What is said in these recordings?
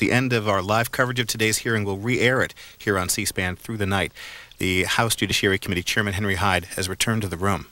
the end of our live coverage of today's hearing. We'll re air it here on C SPAN through the night. The House Judiciary Committee Chairman Henry Hyde has returned to the room.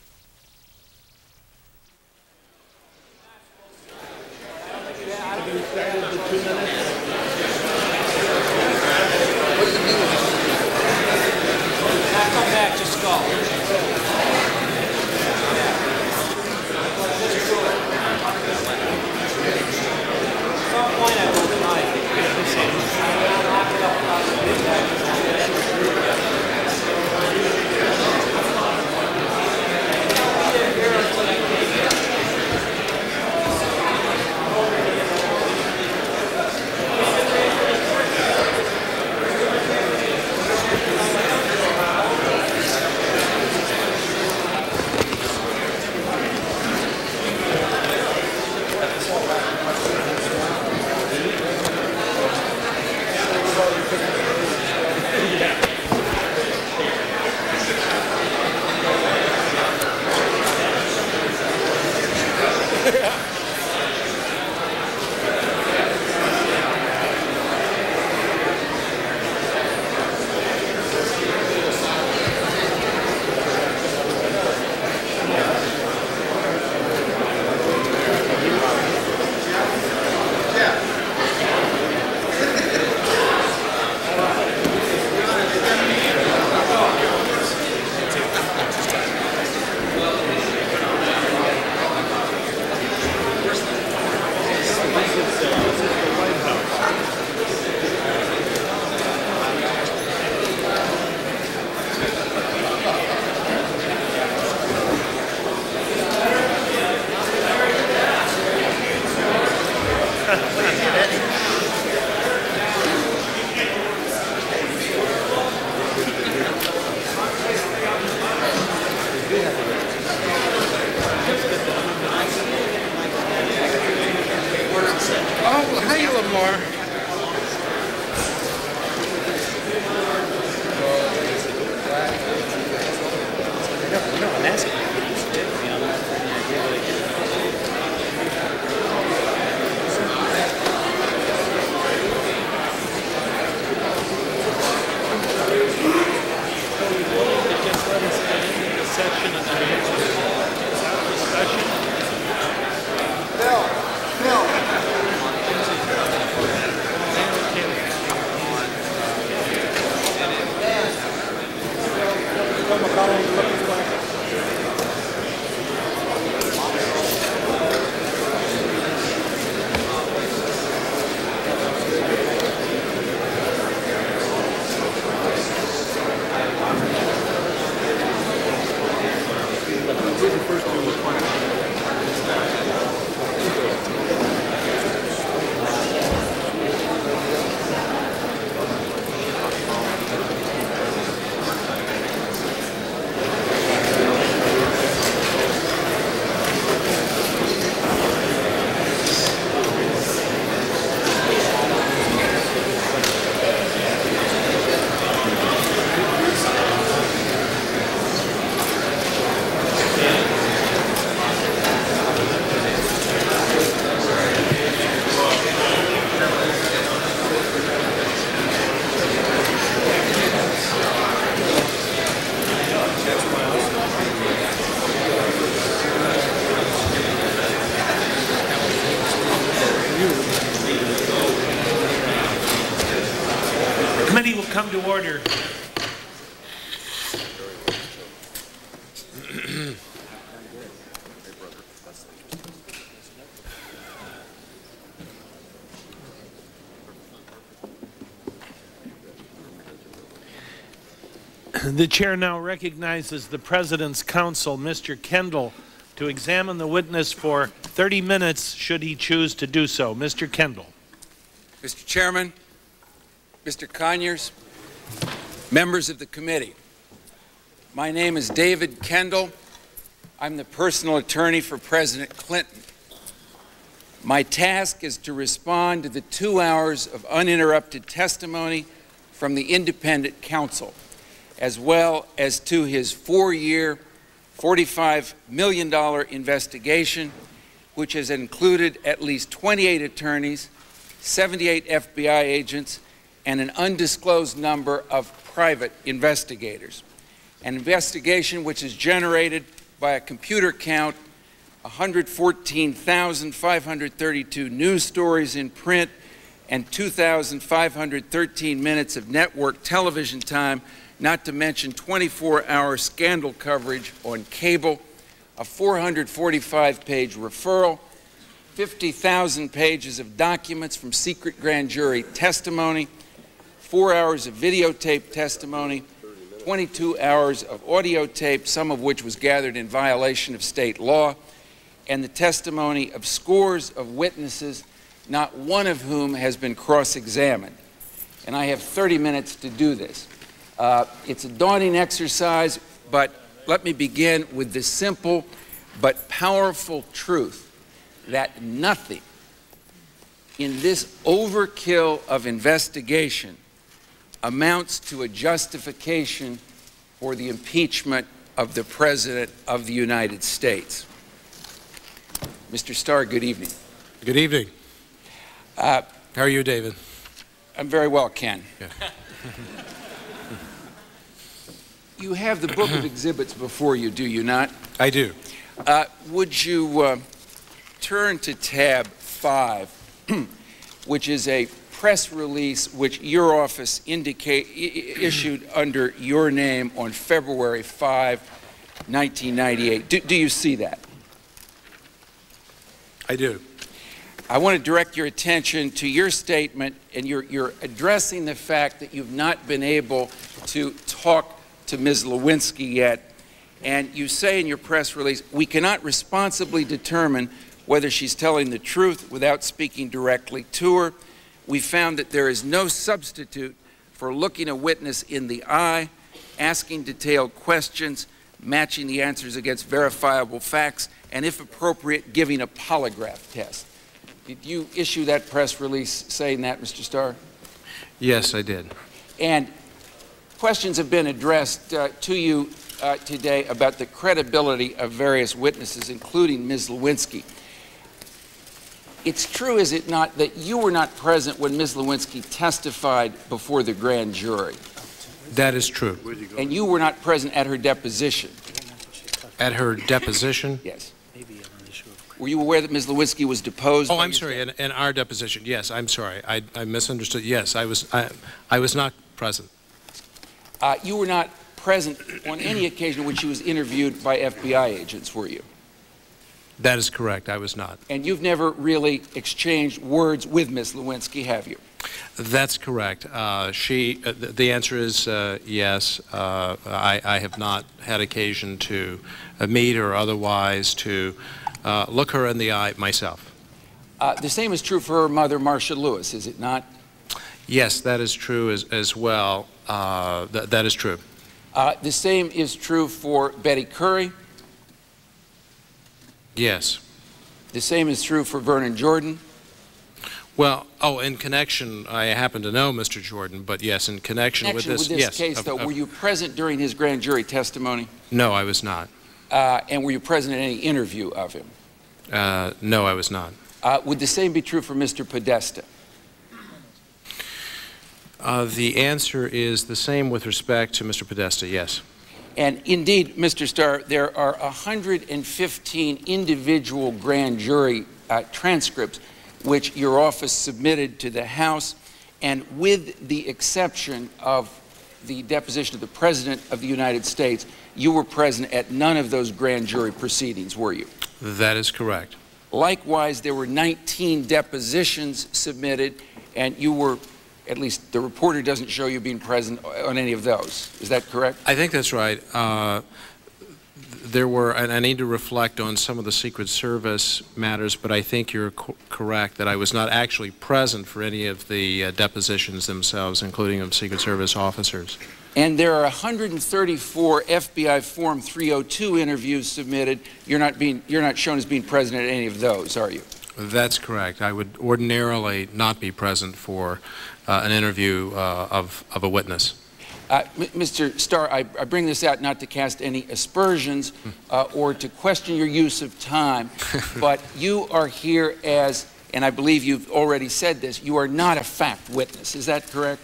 The chair now recognizes the President's counsel, Mr. Kendall, to examine the witness for 30 minutes should he choose to do so. Mr. Kendall. Mr. Chairman, Mr. Conyers, members of the committee, my name is David Kendall. I'm the personal attorney for President Clinton. My task is to respond to the two hours of uninterrupted testimony from the independent counsel, as well as to his four-year, $45 million investigation, which has included at least 28 attorneys, 78 FBI agents, and an undisclosed number of private investigators. An investigation which is generated by a computer count 114,532 news stories in print and 2,513 minutes of network television time, not to mention 24 hour scandal coverage on cable, a 445 page referral, 50,000 pages of documents from secret grand jury testimony, four hours of videotape testimony, 22 hours of audio tape, some of which was gathered in violation of state law, and the testimony of scores of witnesses, not one of whom has been cross examined. And I have 30 minutes to do this. Uh, it's a daunting exercise, but let me begin with the simple but powerful truth that nothing in this overkill of investigation amounts to a justification for the impeachment of the President of the United States. Mr. Starr, good evening. Good evening. Uh, How are you, David? I'm very well, Ken. Yeah. you have the book of exhibits before you, do you not? I do. Uh, would you uh, turn to tab 5, which is a press release which your office indicate, issued under your name on February 5, 1998. Do, do you see that? I do. I want to direct your attention to your statement, and you're, you're addressing the fact that you've not been able to talk to Ms. Lewinsky yet. And you say in your press release, we cannot responsibly determine whether she's telling the truth without speaking directly to her. We found that there is no substitute for looking a witness in the eye, asking detailed questions, matching the answers against verifiable facts, and if appropriate, giving a polygraph test. Did you issue that press release saying that, Mr. Starr? Yes, I did. And questions have been addressed uh, to you uh, today about the credibility of various witnesses, including Ms. Lewinsky. It's true, is it not, that you were not present when Ms. Lewinsky testified before the grand jury? That is true. And you were not present at her deposition? At her deposition? Yes. Were you aware that Ms. Lewinsky was deposed? Oh, I'm sorry. In, in our deposition, yes. I'm sorry. I, I misunderstood. Yes, I was. I, I was not present. Uh, you were not present on any occasion in which she was interviewed by FBI agents, were you? That is correct. I was not. And you've never really exchanged words with Ms. Lewinsky, have you? That's correct. Uh, she. Uh, the, the answer is uh, yes. Uh, I, I have not had occasion to uh, meet or otherwise to uh, look her in the eye myself. Uh, the same is true for her mother, Marcia Lewis, is it not? Yes, that is true as, as well. Uh, th that is true. Uh, the same is true for Betty Currie. Yes. The same is true for Vernon Jordan. Well, oh, in connection, I happen to know Mr. Jordan, but yes, in connection, In with this, with this yes. case, of- though, of- were you present during his grand jury testimony? No, I was not. Uh, and were you present at any interview of him? Uh, no, I was not. Uh, would the same be true for Mr. Podesta? Uh, the answer is the same with respect to Mr. Podesta, yes. And indeed, Mr. Starr, there are 115 individual grand jury uh, transcripts which your office submitted to the House, and with the exception of the deposition of the President of the United States, you were present at none of those grand jury proceedings, were you? That is correct. Likewise, there were 19 depositions submitted, and you were, at least the reporter doesn't show you being present on any of those. Is that correct? I think that's right. Uh, there were, and I need to reflect on some of the Secret Service matters, but I think you're co- correct that I was not actually present for any of the uh, depositions themselves, including of Secret Service officers. And there are 134 FBI Form 302 interviews submitted. You're not being, you're not shown as being present at any of those, are you? That's correct. I would ordinarily not be present for uh, an interview uh, of, of a witness. Uh, Mr. Starr, I, I bring this out not to cast any aspersions uh, or to question your use of time, but you are here as and I believe you've already said this, you are not a fact witness. Is that correct?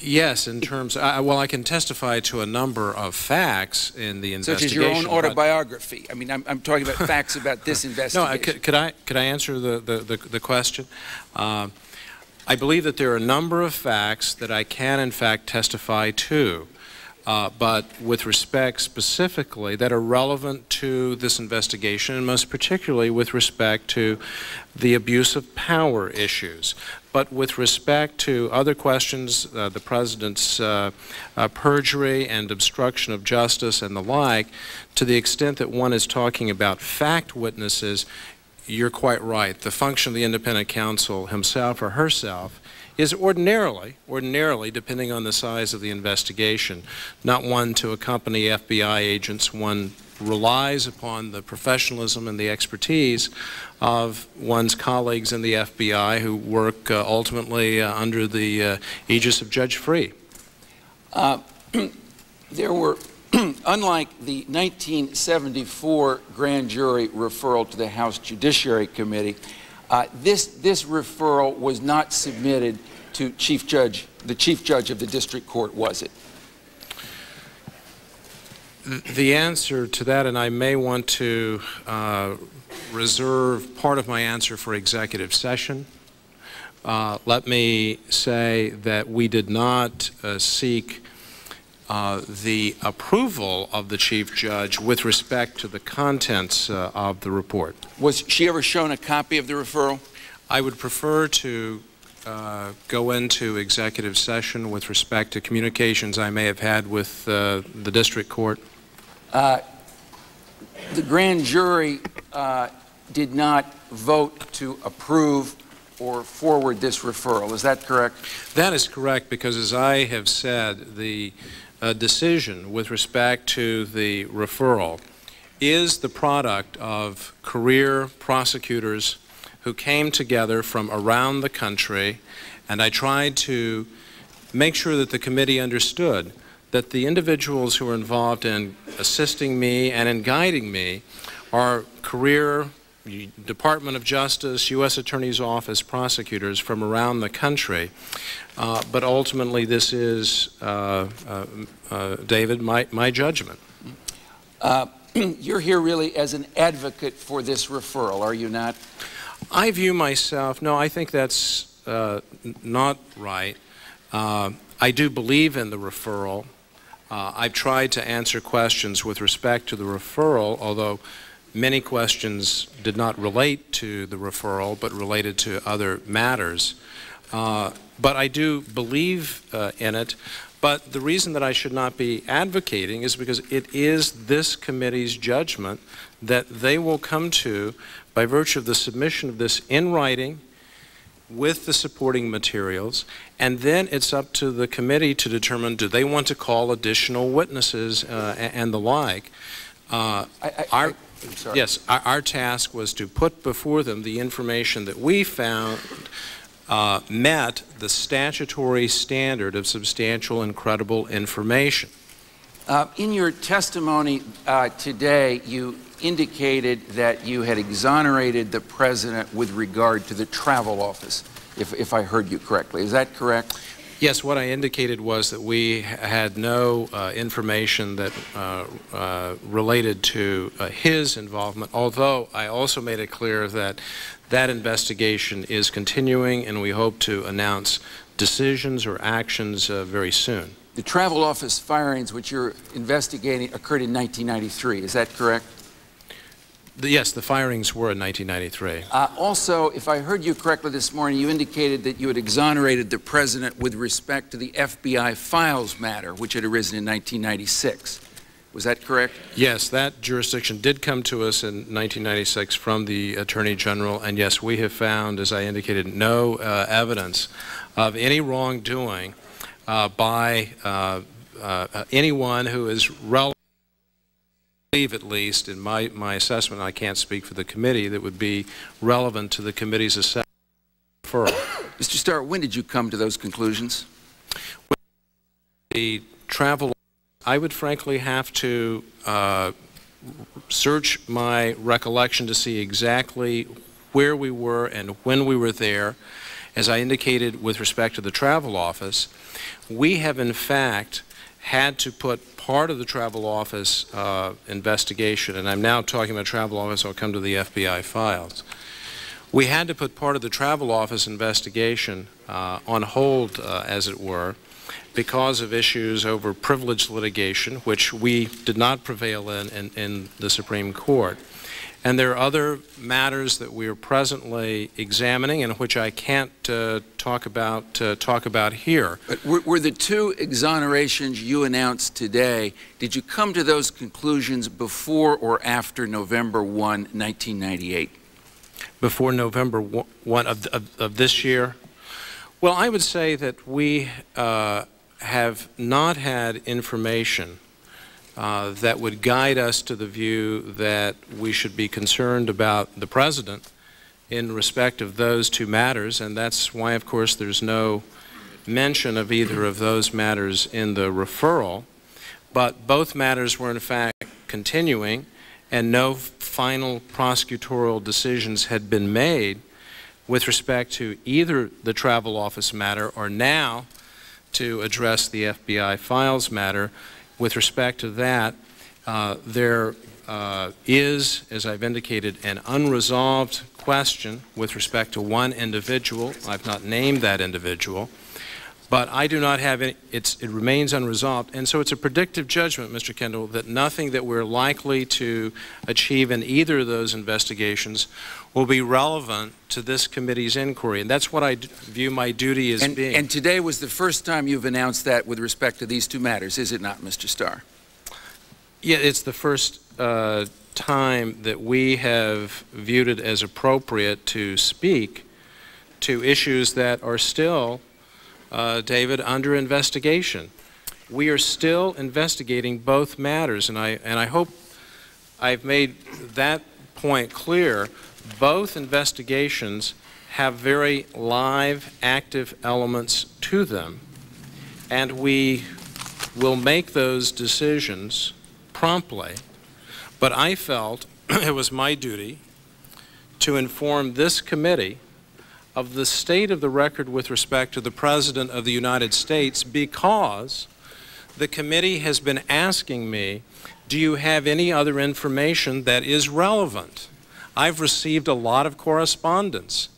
Yes, in terms, I- well, I can testify to a number of facts in the investigation. Such as your own autobiography. I mean, I'm, I'm talking about facts about this No, I- investigation. could could I, could I answer the, the, the the question? Uh, I believe that there are a number of facts that I can in fact testify to, uh, but with respect specifically that are relevant to this investigation, and most particularly with respect to the abuse of power issues. But with respect to other questions, uh, the President's uh, uh, perjury and obstruction of justice and the like, to the extent that one is talking about fact witnesses, you're quite right. The function of the independent counsel himself or herself is ordinarily, ordinarily, depending on the size of the investigation, not one to accompany FBI agents. One relies upon the professionalism and the expertise of one's colleagues in the FBI who work uh, ultimately uh, under the uh, aegis of Judge Freeh. Uh, there were, unlike the 1974 grand jury referral to the House Judiciary Committee, uh, this, this referral was not submitted to Chief Judge, the Chief Judge of the District Court, was it? The answer to that, and I may want to uh, reserve part of my answer for executive session. Uh, let me say that we did not uh, seek uh, the approval of the Chief Judge with respect to the contents uh, of the report. Was she ever shown a copy of the referral? I would prefer to uh, go into executive session with respect to communications I may have had with uh, the district court. Uh, the grand jury uh, did not vote to approve or forward this referral. Is that correct? That is correct because, as I have said, the uh, decision with respect to the referral is the product of career prosecutors who came together from around the country, and I tried to make sure that the committee understood that the individuals who are involved in assisting me and in guiding me are career Department of Justice, U.S. Attorney's Office prosecutors from around the country. Uh, but ultimately, this is, uh, uh, uh David, my, my judgment. Uh, you're here really as an advocate for this referral, are you not? I view myself, no, I think that's uh, not right. I do believe in the referral. I've tried to answer questions with respect to the referral, although Many questions did not relate to the referral, but related to other matters. Uh, but I do believe uh, in it. But the reason that I should not be advocating is because it is this committee's judgment that they will come to by virtue of the submission of this in writing with the supporting materials, and then it's up to the committee to determine do they want to call additional witnesses uh, and the like. Uh, I, I, our, sorry. Yes, our, our, task was to put before them the information that we found uh, met the statutory standard of substantial and credible information. Uh, in your testimony uh, today, you indicated that you had exonerated the president with regard to the travel office, if, if I heard you correctly. Is that correct? Yes, what I indicated was that we had no uh, information that uh, uh, related to uh, his involvement, although I also made it clear that that investigation is continuing and we hope to announce decisions or actions uh, very soon. The travel office firings which you're investigating occurred in 1993, is that correct? The, yes, the firings were in 1993. Uh, also, if I heard you correctly this morning, you indicated that you had exonerated the president with respect to the FBI files matter, which had arisen in 1996. Was that correct? Yes, that jurisdiction did come to us in 1996 from the Attorney General, and yes, we have found, as I indicated, no uh, evidence of any wrongdoing uh, by uh, uh anyone who is relevant believe, at least, in my, my assessment, I can't speak for the committee, that would be relevant to the committee's assessment. Mr. Starr, when did you come to those conclusions? The travel, I would frankly have to uh, search my recollection to see exactly where we were and when we were there. As I indicated with respect to the travel office, we have in fact had to put part of the travel office uh, investigation, and I'm now talking about travel office, I'll come to the FBI files. We had to put part of the travel office investigation uh, on hold, uh, as it were, because of issues over privilege litigation, which we did not prevail in, in, in the Supreme Court. And there are other matters that we are presently examining and which I can't uh, talk about uh, talk about here. But were, were, the two exonerations you announced today, did you come to those conclusions before or after November 1, 1998? Before November 1 of, of, of this year? Well, I would say that we uh, have not had information uh, that would guide us to the view that we should be concerned about the President in respect of those two matters, and that's why, of course, there's no mention of either of those matters in the referral. But both matters were, in fact, continuing, and no final prosecutorial decisions had been made with respect to either the travel office matter or now to address the FBI files matter. With respect to that, uh, there uh, is, as I've indicated, an unresolved question with respect to one individual. I've not named that individual. But I do not have any, it remains unresolved. And so it's a predictive judgment, Mr. Kendall, that nothing that we're likely to achieve in either of those investigations will be relevant to this committee's inquiry. And that's what I view my duty as and, being. And today was the first time you've announced that with respect to these two matters, is it not, Mr. Starr? Yeah, it's the first uh, time that we have viewed it as appropriate to speak to issues that are still uh, David, under investigation. We are still investigating both matters, and I, and I hope I've made that point clear. Both investigations have very live, active elements to them, and we will make those decisions promptly. But I felt it was my duty to inform this committee of the state of the record with respect to the President of the United States because the committee has been asking me, do you have any other information that is relevant? I've received a lot of correspondence.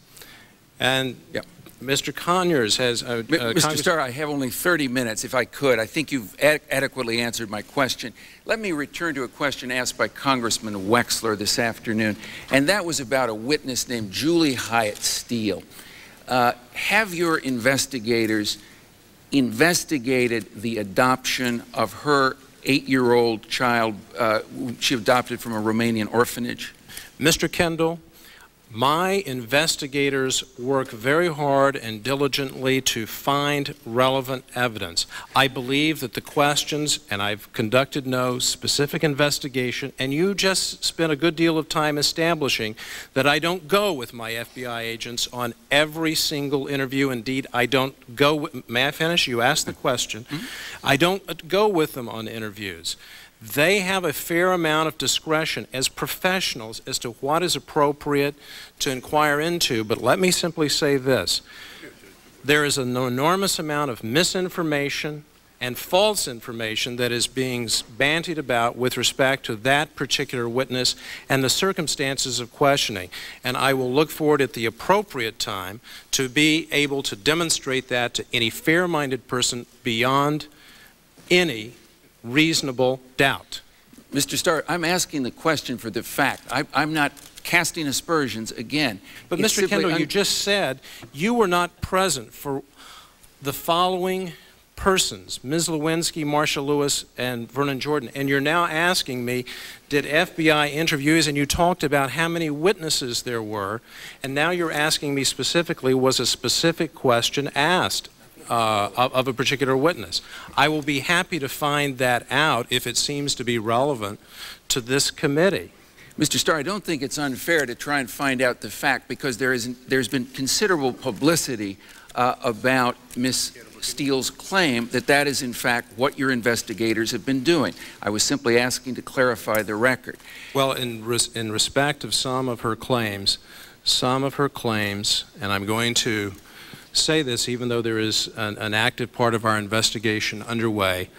And yep. Mr. Conyers has... Uh, Mr. Starr, I have only 30 minutes, if I could. I think you've ad adequately answered my question. Let me return to a question asked by Congressman Wexler this afternoon, and that was about a witness named Julie Hiatt Steele. Uh, have your investigators investigated the adoption of her eight-year-old child uh, she adopted from a Romanian orphanage? Mr. Kendall, my investigators work very hard and diligently to find relevant evidence. I believe that the questions, and I've conducted no specific investigation, and you just spent a good deal of time establishing that I don't go with my FBI agents on every single interview. Indeed, I don't go with, may I finish? You asked the question. Mm -hmm. I don't go with them on interviews. They have a fair amount of discretion as professionals as to what is appropriate to inquire into, but let me simply say this. There is an enormous amount of misinformation and false information that is being bantied about with respect to that particular witness and the circumstances of questioning. And I will look forward at the appropriate time to be able to demonstrate that to any fair-minded person beyond any reasonable doubt. Mr. Starr, I'm asking the question for the fact. I, am not casting aspersions again. But it's Mr. Kendall, you just said you were not present for the following persons, Ms. Lewinsky, Marcia Lewis, and Vernon Jordan, and you're now asking me, did FBI interviews, and you talked about how many witnesses there were, and now you're asking me specifically, was a specific question asked? Uh, of, of, a particular witness. I will be happy to find that out if it seems to be relevant to this committee. Mr. Starr, I don't think it's unfair to try and find out the fact because there is, there's been considerable publicity uh, about Ms. Steele's claim that that is in fact what your investigators have been doing. I was simply asking to clarify the record. Well, in, res in respect of some of her claims, some of her claims, and I'm going to say this even though there is an, an active part of our investigation underway,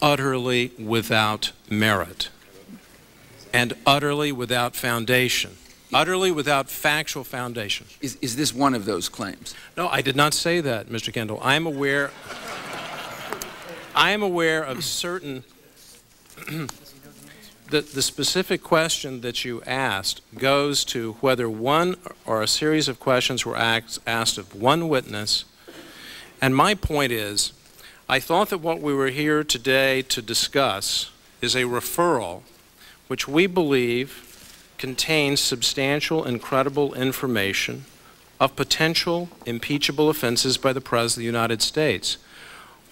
utterly without merit and utterly without foundation, utterly without factual foundation. Is, is this one of those claims? No, I did not say that, Mr. Kendall. I am aware. I am aware of certain. the, the specific question that you asked goes to whether one or a series of questions were asked, asked of one witness. And my point is, I thought that what we were here today to discuss is a referral which we believe contains substantial and credible information of potential impeachable offenses by the President of the United States.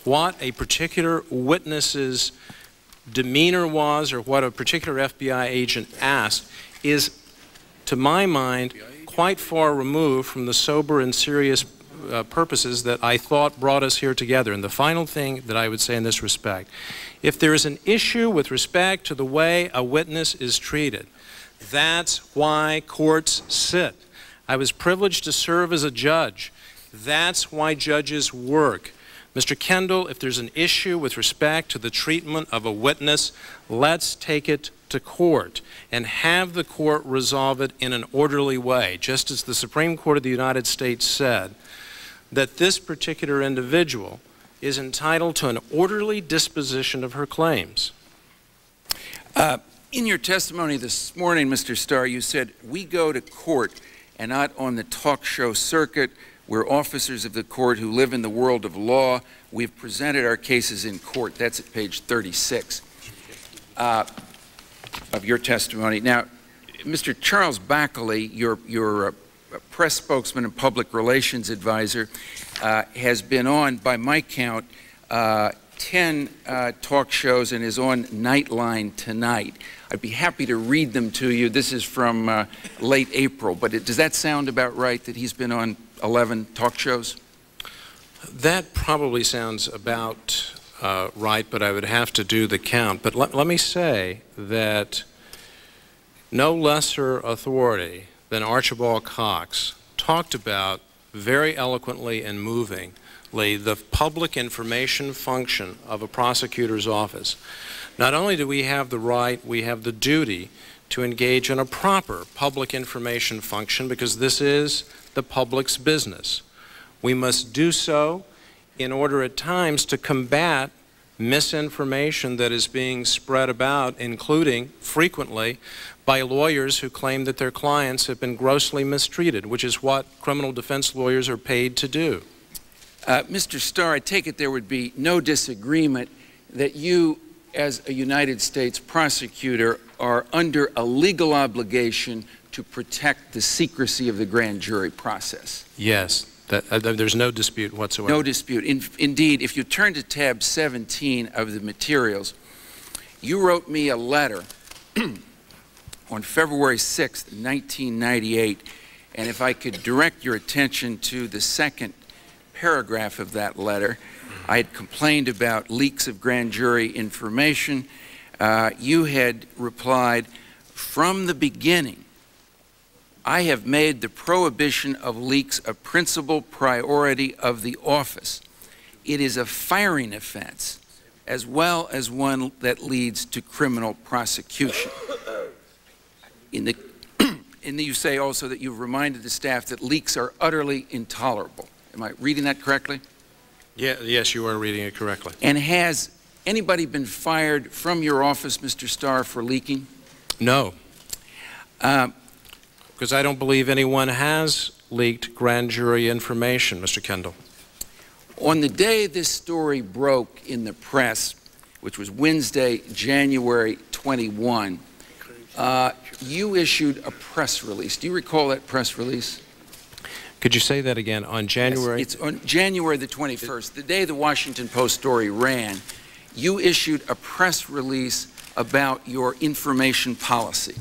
What a particular witness's demeanor was or what a particular FBI agent asked is, to my mind, quite far removed from the sober and serious uh, purposes that I thought brought us here together. And the final thing that I would say in this respect if there is an issue with respect to the way a witness is treated, that's why courts sit. I was privileged to serve as a judge. That's why judges work. Mr. Kendall, if there's an issue with respect to the treatment of a witness, let's take it to court and have the court resolve it in an orderly way, just as the Supreme Court of the United States said that this particular individual is entitled to an orderly disposition of her claims. Uh, in your testimony this morning, Mr. Starr, you said, we go to court and not on the talk show circuit. We're officers of the court who live in the world of law. We've presented our cases in court. That's at page 36 uh, of your testimony. Now, Mr. Charles Bakaly, your, your uh, press spokesman and public relations advisor, uh, has been on, by my count, uh, 10 uh, talk shows and is on Nightline tonight. I'd be happy to read them to you. This is from uh, late April, but it, does that sound about right that he's been on 11 talk shows? That probably sounds about uh, right, but I would have to do the count. But let, let me say that no lesser authority than Archibald Cox talked about very eloquently and movingly the public information function of a prosecutor's office. Not only do we have the right, we have the duty to engage in a proper public information function because this is the public's business. We must do so in order at times to combat misinformation that is being spread about, including frequently by lawyers who claim that their clients have been grossly mistreated, which is what criminal defense lawyers are paid to do. Uh, Mr. Starr, I take it there would be no disagreement that you, as a United States prosecutor, are under a legal obligation to protect the secrecy of the grand jury process. Yes, that, uh, there's no dispute whatsoever. No dispute. In, indeed, if you turn to tab 17 of the materials, you wrote me a letter on February 6, 1998. And if I could direct your attention to the second paragraph of that letter, I had complained about leaks of grand jury information. Uh, you had replied, from the beginning, I have made the prohibition of leaks a principal priority of the office. It is a firing offense, as well as one that leads to criminal prosecution. In the, in the, you say also that you've reminded the staff that leaks are utterly intolerable. Am I reading that correctly? Yeah, yes, you are reading it correctly. And has anybody been fired from your office, Mr. Starr, for leaking? No. Uh, because I don't believe anyone has leaked grand jury information, Mr. Kendall. On the day this story broke in the press, which was Wednesday, January 21, uh, you issued a press release. Do you recall that press release? Could you say that again? On January? Yes, it's on January the 21st, the day the Washington Post story ran, you issued a press release about your information policy.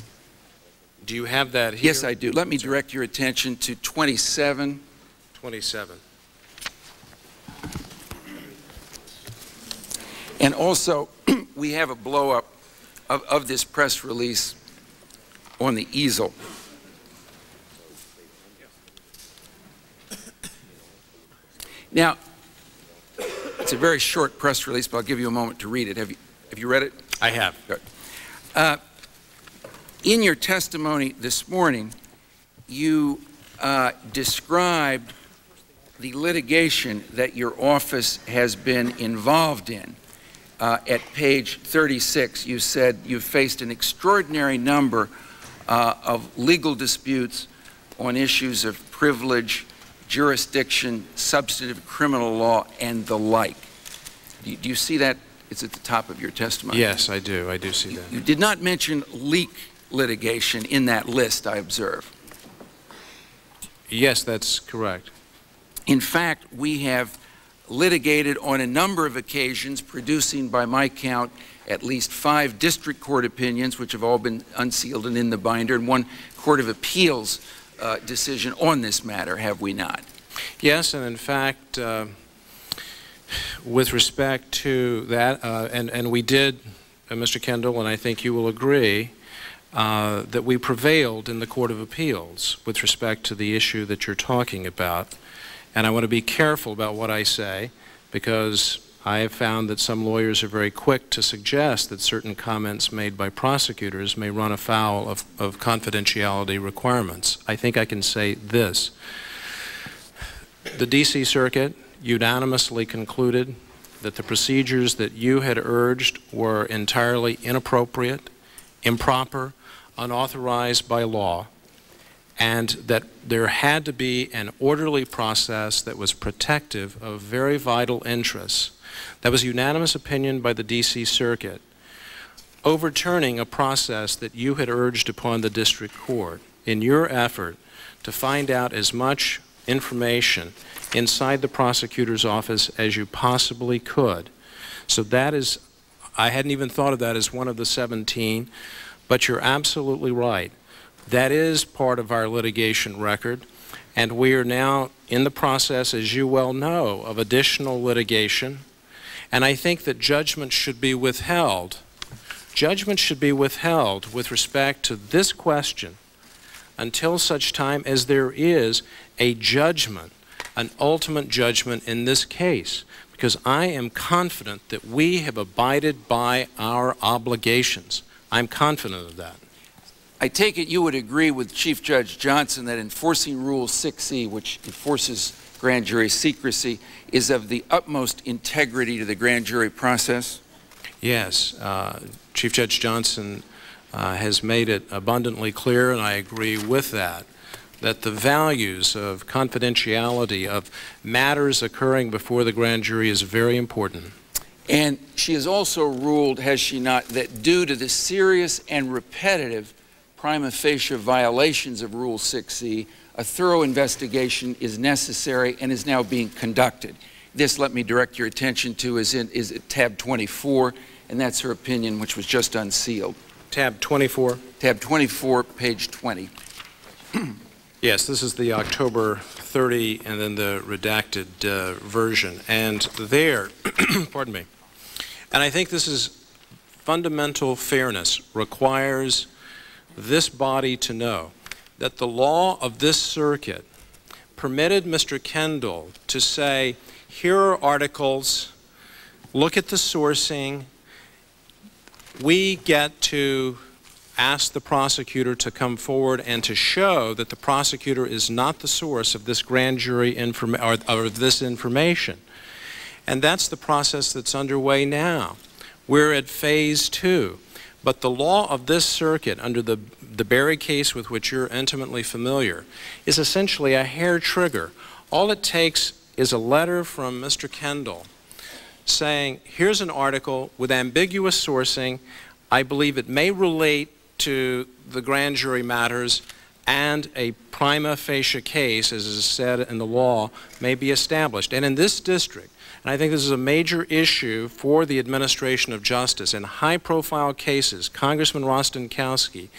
Do you have that here? Yes, I do. Let me direct your attention to 27. 27. And also, we have a blowup of, of this press release on the easel. Now, it's a very short press release, but I'll give you a moment to read it. Have you, have you read it? I have. Good. Uh, in your testimony this morning, you uh, described the litigation that your office has been involved in. Uh, at page 36, you said you've faced an extraordinary number uh, of legal disputes on issues of privilege, jurisdiction, substantive criminal law, and the like. Do you, do you see that? It's at the top of your testimony. Yes, I do. I do see that. You did not mention leak litigation in that list, I observe. Yes, that's correct. In fact, we have litigated on a number of occasions, producing, by my count, at least five district court opinions, which have all been unsealed and in the binder, and one court of appeals uh, decision on this matter, have we not? Yes, and in fact, uh, with respect to that, uh, and, and we did, uh, Mr. Kendall, and I think you will agree, uh, that we prevailed in the Court of Appeals with respect to the issue that you're talking about. And I want to be careful about what I say because I have found that some lawyers are very quick to suggest that certain comments made by prosecutors may run afoul of, of confidentiality requirements. I think I can say this. The D.C. Circuit unanimously concluded that the procedures that you had urged were entirely inappropriate, improper, unauthorized by law, and that there had to be an orderly process that was protective of very vital interests. That was unanimous opinion by the D.C. Circuit, overturning a process that you had urged upon the district court in your effort to find out as much information inside the prosecutor's office as you possibly could. So that is, I hadn't even thought of that as one of the 17, but you're absolutely right. That is part of our litigation record, and we are now in the process, as you well know, of additional litigation. And I think that judgment should be withheld. Judgment should be withheld with respect to this question until such time as there is a judgment, an ultimate judgment in this case, because I am confident that we have abided by our obligations. I'm confident of that. I take it you would agree with Chief Judge Johnson that enforcing Rule 6E, which enforces grand jury secrecy, is of the utmost integrity to the grand jury process? Yes. Uh, Chief Judge Johnson uh, has made it abundantly clear, and I agree with that, that the values of confidentiality of matters occurring before the grand jury is very important. And she has also ruled, has she not, that due to the serious and repetitive prima facie violations of Rule 6E, a thorough investigation is necessary and is now being conducted. This, let me direct your attention to, is, in, is at tab 24, and that's her opinion, which was just unsealed. Tab 24. Tab 24, page 20. yes, this is the October 30 and then the redacted uh, version. And there, pardon me, and I think this is fundamental fairness requires this body to know that the law of this circuit permitted Mr. Kendall to say, here are articles, look at the sourcing, we get to ask the prosecutor to come forward and to show that the prosecutor is not the source of this grand jury or, or this information. And that's the process that's underway now. We're at phase two. But the law of this circuit, under the, the Barry case with which you're intimately familiar, is essentially a hair trigger. All it takes is a letter from Mr. Kendall saying, here's an article with ambiguous sourcing. I believe it may relate to the grand jury matters and a prima facie case, as is said in the law, may be established. And in this district, and I think this is a major issue for the administration of justice. In high profile cases, Congressman Rostenkowski,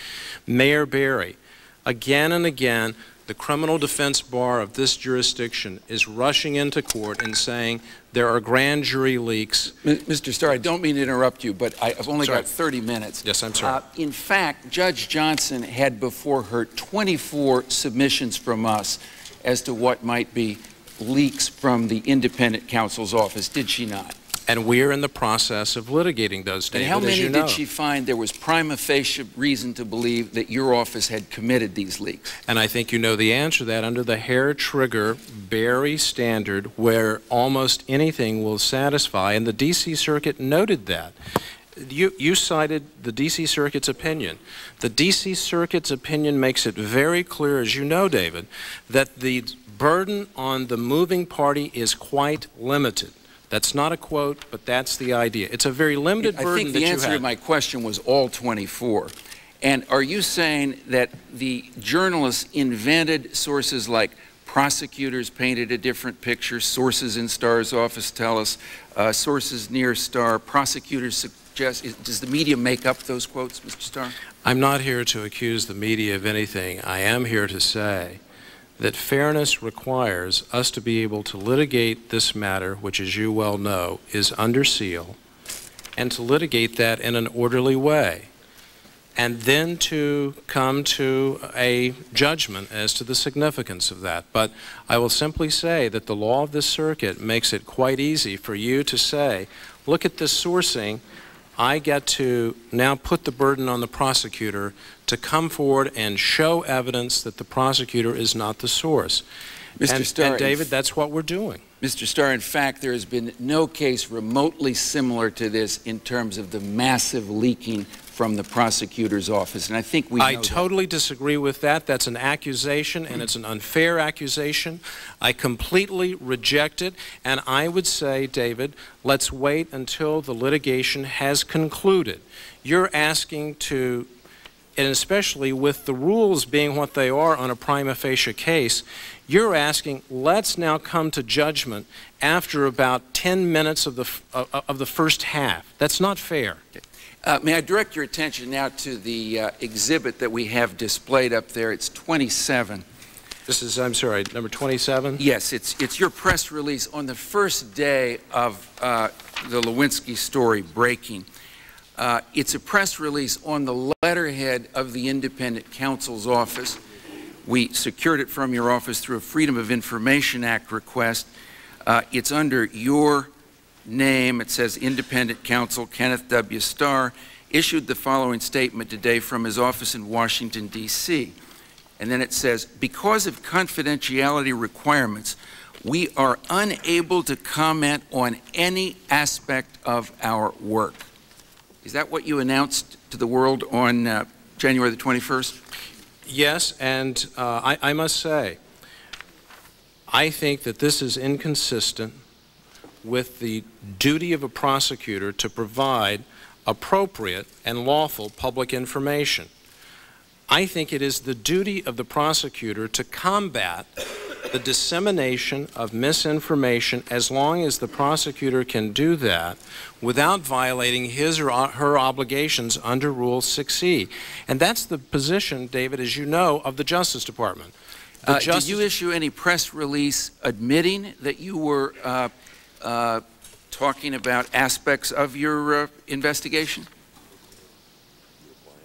Mayor Barry, again and again, the criminal defense bar of this jurisdiction is rushing into court and saying there are grand jury leaks. Mr. Starr, I don't mean to interrupt you, but I've only sorry. got 30 minutes. Yes, I'm sorry. Uh, in fact, Judge Johnson had before her 24 submissions from us as to what might be leaks from the independent counsel's office, did she not? And we're in the process of litigating those, And how many you know. did she find there was prima facie reason to believe that your office had committed these leaks? And I think you know the answer to that under the hair trigger Barry standard, where almost anything will satisfy, and the D.C. Circuit noted that. You, you cited the D.C. Circuit's opinion. The D.C. Circuit's opinion makes it very clear, as you know, David, that the burden on the moving party is quite limited. That's not a quote, but that's the idea. It's a very limited I burden think the answer to my question was all 24. And are you saying that the journalists invented sources like prosecutors painted a different picture, sources in Starr's office tell us, uh, sources near Starr, prosecutors suggest, is- does the media make up those quotes, Mr. Starr? I'm not here to accuse the media of anything. I am here to say that fairness requires us to be able to litigate this matter, which, as you well know, is under seal, and to litigate that in an orderly way, and then to come to a judgment as to the significance of that. But I will simply say that the law of this circuit makes it quite easy for you to say, look at this sourcing, I get to now put the burden on the prosecutor to come forward and show evidence that the prosecutor is not the source. Mr. And, Starr, and David, that's what we're doing. Mr. Starr, in fact, there has been no case remotely similar to this in terms of the massive leaking from the prosecutor's office, and I think we know I that. totally disagree with that. That's an accusation, and it's an unfair accusation. I completely reject it, and I would say, David, let's wait until the litigation has concluded. You're asking to, and especially with the rules being what they are on a prima facie case, you're asking, let's now come to judgment after about 10 minutes of the, f- of of the first half. That's not fair. Uh, May I direct your attention now to the uh, exhibit that we have displayed up there? It's 27. This is, I'm sorry, number 27? Yes, it's, it's your press release on the first day of uh, the Lewinsky story breaking. Uh, It's a press release on the letterhead of the independent counsel's office. We secured it from your office through a Freedom of Information Act request. Uh, It's under your name. It says Independent Counsel Kenneth W. Starr issued the following statement today from his office in Washington, D.C. And then it says, because of confidentiality requirements, we are unable to comment on any aspect of our work. Is that what you announced to the world on uh, January the 21st? Yes, and uh, I, I must say, I think that this is inconsistent with the duty of a prosecutor to provide appropriate and lawful public information. I think it is the duty of the prosecutor to combat the dissemination of misinformation as long as the prosecutor can do that without violating his or her obligations under Rule 6E. And that's the position, David, as you know, of the Justice Department. The Uh, Did you issue any press release admitting that you were uh, uh, talking about aspects of your uh, investigation?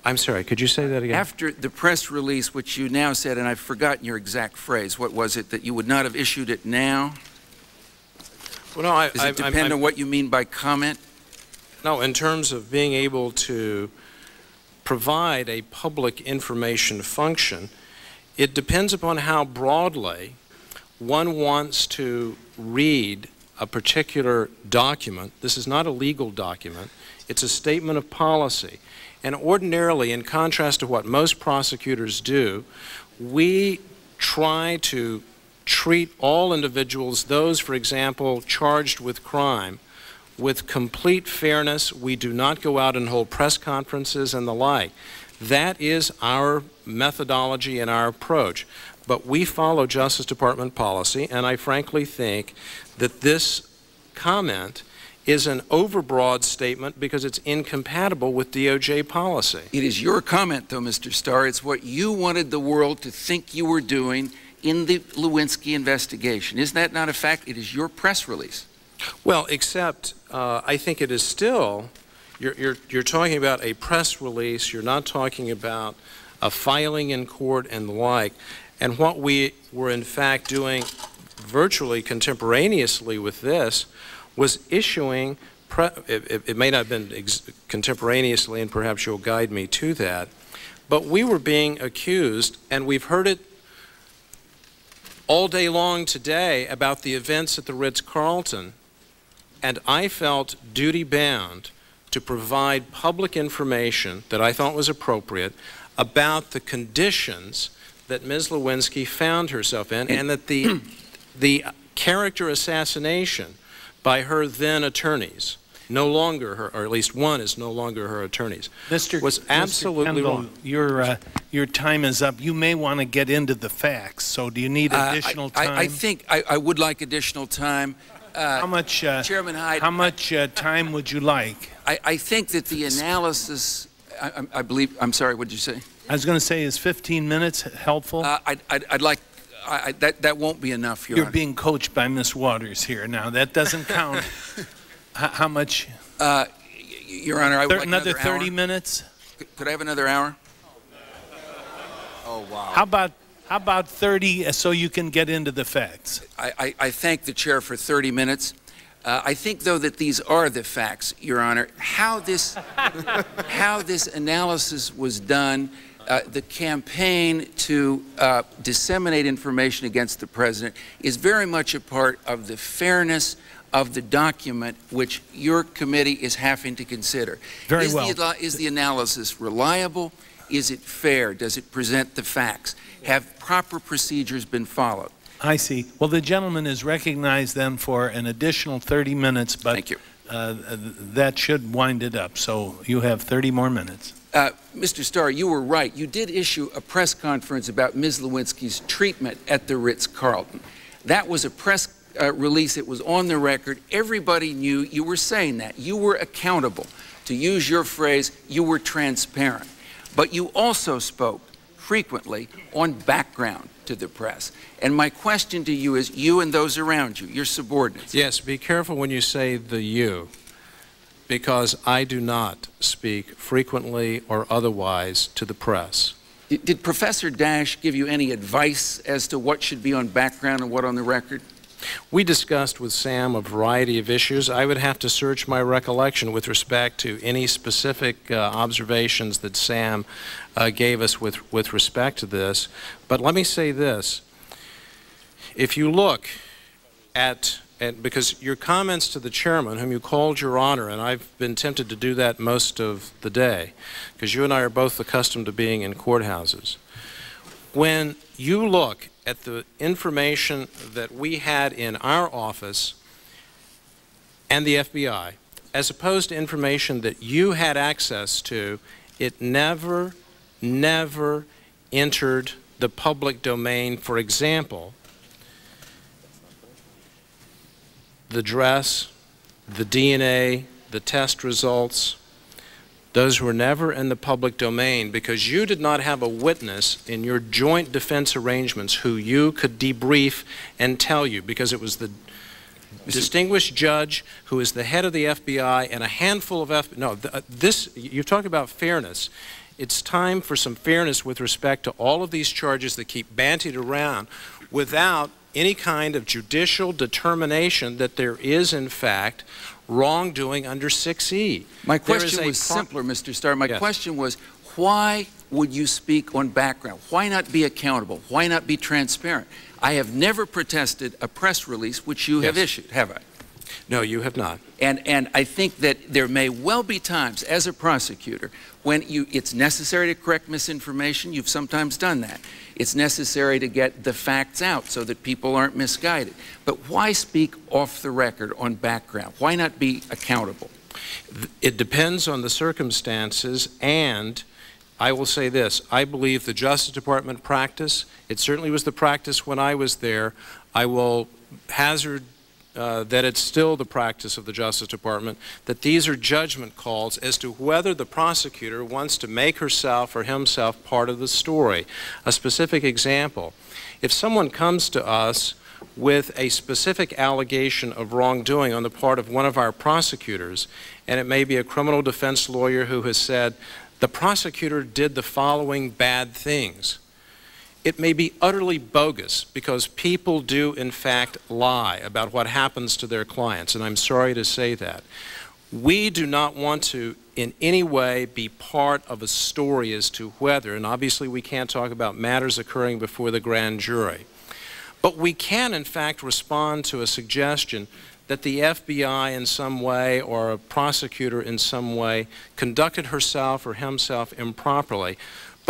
I'm sorry, could you say that again? After the press release, which you now said, and I've forgotten your exact phrase, what was it, that you would not have issued it now? Well, no, I, Does I- it I'm- depend I'm- on what you mean by comment? No, in terms of being able to provide a public information function, it depends upon how broadly one wants to read a particular document. This is not a legal document. It's a statement of policy. And ordinarily, in contrast to what most prosecutors do, we try to treat all individuals, those, for example, charged with crime, with complete fairness. We do not go out and hold press conferences and the like. That is our methodology and our approach. But we follow Justice Department policy, and I frankly think that this comment is an overbroad statement because it's incompatible with DOJ policy. It is your comment, though, Mr. Starr. It's what you wanted the world to think you were doing in the Lewinsky investigation. Isn't that not a fact? It is your press release. Well, except uh, I think it is still, you're, you're, you're talking about a press release, you're not talking about a filing in court and the like. And what we were in fact doing virtually contemporaneously with this, was issuing, it, it- it may not have been contemporaneously, and perhaps you'll guide me to that, but we were being accused, and we've heard it all day long today about the events at the Ritz-Carlton, and I felt duty-bound to provide public information that I thought was appropriate about the conditions that Ms. Lewinsky found herself in, and that the, the character assassination by her then attorneys, no longer her, or at least one is no longer her attorneys, Mr. was Mr. absolutely Kendall, wrong. Your, uh, your time is up. You may want to get into the facts, so do you need Uh, I- additional I, time? I think I, I would like additional time. How much, uh, Chairman Hyde, how much uh, time would you like? I, I think that the analysis, I, I- I believe, I'm sorry, what did you say? I was going to say, is 15 minutes helpful? Uh, I'd, I'd, I'd like, I, I, that, that won't be enough, Your Honor. You're Honor. being coached by Miss Waters here now. That doesn't count. H- How much? Uh, Your Honor, I would Thir- like Another another 30 hour. minutes? Could- Could I have another hour? Oh, wow. How about, how about 30 uh, so you can get into the facts? I, I, I thank the chair for 30 minutes. Uh, I think, though, that these are the facts, Your Honor. How this, how this analysis was done, uh, the campaign to uh, disseminate information against the president is very much a part of the fairness of the document which your committee is having to consider. Very is well. The, is the analysis reliable? Is it fair? Does it present the facts? Have proper procedures been followed? I see. Well, the gentleman is recognized then for an additional 30 minutes, but Thank you. uh, that should wind it up. So you have 30 more minutes. Uh, Mr. Starr, you were right. You did issue a press conference about Ms. Lewinsky's treatment at the Ritz-Carlton. That was a press uh, release. It was on the record. Everybody knew you were saying that. You were accountable. To use your phrase, you were transparent. But you also spoke frequently on background to the press. And my question to you is, you and those around you, your subordinates, Yes, be careful when you say the you, because I do not speak frequently or otherwise to the press. did, Professor Dash give you any advice as to what should be on background and what on the record? We discussed with Sam a variety of issues. I would have to search my recollection with respect to any specific uh, observations that Sam uh, gave us with, with respect to this. But let me say this. If you look at, at, because your comments to the chairman, whom you called your honor, and I've been tempted to do that most of the day, because you and I are both accustomed to being in courthouses. When you look at the information that we had in our office and the FBI, as opposed to information that you had access to, it never, never entered the public domain. For example, the dress, the DNA, the test results, those were never in the public domain because you did not have a witness in your joint defense arrangements who you could debrief and tell you because it was the distinguished judge who is the head of the FBI and a handful of FBI. No, th- uh, this, you talk about fairness. It's time for some fairness with respect to all of these charges that keep bantied around without any kind of judicial determination that there is, in fact, wrongdoing under 6E. My question was simpler, Mr. Starr. My Yes. question was, why would you speak on background? Why not be accountable? Why not be transparent? I have never protested a press release which you have issued, have I? No, you have not. And, and I think that there may well be times as a prosecutor when you, it's necessary to correct misinformation. You've sometimes done that. It's necessary to get the facts out so that people aren't misguided. But why speak off the record on background? Why not be accountable? It depends on the circumstances, and I will say this I believe the Justice Department practice, it certainly was the practice when I was there. I will hazard uh, that it's still the practice of the Justice Department that these are judgment calls as to whether the prosecutor wants to make herself or himself part of the story. A specific example if someone comes to us with a specific allegation of wrongdoing on the part of one of our prosecutors, and it may be a criminal defense lawyer who has said, the prosecutor did the following bad things. It may be utterly bogus because people do, in fact, lie about what happens to their clients, and I'm sorry to say that. We do not want to, in any way, be part of a story as to whether, and obviously we can't talk about matters occurring before the grand jury, but we can, in fact, respond to a suggestion that the FBI in some way or a prosecutor in some way conducted herself or himself improperly.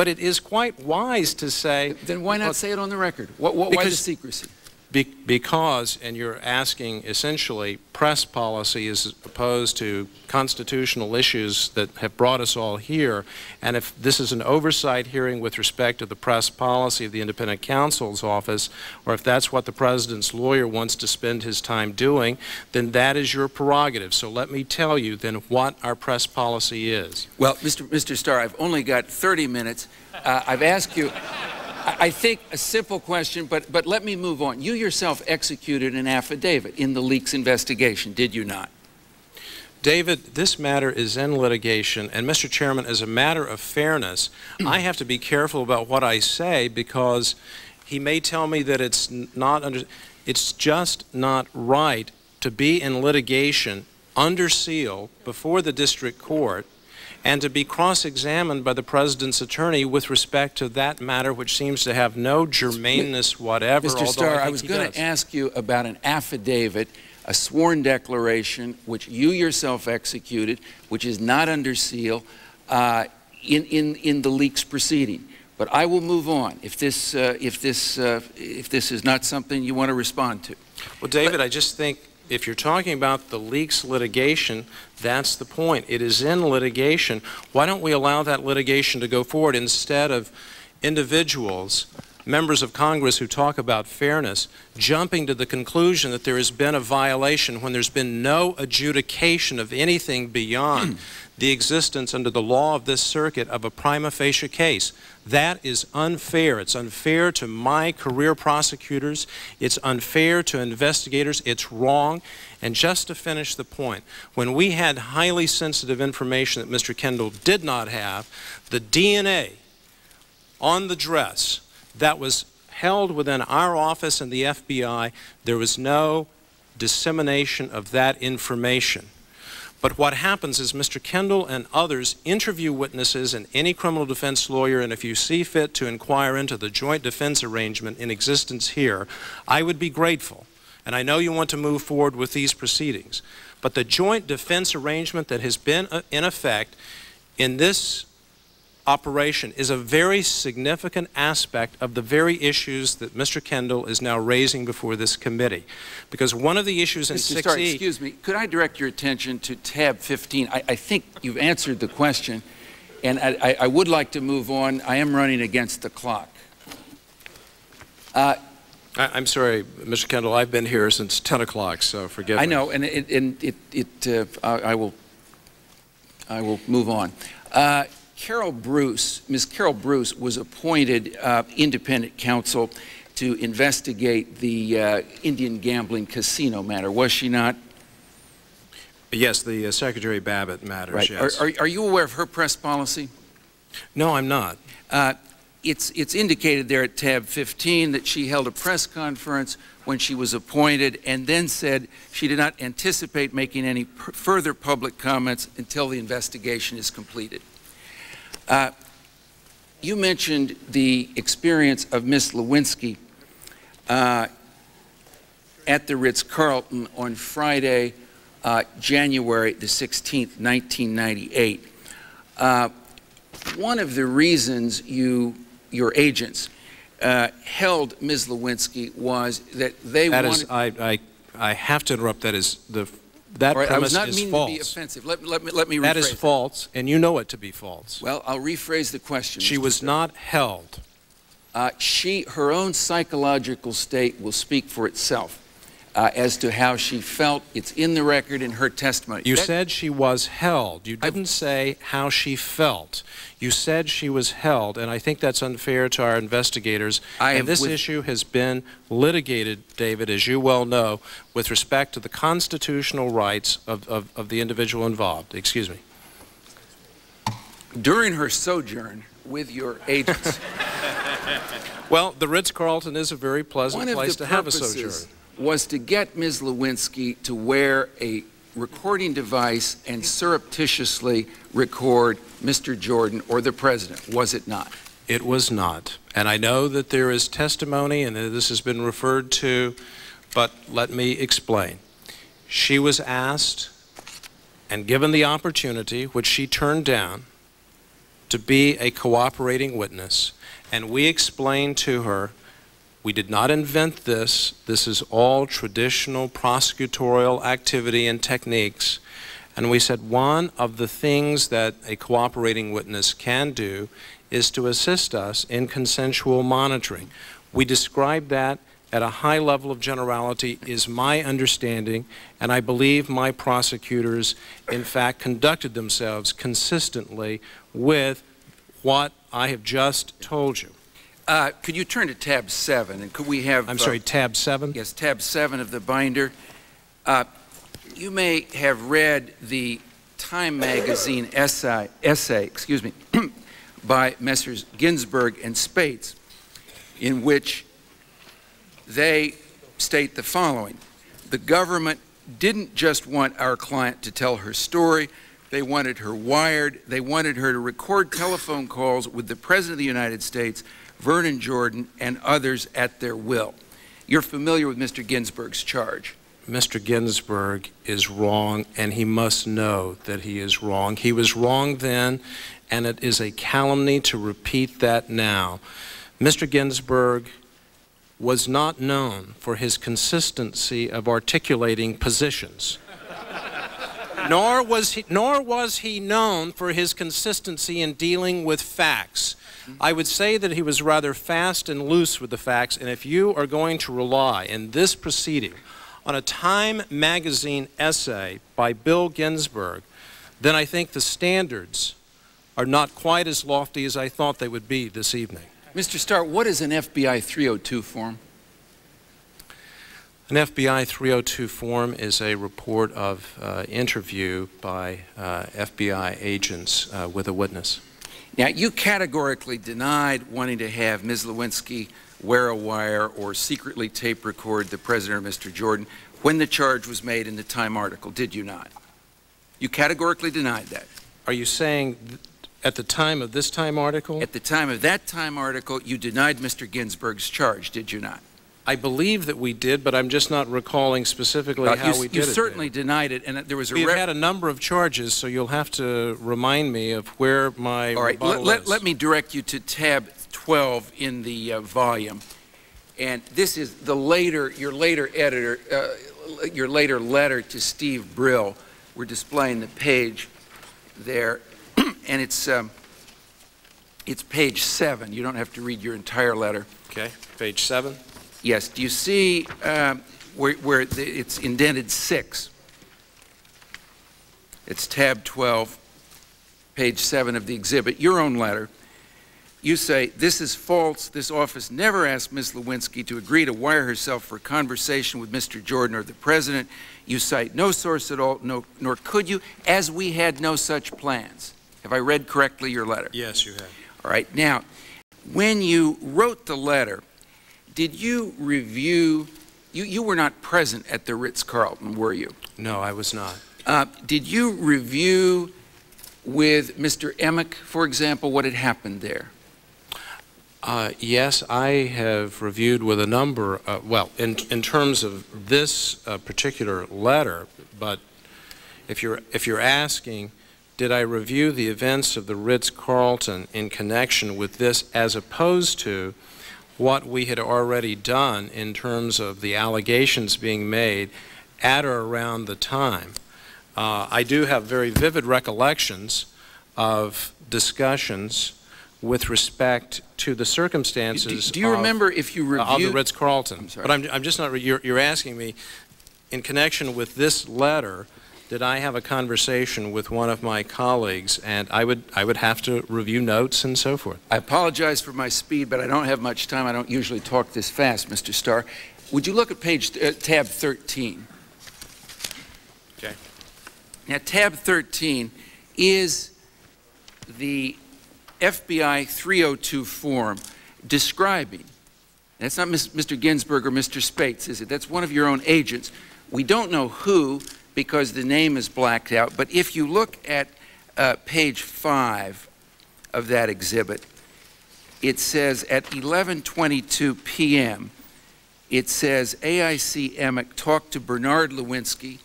But it is quite wise to say. Then why not well, say it on the record? What, what, why the secrecy? Be- because, and you're asking essentially press policy is opposed to constitutional issues that have brought us all here, and if this is an oversight hearing with respect to the press policy of the independent counsel's office, or if that's what the president's lawyer wants to spend his time doing, then that is your prerogative. So let me tell you then what our press policy is. Well, Mr. Mr. Starr, I've only got 30 minutes. Uh, I've asked you, I, think, a simple question, but, but let me move on. You yourself executed an affidavit in the leaks investigation, did you not? David, this matter is in litigation, and Mr. Chairman, as a matter of fairness, I have to be careful about what I say because he may tell me that it's not under, it's just not right to be in litigation under seal before the district court and to be cross-examined by the president's attorney with respect to that matter which seems to have no germaneness whatever. Mr. Starr, I, think was going to ask you about an affidavit, a sworn declaration, which you yourself executed, which is not under seal, uh, in, in, in the leaks proceeding. But I will move on if this, uh, if this, uh, if this is not something you want to respond to. Well, David, I just think if you're talking about the leaks litigation, that's the point. It is in litigation. Why don't we allow that litigation to go forward instead of individuals, members of Congress who talk about fairness, jumping to the conclusion that there has been a violation when there's been no adjudication of anything beyond the existence under the law of this circuit of a prima facie case. That is unfair. It's unfair to my career prosecutors. It's unfair to investigators. It's wrong. And just to finish the point, when we had highly sensitive information that Mr. Kendall did not have, the DNA on the dress that was held within our office and the FBI, there was no dissemination of that information. But what happens is Mr. Kendall and others interview witnesses and any criminal defense lawyer, and if you see fit to inquire into the joint defense arrangement in existence here, I would be grateful. And I know you want to move forward with these proceedings. But the joint defense arrangement that has been uh, in effect in this operation is a very significant aspect of the very issues that Mr. Kendall is now raising before this committee. Because one of the issues in Mr. 6E... Starr, excuse me, could I direct your attention to tab 15? I, I think you've answered the question, and I, I, I would like to move on. I am running against the clock. Uh, I, I'm sorry, Mr. Kendall, I've been here since 10 o'clock, so forgive me. I know, and it, and it, it uh, I, I will, I will move on. Uh, Carol Bruce, Ms. Carol Bruce, was appointed uh, independent counsel to investigate the uh, Indian gambling casino matter, was she not? Yes, the uh, Secretary Babbitt matters, Right. yes. Are, are, are you aware of her press policy? no, I'm not. Uh, it's, it's indicated there at tab 15 that she held a press conference when she was appointed and then said she did not anticipate making any further public comments until the investigation is completed. Uh, you mentioned the experience of Miss Lewinsky uh, at the Ritz-Carlton on Friday, uh, January the 16th, 1998. Uh, one of the reasons you, your agents, uh, held Ms. Lewinsky was that they That wanted. is, I, I, I have to interrupt, that is, the, that right, I was not meaning false. to be offensive. Let, let me, let me rephrase. That is false, and you know it to be false. Well, I'll rephrase the question. She Mr. was not held. Uh, she, her own psychological state will speak for itself uh, as to how she felt. It's in the record in her testimony. You That- said she was held. You didn't say how she felt. You said she was held, and I think that's unfair to our investigators. I and this issue has been litigated, David, as you well know, with respect to the constitutional rights of, of, of the individual involved. Excuse me. during her sojourn with your agents, Well, the Ritz-Carlton is a very pleasant place to have a sojourn. Was to get Ms. Lewinsky to wear a recording device and surreptitiously record Mr. Jordan or the president, was it not? It was not. And I know that there is testimony and this has been referred to, but let me explain. She was asked and given the opportunity, which she turned down, to be a cooperating witness. And we explained to her, we did not invent this. This is all traditional prosecutorial activity and techniques. And we said one of the things that a cooperating witness can do is to assist us in consensual monitoring. We described that at a high level of generality is my understanding, and I believe my prosecutors, in fact, conducted themselves consistently with what I have just told you. Uh, Could you turn to tab seven, and could we have... I'm uh, sorry, tab seven? Yes, tab seven of the binder. Uh, You may have read the Time Magazine essay, essay, excuse me, by Messrs. Ginsburg and Speights, in which they state the following. The government didn't just want our client to tell her story, they wanted her wired, they wanted her to record telephone calls with the President of the United States, Vernon Jordan, and others at their will. You're familiar with Mr. Ginsburg's charge. Mr. Ginsburg is wrong, and he must know that he is wrong. He was wrong then, and it is a calumny to repeat that now. Mr. Ginsburg was not known for his consistency of articulating positions. nor, was he, nor was he known for his consistency in dealing with facts. I would say that he was rather fast and loose with the facts, and if you are going to rely in this proceeding on a Time magazine essay by Bill Ginsburg, then I think the standards are not quite as lofty as I thought they would be this evening. Mr. Starr, what is an FBI 302 form? An FBI 302 form is a report of uh, interview by uh, FBI agents uh, with a witness. Now, you categorically denied wanting to have Ms. Lewinsky wear a wire or secretly tape record the President or Mr. Jordan when the charge was made in the Time article, did you not? You categorically denied that. Are you saying at the time of this Time article? At the time of that Time article, you denied Mr. Ginsburg's charge, did you not? I believe that we did, but I'm just not recalling specifically Uh, how you, we did you it. certainly Dan. denied it, and there was a We've had a number of charges, so you'll have to remind me of where my All right, let, let, let me direct you to tab 12 in the uh, volume. And this is the later, your later editor, uh, your later letter to Steve Brill. We're displaying the page there, and it's, um, it's page seven. You don't have to read your entire letter. Okay, page seven. Yes, do you see um, where, where the, it's indented six? It's tab 12, page 7 of the exhibit, your own letter. You say, this is false. This office never asked Ms. Lewinsky to agree to wire herself for a conversation with Mr. Jordan or the President. You cite no source at all, no, nor could you, as we had no such plans. Have I read correctly your letter? Yes, you have. All right. Now, when you wrote the letter, did you review? You, you were not present at the Ritz Carlton, were you? No, I was not. Uh, did you review with Mr. Emmick, for example, what had happened there? Uh, yes, I have reviewed with a number, uh, well, in, in terms of this uh, particular letter, but if you're, if you're asking, did I review the events of the Ritz-Carlton in connection with this as opposed to what we had already done in terms of the allegations being made at or around the time? Uh, I do have very vivid recollections of discussions with respect to the circumstances do you of- remember if you uh, of the? Ritz-Carlton. I'm sorry. But I'm, I'm just not, you're, you're asking me, in connection with this letter, did I have a conversation with one of my colleagues? And I would, I would have to review notes and so forth. I apologize for my speed, but I don't have much time. I don't usually talk this fast, Mr. Starr. Would you look at page uh, tab 13? Okay. Now, tab 13 is the FBI 302 form describing That's not Mr. Ginsburg or Mr. Speights, is it? That's one of your own agents. We don't know who because the name is blacked out, but if you look at uh, page five of that exhibit, it says at 11:22 p.m. It says AIC Emmick talked to Bernard Lewinsky,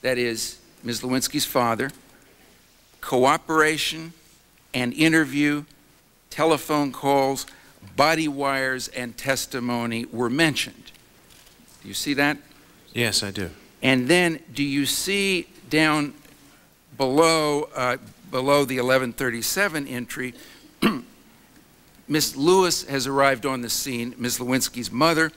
that is Ms. Lewinsky's father, cooperation and interview, telephone calls, body wires, and testimony were mentioned. Do you see that? Yes, I do. And then, do you see down below, uh, below the 1137 entry, Miss Lewis has arrived on the scene, Ms. Lewinsky's mother,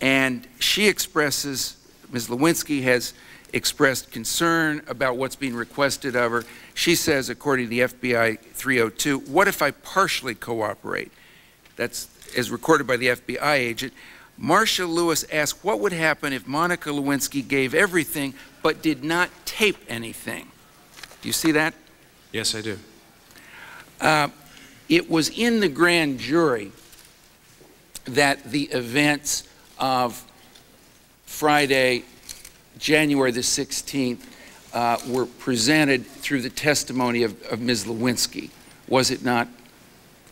and she expresses, Ms. Lewinsky has expressed concern about what's being requested of her. She says, according to the FBI 302, what if I partially cooperate? That's as recorded by the FBI agent. Marcia Lewis asked what would happen if Monica Lewinsky gave everything but did not tape anything. Do you see that? Yes, I do. Uh, it was in the grand jury that the events of Friday, January the 16th, uh, were presented through the testimony of, of Ms. Lewinsky. Was it not?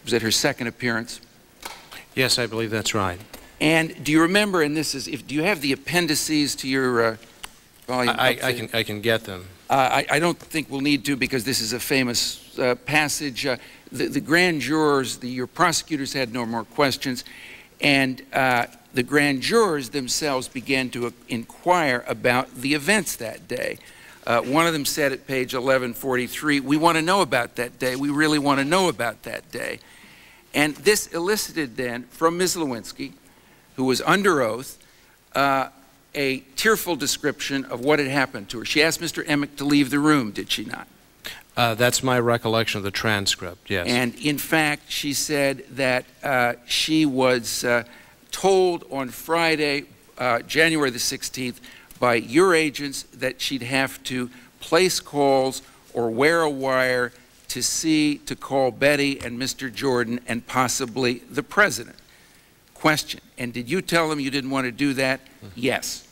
Was it her second appearance? Yes, I believe that's right. And do you remember, and this is, if, do you have the appendices to your uh, volume? I, I, can, I can get them. Uh, I, I don't think we'll need to because this is a famous uh, passage. Uh, the, the grand jurors, the, your prosecutors had no more questions, and uh, the grand jurors themselves began to inquire about the events that day. Uh, one of them said at page 1143, We want to know about that day. We really want to know about that day. And this elicited then from Ms. Lewinsky, who was under oath, uh, a tearful description of what had happened to her. She asked Mr. Emmick to leave the room, did she not? Uh, that's my recollection of the transcript, yes. And in fact, she said that uh, she was uh, told on Friday, uh, January the 16th, by your agents that she'd have to place calls or wear a wire to see, to call Betty and Mr. Jordan and possibly the president. Question, and did you tell them you didn't want to do that? Yes.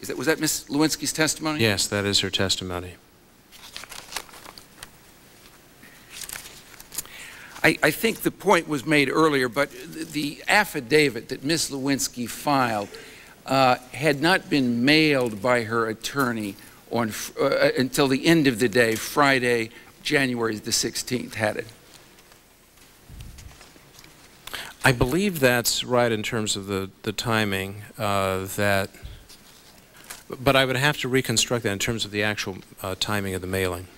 Is that, was that Ms. Lewinsky's testimony? yes, that is her testimony. I, I think the point was made earlier, but the, the affidavit that Ms. Lewinsky filed uh, had not been mailed by her attorney on, uh, until the end of the day, Friday, January the 16th, had it. I believe that's right in terms of the, the timing, uh, that, but I would have to reconstruct that in terms of the actual uh, timing of the mailing.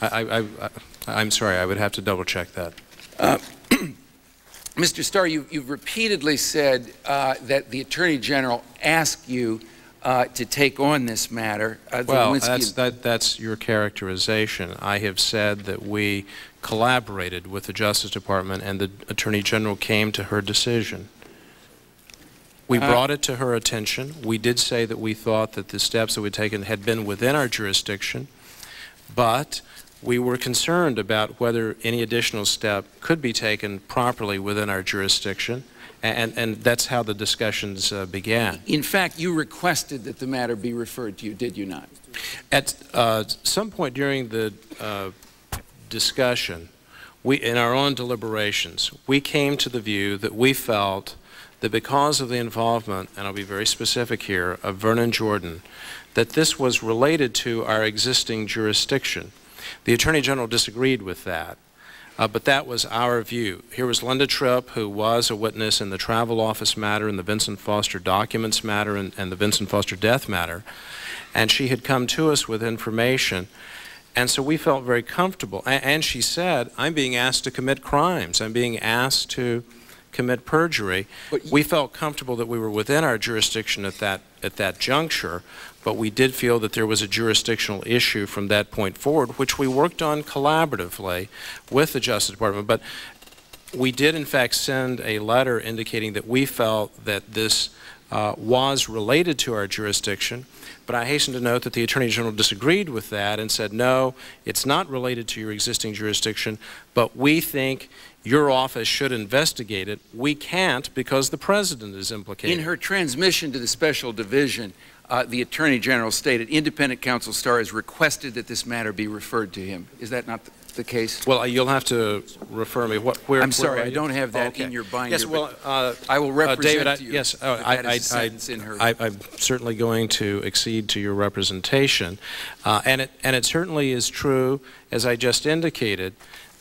I, I, I'm sorry, I would have to double check that. Mr. Starr, you, you've repeatedly said uh, that the Attorney General asked you uh, to take on this matter. Uh, Well, that's, that, that's your characterization. I have said that we collaborated with the Justice Department and the Attorney General came to her decision. We Uh, brought it to her attention. We did say that we thought that the steps that we'd taken had been within our jurisdiction, but we were concerned about whether any additional step could be taken properly within our jurisdiction, and, and that's how the discussions uh, began. In fact, you requested that the matter be referred to you, did you not? At uh, some point during the uh, discussion, we, in our own deliberations, we came to the view that we felt that because of the involvement, and I'll be very specific here, of Vernon Jordan, that this was related to our existing jurisdiction. The Attorney General disagreed with that, uh, but that was our view. Here was Linda Tripp, who was a witness in the travel office matter, in the Vincent Foster documents matter, and, and the Vincent Foster death matter, and she had come to us with information. And so we felt very comfortable. A- And she said, I'm being asked to commit crimes. I'm being asked to commit perjury. But- We felt comfortable that we were within our jurisdiction at that, at that juncture, but we did feel that there was a jurisdictional issue from that point forward, which we worked on collaboratively with the Justice Department. But we did, in fact, send a letter indicating that we felt that this uh, was related to our jurisdiction, But I hasten to note that the Attorney General disagreed with that and said, no, it's not related to your existing jurisdiction, but we think your office should investigate it. We can't because the President is implicated. In her transmission to the Special Division, uh, the Attorney General stated, independent counsel Starr has requested that this matter be referred to him. Is that not the, case? Well, you'll have to refer me. What, where, I'm sorry, I don't have that Okay. in your binder. Yes, well, uh, I will uh, represent David, I- to you yes, uh, I, I, I, sentence in her. I, I'm certainly going to accede to your representation, uh, and it and it certainly is true, as I just indicated,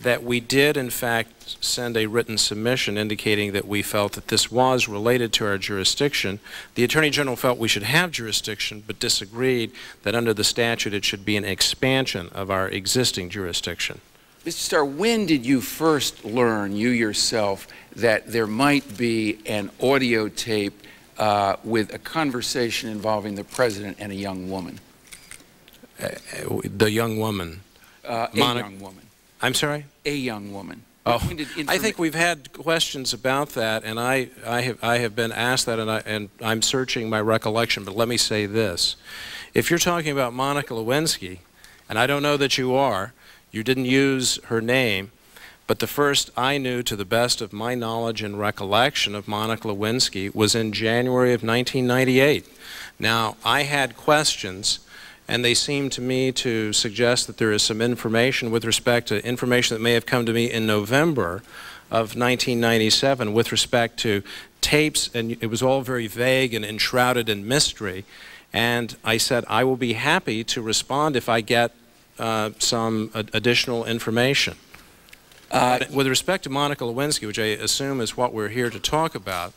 that we did in fact send a written submission indicating that we felt that this was related to our jurisdiction. The Attorney General felt we should have jurisdiction, but disagreed that under the statute it should be an expansion of our existing jurisdiction. Mr. Starr, when did you first learn, you yourself, that there might be an audio tape uh, with a conversation involving the President and a young woman? Uh, The young woman. Uh, a young woman. I'm sorry? A young woman. Oh, I think we've had questions about that, and I, I, have, I have been asked that, and, I, and I'm searching my recollection, but let me say this. If you're talking about Monica Lewinsky, and I don't know that you are, you didn't use her name, but the first I knew, to the best of my knowledge and recollection of Monica Lewinsky, was in January of 1998. Now, I had questions, and they seem to me to suggest that there is some information with respect to information that may have come to me in November of 1997 with respect to tapes, and it was all very vague and enshrouded in mystery. And I said, I will be happy to respond if I get uh, some ad- additional information. Uh, with respect to Monica Lewinsky, which I assume is what we're here to talk about,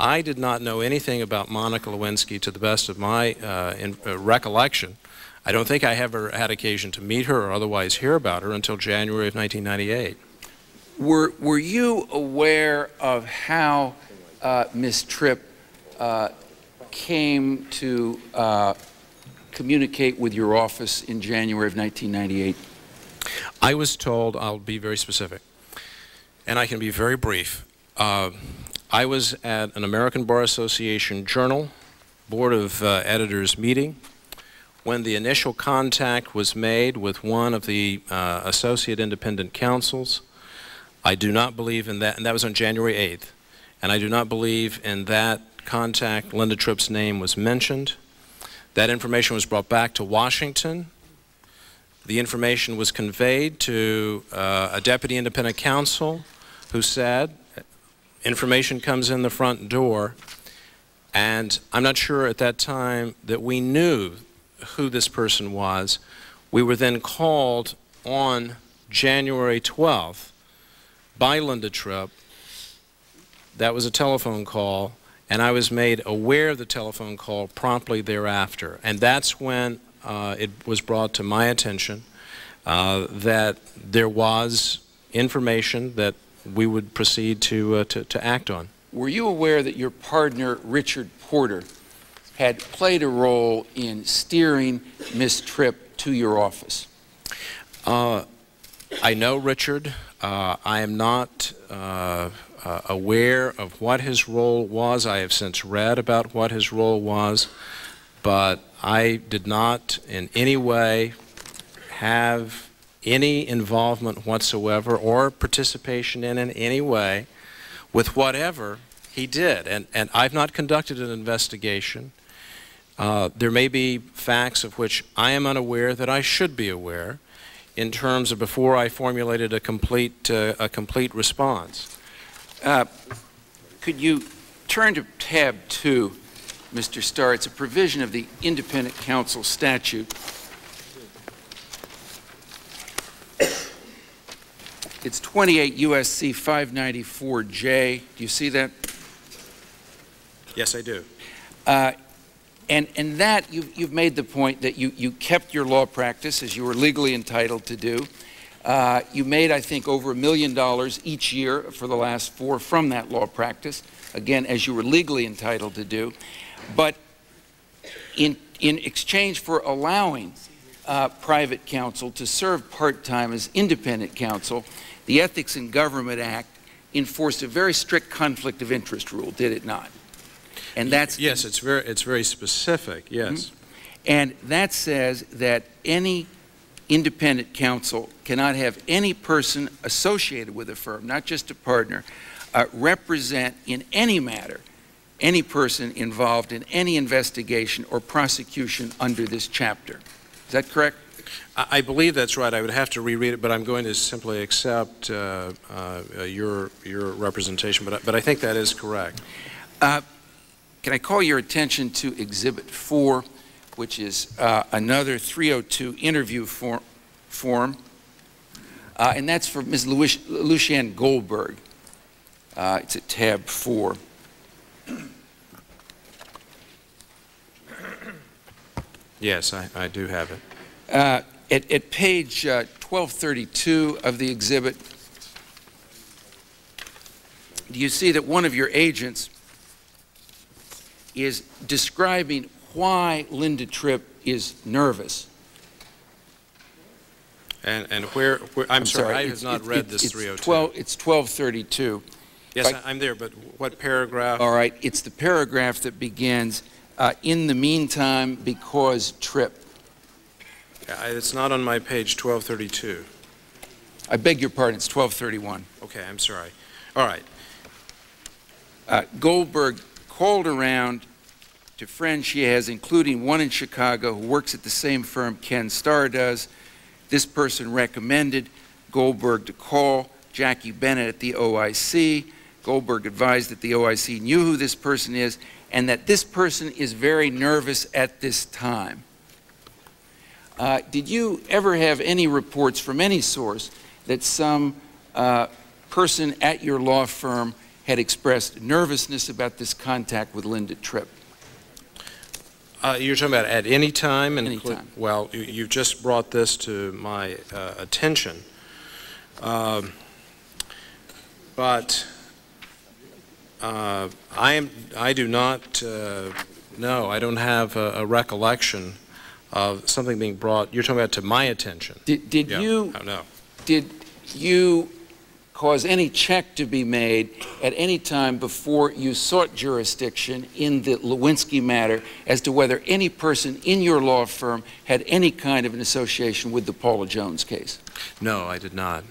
I did not know anything about Monica Lewinsky to the best of my uh, in, uh, recollection. I don't think I ever had occasion to meet her or otherwise hear about her until January of 1998. Were, were you aware of how uh, Ms. Tripp uh, came to uh, communicate with your office in January of 1998? I was told, I'll be very specific, and I can be very brief. I was at an American Bar Association Journal Board of uh, Editors meeting when the initial contact was made with one of the uh, associate independent counsels. I do not believe in that, and that was on January 8th, and I do not believe in that contact. Linda Tripp's name was mentioned. That information was brought back to Washington. The information was conveyed to uh, a deputy independent counsel who said, information comes in the front door, and I'm not sure at that time that we knew who this person was. We were then called on January 12th by Linda Tripp. That was a telephone call, and I was made aware of the telephone call promptly thereafter. And that's when uh, it was brought to my attention uh, that there was information that we would proceed to, uh, to, to act on. Were you aware that your partner, Richard Porter, had played a role in steering Ms. Tripp to your office? Uh, I know Richard. Uh, I am not uh, uh, aware of what his role was. I have since read about what his role was, but I did not in any way have any involvement whatsoever or participation in in any way with whatever he did. And, and I've not conducted an investigation. Uh, there may be facts of which I am unaware that I should be aware in terms of before I formulated a complete, uh, a complete response. Uh, Could you turn to tab two, Mr. Starr? It's a provision of the independent counsel statute. It's 28 USC 594J. Do you see that? Yes, I do. Uh, And, and that, you've, you've made the point that you, you kept your law practice as you were legally entitled to do. Uh, you made, I think, over a million dollars each year for the last four from that law practice, again, as you were legally entitled to do. But in, in exchange for allowing uh, private counsel to serve part-time as independent counsel, the Ethics in Government Act enforced a very strict conflict of interest rule, did it not? And that's Yes, it's very, it's very specific, yes. And that says that any independent counsel cannot have any person associated with a firm, not just a partner, uh, represent in any matter any person involved in any investigation or prosecution under this chapter. Is that correct? I believe that's right. I would have to reread it, but I'm going to simply accept uh, uh, your, your representation, but, I- but I think that is correct. Uh, Can I call your attention to Exhibit 4, which is uh, another 302 interview for- form? Uh, And that's for Ms. Lucianne Goldberg. Uh, It's at tab 4. Yes, I, I do have it. Uh, At at page uh, 1232 of the exhibit, do you see that one of your agents is describing why Linda Tripp is nervous? And, and where, where, I'm sorry, I it's- have not it's- read it's- this it's 302. 12 It's 1232. Yes, I- I- I'm there, but what paragraph? All right, it's the paragraph that begins, uh, "In the meantime, because Tripp." I- It's not on my page 1232. I beg your pardon, it's 1231. Okay, I'm sorry. All right. Uh, Goldberg called around to friends she has, including one in Chicago who works at the same firm Ken Starr does. This person recommended Goldberg to call Jackie Bennett at the OIC. Goldberg advised that the OIC knew who this person is and that this person is very nervous at this time. Uh, did you ever have any reports from any source that some uh, person at your law firm had expressed nervousness about this contact with Linda Tripp? Uh, You're talking about at any time? and Any time. Well, you- you've just brought this to my uh, attention. Um, But uh, I am, I do not, uh, no, I don't have a a recollection of something being brought, you're talking about to my attention? Did, did Yeah. you Oh, no. did you cause any check to be made at any time before you sought jurisdiction in the Lewinsky matter as to whether any person in your law firm had any kind of an association with the Paula Jones case? No, I did not.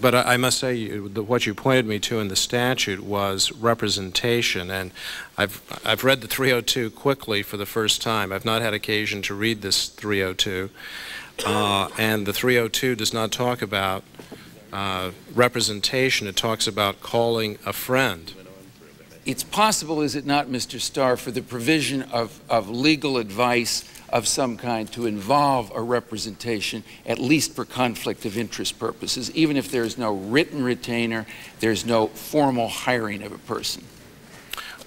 But I I must say, you- the- what you pointed me to in the statute was representation, and I've, I've read the 302 quickly for the first time. I've not had occasion to read this 302, uh, and the 302 does not talk about uh, representation. It talks about calling a friend. It's possible, is it not, Mr. Starr, for the provision of, of legal advice of some kind to involve a representation, at least for conflict of interest purposes, even if there's no written retainer, there's no formal hiring of a person?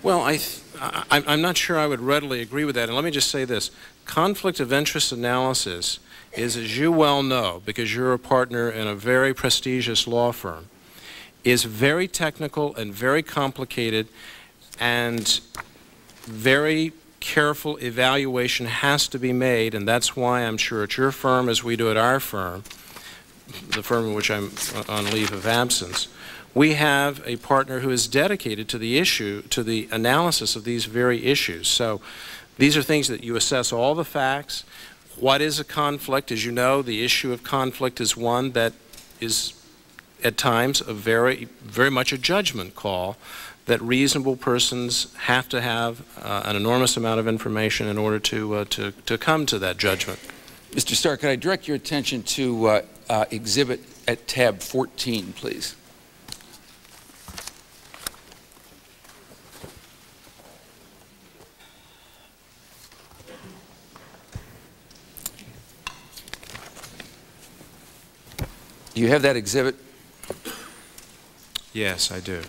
Well, I, I, I'm- I'm not sure I would readily agree with that. And let me just say this. Conflict of interest analysis is, as you well know, because you're a partner in a very prestigious law firm, is very technical and very complicated, and very careful evaluation has to be made, and that's why I'm sure at your firm, as we do at our firm, the firm in which I'm on leave of absence, we have a partner who is dedicated to the issue, to the analysis of these very issues. So these are things that you assess all the facts. What is a conflict? As you know, the issue of conflict is one that is at times a very, very much a judgment call that reasonable persons have to have uh, an enormous amount of information in order to, uh, to, to come to that judgment. Mr. Starr, could I direct your attention to uh, uh, exhibit at tab 14, please? Do you have that exhibit? Yes, I do.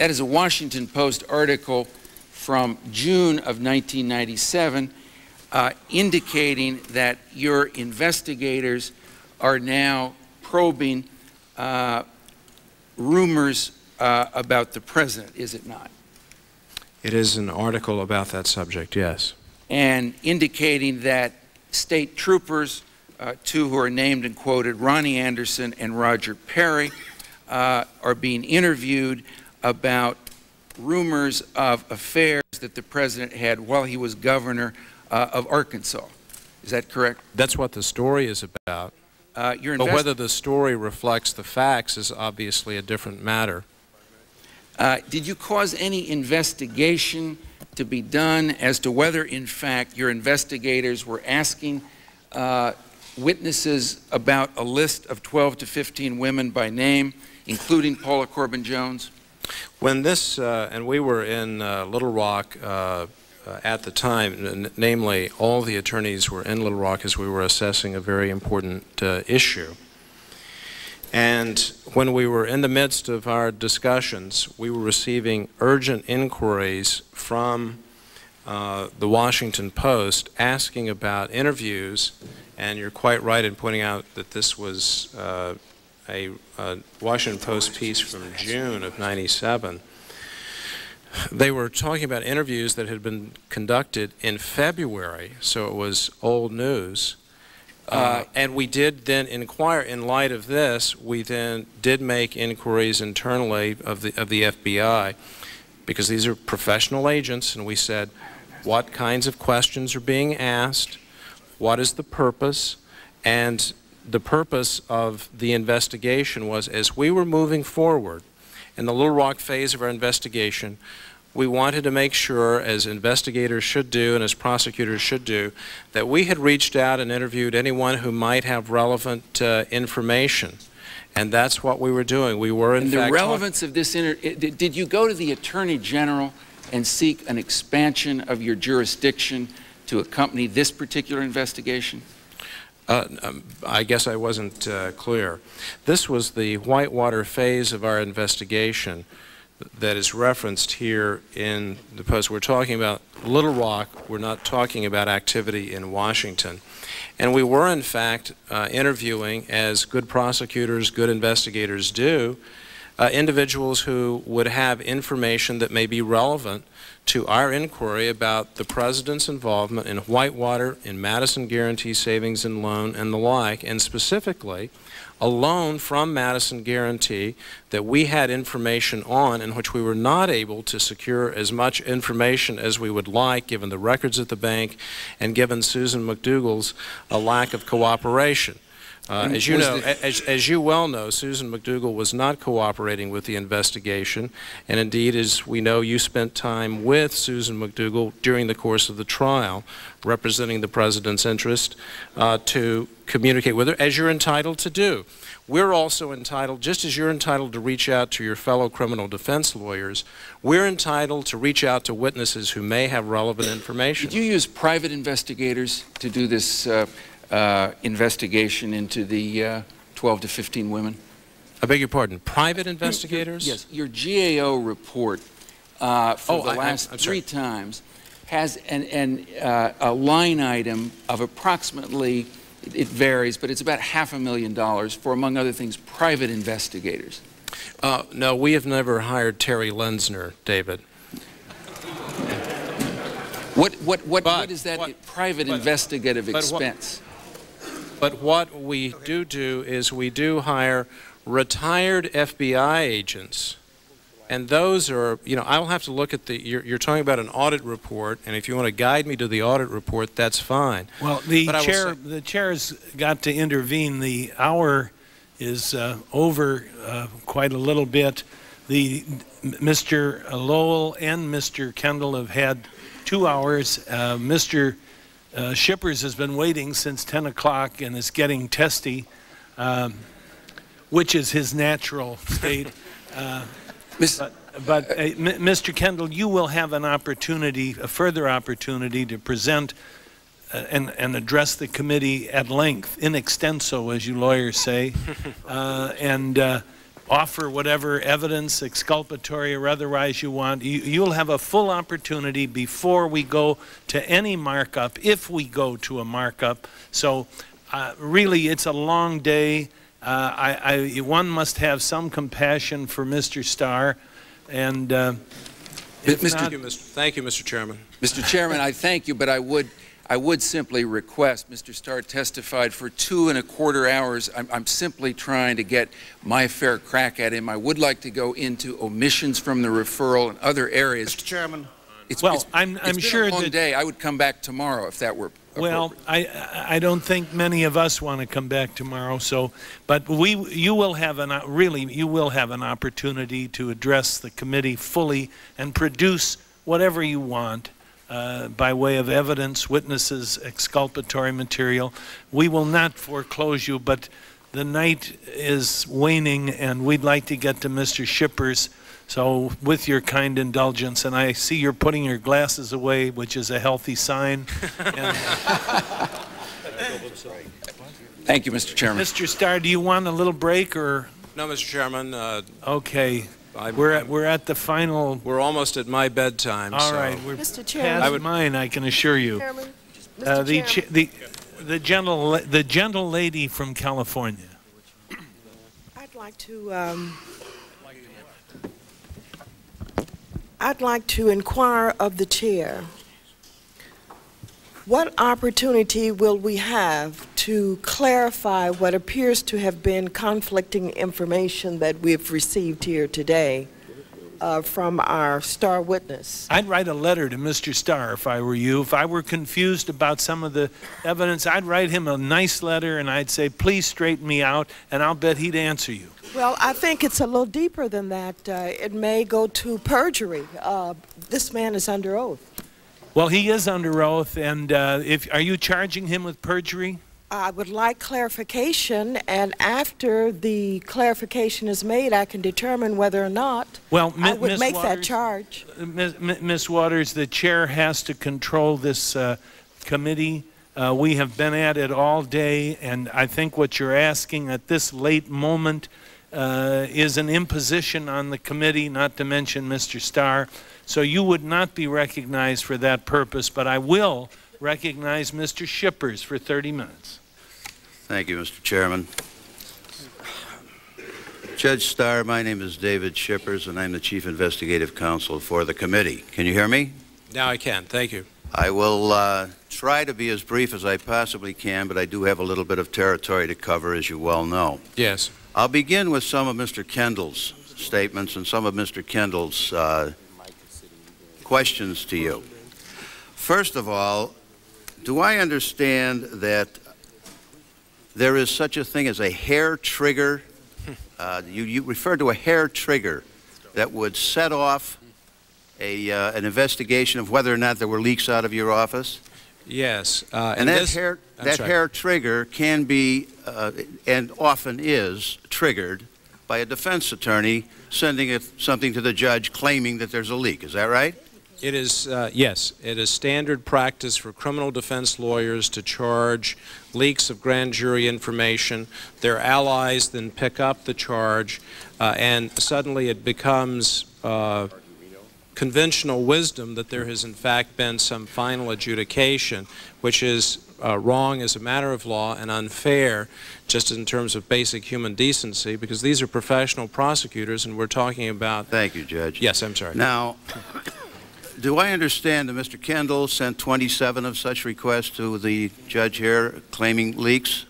That is a Washington Post article from June of 1997 uh, indicating that your investigators are now probing uh, rumors uh, about the president, is it not? It is an article about that subject, yes. and indicating that state troopers, uh, two who are named and quoted, Ronnie Anderson and Roger Perry, uh, are being interviewed about rumors of affairs that the president had while he was governor uh, of Arkansas. Is that correct? That's what the story is about. Uh, your But whether the story reflects the facts is obviously a different matter. Uh, Did you cause any investigation to be done as to whether, in fact, your investigators were asking uh, witnesses about a list of 12 to 15 women by name, including Paula Corbin Jones? When this, uh, and we were in uh, Little Rock uh, at the time, namely, all the attorneys were in Little Rock as we were assessing a very important issue. And when we were in the midst of our discussions, we were receiving urgent inquiries from uh, the Washington Post asking about interviews, and you're quite right in pointing out that this was uh, a, a Washington Post piece from June of 97. They were talking about interviews that had been conducted in February, so it was old news. Uh, and we did then inquire, in light of this, we then did make inquiries internally of the, of the FBI, because these are professional agents, and we said, what kinds of questions are being asked? What is the purpose? And the purpose of the investigation was, as we were moving forward in the Little Rock phase of our investigation, we wanted to make sure, as investigators should do and as prosecutors should do, that we had reached out and interviewed anyone who might have relevant uh, information. And that's what we were doing. We were, in And the fact, talk- relevance of this, inter- did you go to the Attorney General and seek an expansion of your jurisdiction to accompany this particular investigation? Uh, um, I guess I wasn't uh, clear. This was the Whitewater phase of our investigation that is referenced here in the post. We're talking about Little Rock. We're not talking about activity in Washington. And we were, in fact, uh, interviewing, as good prosecutors, good investigators do, uh, individuals who would have information that may be relevant to our inquiry about the president's involvement in Whitewater, in Madison Guaranty Savings and Loan, and the like, and specifically a loan from Madison Guaranty that we had information on in which we were not able to secure as much information as we would like given the records at the bank and given Susan McDougal's a uh, lack of cooperation. Uh, as you know, as, as you well know, Susan McDougal was not cooperating with the investigation, and indeed, as we know, you spent time with Susan McDougal during the course of the trial, representing the president's interest, uh, to communicate with her, as you're entitled to do. We're also entitled, just as you're entitled to reach out to your fellow criminal defense lawyers, we're entitled to reach out to witnesses who may have relevant information. Did you use private investigators to do this uh, uh, investigation into the uh, 12 to 15 women? I beg your pardon, private investigators? Yes. Your GAO report uh, for Oh, the I- last sorry. three times has an, an, uh, a line item of approximately, it- it varies, but it's about half a million dollars for, among other things, private investigators. Uh, no, we have never hired Terry Lenzner, David. What, what, what, But what is that what- private but- investigative but expense? But what we do do is we do hire retired FBI agents. And those are, you know, I'll have to look at the, you're, you're talking about an audit report, and if you want to guide me to the audit report, that's fine. Well, the But chair, the chair's got to intervene. The hour is uh, over uh, quite a little bit. The Mr. Lowell and Mr. Kendall have had two hours. Uh, Mr. Uh, Schippers has been waiting since 10 o'clock and is getting testy, um, which is his natural state. Uh, but, but uh, M- Mr. Kendall, you will have an opportunity, a further opportunity to present uh, and, and address the committee at length, in extenso, as you lawyers say, uh, and uh, offer whatever evidence, exculpatory or otherwise, you want. You, you'll have a full opportunity before we go to any markup, if we go to a markup. So, uh, really, it's a long day. Uh, I, I, one must have some compassion for Mr. Starr, and uh, Mr. not- Thank you, Mr. Thank you, Mr. Chairman. Mr. Chairman, I thank you, but I would, I would simply request, Mr. Starr testified for two and a quarter hours. I'm, I'm simply trying to get my fair crack at him. I would like to go into omissions from the referral and other areas. Mr. Chairman, It's, Well, it's- I'm, it's I'm been sure a long that, day. I would come back tomorrow if that were well. I, I don't think many of us want to come back tomorrow, so, but we, you will have an, really, you will have an opportunity to address the committee fully and produce whatever you want uh, by way of evidence, witnesses, exculpatory material. We will not foreclose you, but the night is waning, and we'd like to get to Mr. Schippers. So with your kind indulgence, and I see you're putting your glasses away, which is a healthy sign. Thank you, Mr. Chairman. Mr. Starr, do you want a little break, or, No, Mr. Chairman, uh, okay, I- we're at, we're at the final, we're almost at my bedtime, all so- right, we're Mr. Chairman, past mine, I can assure you. Chairman, Uh, The, Chairman, chi- the, the gentle, the gentle lady from California. I'd like to, um, I'd like to inquire of the chair, what opportunity will we have to clarify what appears to have been conflicting information that we've received here today uh, from our star witness? I'd write a letter to Mr. Starr if I were you. If I were confused about some of the evidence, I'd write him a nice letter and I'd say, please straighten me out, and I'll bet he'd answer you. Well, I think it's a little deeper than that. Uh, It may go to perjury. Uh, This man is under oath. Well, he is under oath, and uh, if, are you charging him with perjury? I would like clarification, and after the clarification is made, I can determine whether or not Well, I would Ms. make that charge. uh, Ms. Waters, the chair has to control this uh, committee. Uh, We have been at it all day, and I think what you're asking at this late moment uh, is an imposition on the committee, not to mention Mr. Starr. So you would not be recognized for that purpose, but I will recognize Mr. Schippers for 30 minutes. Thank you, Mr. Chairman. Judge Starr, my name is David Schippers, and I'm the Chief Investigative Counsel for the committee. Can you hear me? Now I can, thank you. I will uh, try to be as brief as I possibly can, but I do have a little bit of territory to cover, as you well know. Yes. I'll begin with some of Mr. Kendall's statements and some of Mr. Kendall's uh, questions to you. First of all, do I understand that there is such a thing as a hair trigger? Uh, you, you referred to a hair trigger that would set off a, uh, an investigation of whether or not there were leaks out of your office? Yes. uh, And that this- hair, I'm that sorry. hair trigger can be, uh, and often is, triggered by a defense attorney sending it, something to the judge claiming that there's a leak. Is that right? It is, uh, yes, it is standard practice for criminal defense lawyers to charge leaks of grand jury information. Their allies then pick up the charge, uh, and suddenly it becomes uh, conventional wisdom that there has in fact been some final adjudication, which is uh, wrong as a matter of law and unfair just in terms of basic human decency, because these are professional prosecutors, and we're talking about. Thank you, Judge. Yes, I'm sorry. Now, do I understand that Mr. Kendall sent 27 of such requests to the judge here claiming leaks?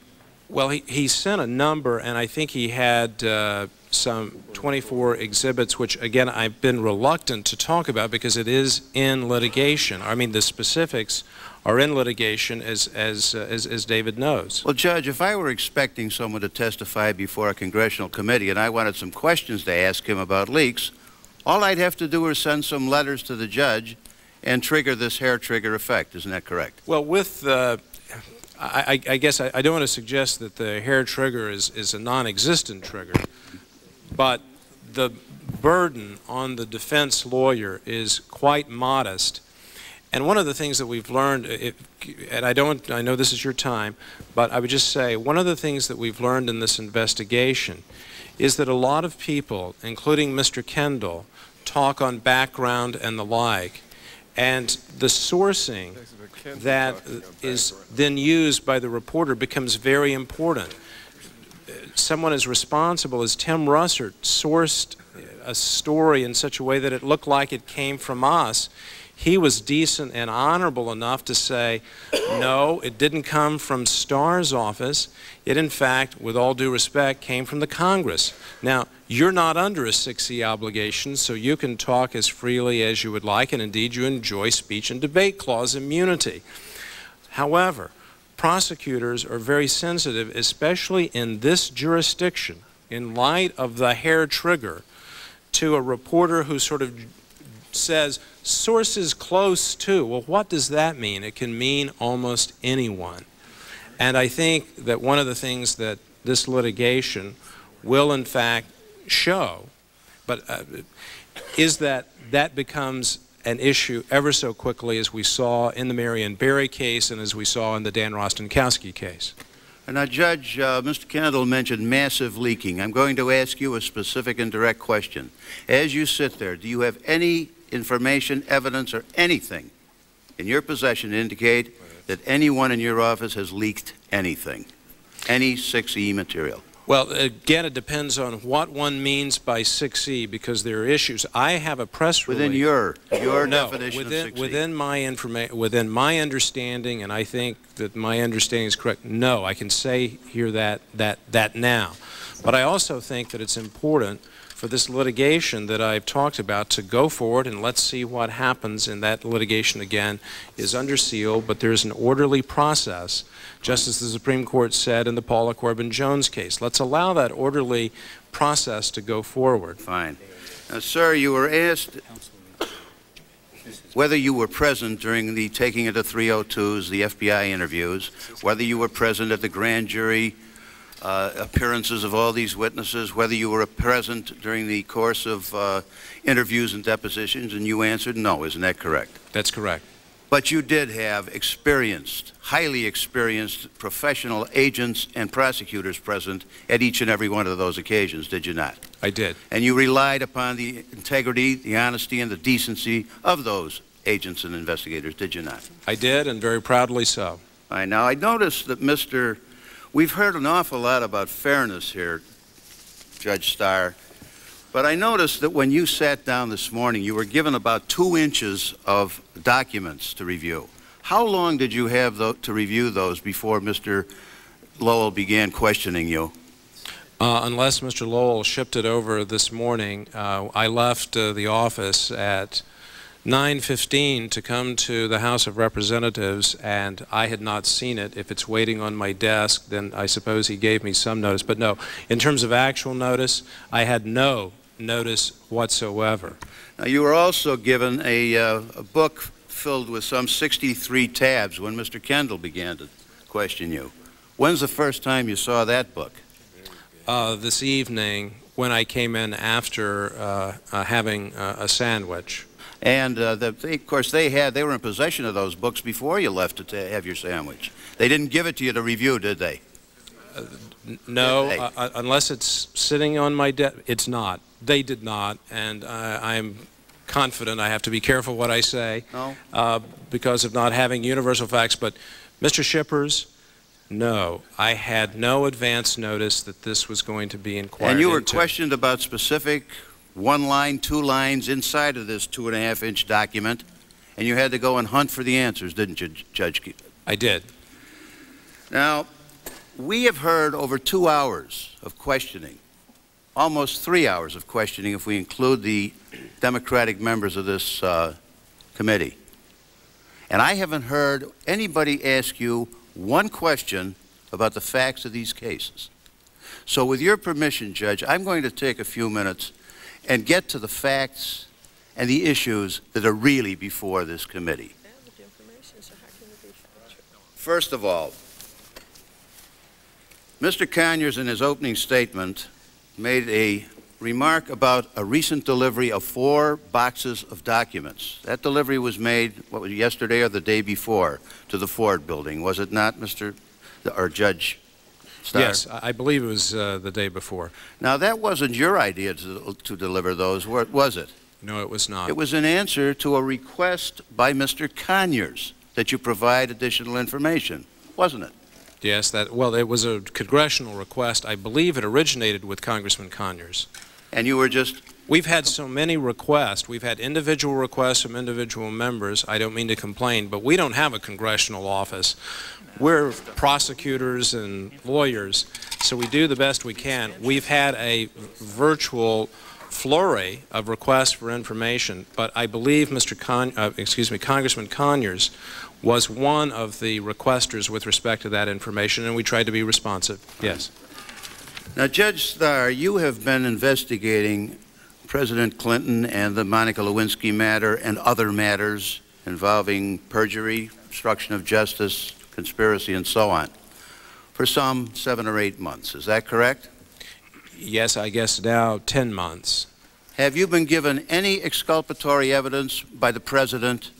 Well, he, he sent a number, and I think he had uh, some 24 exhibits, which, again, I've been reluctant to talk about because it is in litigation. I mean, the specifics are in litigation, as, as, uh, as, as David knows. Well, Judge, if I were expecting someone to testify before a congressional committee and I wanted some questions to ask him about leaks, all I'd have to do is send some letters to the judge and trigger this hair trigger effect. Isn't that correct? Well, with uh, I, I I guess I, I don't want to suggest that the hair trigger is, is a non-existent trigger, but the burden on the defense lawyer is quite modest. And one of the things that we've learned, it, and I don't, I know this is your time, but I would just say one of the things that we've learned in this investigation is that a lot of people, including Mr. Kendall, talk on background and the like, and the sourcing that is then used by the reporter becomes very important. Someone as responsible as Tim Russert sourced a story in such a way that it looked like it came from us, he was decent and honorable enough to say, no, it didn't come from Starr's office. It, in fact, with all due respect, came from the Congress. Now, you're not under a 6E obligation, so you can talk as freely as you would like, and indeed you enjoy speech and debate clause immunity. However, prosecutors are very sensitive, especially in this jurisdiction, in light of the hair trigger, to a reporter who sort of says, sources close to. Well, what does that mean? It can mean almost anyone. And I think that one of the things that this litigation will, in fact, show, but uh, is that that becomes an issue ever so quickly as we saw in the Marion Barry case and as we saw in the Dan Rostenkowski case. And now, Judge, uh, Mr. Kendall mentioned massive leaking. I'm going to ask you a specific and direct question. As you sit there, do you have any information, evidence, or anything in your possession to indicate that anyone in your office has leaked anything, any 6E material? Well, again, it depends on what one means by 6E because there are issues. I have a press release. Within your, your no, definition within, of 6E. within my informa- within my understanding, and I think that my understanding is correct. No, I can say here that that that now, but I also think that it's important for this litigation that I've talked about to go forward and let's see what happens in that litigation again is under seal, but there's an orderly process, just as the Supreme Court said in the Paula Corbin Jones case. Let's allow that orderly process to go forward. Fine. Now, sir, you were asked whether you were present during the taking of the 302s, the FBI interviews, whether you were present at the grand jury uh, appearances of all these witnesses, whether you were present during the course of uh, interviews and depositions, and you answered no. Isn't that correct? That's correct. But you did have experienced, highly experienced professional agents and prosecutors present at each and every one of those occasions, did you not? I did. And you relied upon the integrity, the honesty, and the decency of those agents and investigators, did you not? I did, and very proudly so. Right, now I noticed that Mr. We've heard an awful lot about fairness here, Judge Starr, but I noticed that when you sat down this morning, you were given about two inches of documents to review. How long did you have to review those before Mr. Lowell began questioning you? Uh, unless Mr. Lowell shipped it over this morning, uh, I left uh, the office at 9:15 to come to the House of Representatives, and I had not seen it. If it's waiting on my desk, then I suppose he gave me some notice. But no, in terms of actual notice, I had no notice whatsoever. Now, you were also given a, uh, a book filled with some 63 tabs when Mr. Kendall began to question you. When's the first time you saw that book? Uh, this evening, when I came in after uh, uh, having uh, a sandwich. And uh, the, they, of course, they had they were in possession of those books before you left to have your sandwich. They didn't give it to you to review, did they? N- No, Hey. uh, uh, unless it's sitting on my desk, it's not. They did not, and uh, I'm confident. I have to be careful what I say No. uh, because of not having universal facts. But, Mr. Schippers, no, I had no advance notice that this was going to be inquired and you were into. questioned about specific one line, two lines inside of this two and a half inch document, and you had to go and hunt for the answers, didn't you, Judge? I did. Now, we have heard over two hours of questioning, almost three hours of questioning if we include the Democratic members of this uh, committee. And I haven't heard anybody ask you one question about the facts of these cases. So, with your permission, Judge, I'm going to take a few minutes and get to the facts and the issues that are really before this committee. First of all, Mr. Conyers, in his opening statement, made a remark about a recent delivery of four boxes of documents. That delivery was made, what was it, yesterday or the day before, to the Ford building, was it not, Mr. or Judge Starr? Yes, I I believe it was uh, the day before. Now, that wasn't your idea to, to deliver those, was it? No, it was not. It was an answer to a request by Mr. Conyers that you provide additional information, wasn't it? Yes, that, well, it was a congressional request. I believe it originated with Congressman Conyers. And you were just We've had so many requests. We've had individual requests from individual members. I don't mean to complain, but we don't have a congressional office. We're prosecutors and lawyers, so we do the best we can. We've had a virtual flurry of requests for information, but I believe Mr. Con, uh, excuse me, Congressman Conyers was one of the requesters with respect to that information, and we tried to be responsive. Yes. Now, Judge Starr, you have been investigating President Clinton and the Monica Lewinsky matter and other matters involving perjury, obstruction of justice, conspiracy, and so on for some seven or eight months. Is that correct? Yes, I guess now 10 months. Have you been given any exculpatory evidence by the President,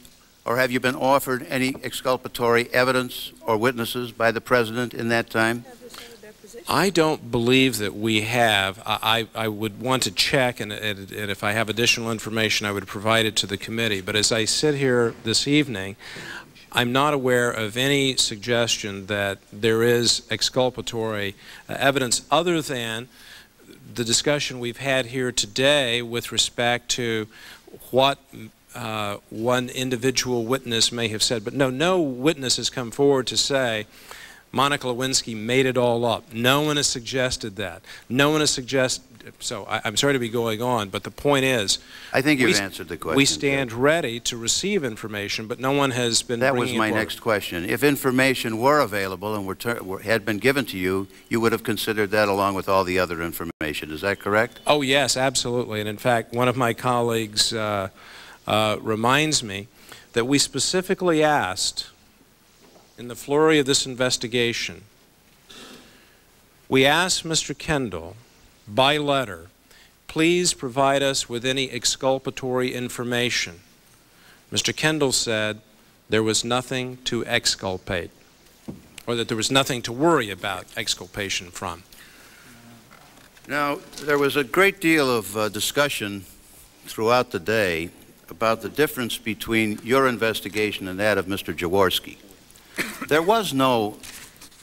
or have you been offered any exculpatory evidence or witnesses by the President in that time? I don't believe that we have. I, I would want to check, and, and, and, if I have additional information, I would provide it to the committee. But as I sit here this evening, I'm not aware of any suggestion that there is exculpatory uh, evidence other than the discussion we've had here today with respect to what uh, one individual witness may have said. But no, no witness has come forward to say, Monica Lewinsky made it all up. No one has suggested that. No one has suggested. So I, am sorry to be going on, but the point is, I think you've we, answered the question. We stand ready to receive information, but no one has been. That was my next question. If information were available and were, were had been given to you, you would have considered that along with all the other information. Is that correct? Oh yes, absolutely. And in fact, one of my colleagues uh, uh, reminds me that we specifically asked in the flurry of this investigation, we asked Mr. Kendall by letter, please provide us with any exculpatory information. Mr. Kendall said there was nothing to exculpate, or that there was nothing to worry about exculpation from. Now, there was a great deal of uh, discussion throughout the day about the difference between your investigation and that of Mr. Jaworski. There was no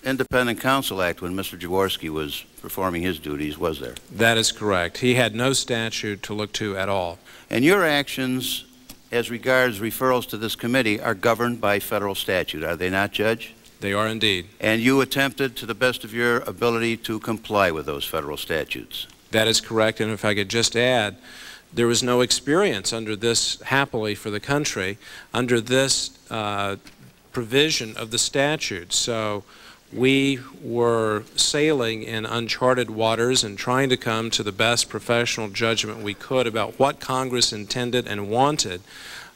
Independent Counsel Act when Mr. Jaworski was performing his duties, was there? That is correct. He had no statute to look to at all. And your actions as regards referrals to this committee are governed by federal statute, are they not, Judge? They are indeed. And you attempted to the best of your ability to comply with those federal statutes? That is correct. And if I could just add, there was no experience under this, happily for the country, under this uh, provision of the statute. So we were sailing in uncharted waters and trying to come to the best professional judgment we could about what Congress intended and wanted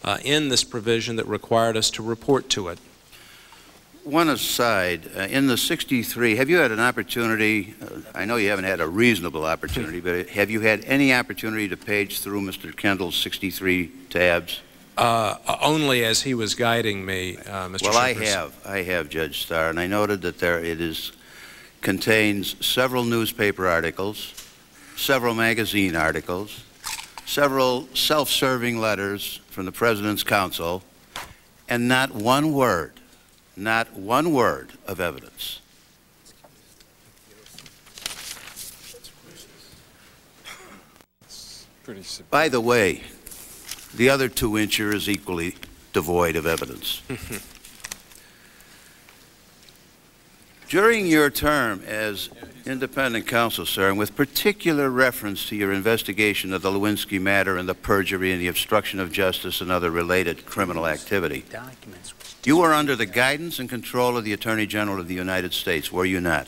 uh, in this provision that required us to report to it. One aside, uh, in the 63, have you had an opportunity, uh, I know you haven't had a reasonable opportunity, but have you had any opportunity to page through Mr. Kendall's 63 tabs? Uh, only as he was guiding me, uh, Mr. Well, Schippers. I have. I have, Judge Starr, and I noted that there it is contains several newspaper articles, several magazine articles, several self-serving letters from the President's Counsel, and not one word, not one word of evidence. By the way, the other two incher is equally devoid of evidence. During your term as independent counsel, sir, and with particular reference to your investigation of the Lewinsky matter and the perjury and the obstruction of justice and other related criminal activity, you were under the guidance and control of the Attorney General of the United States, were you not?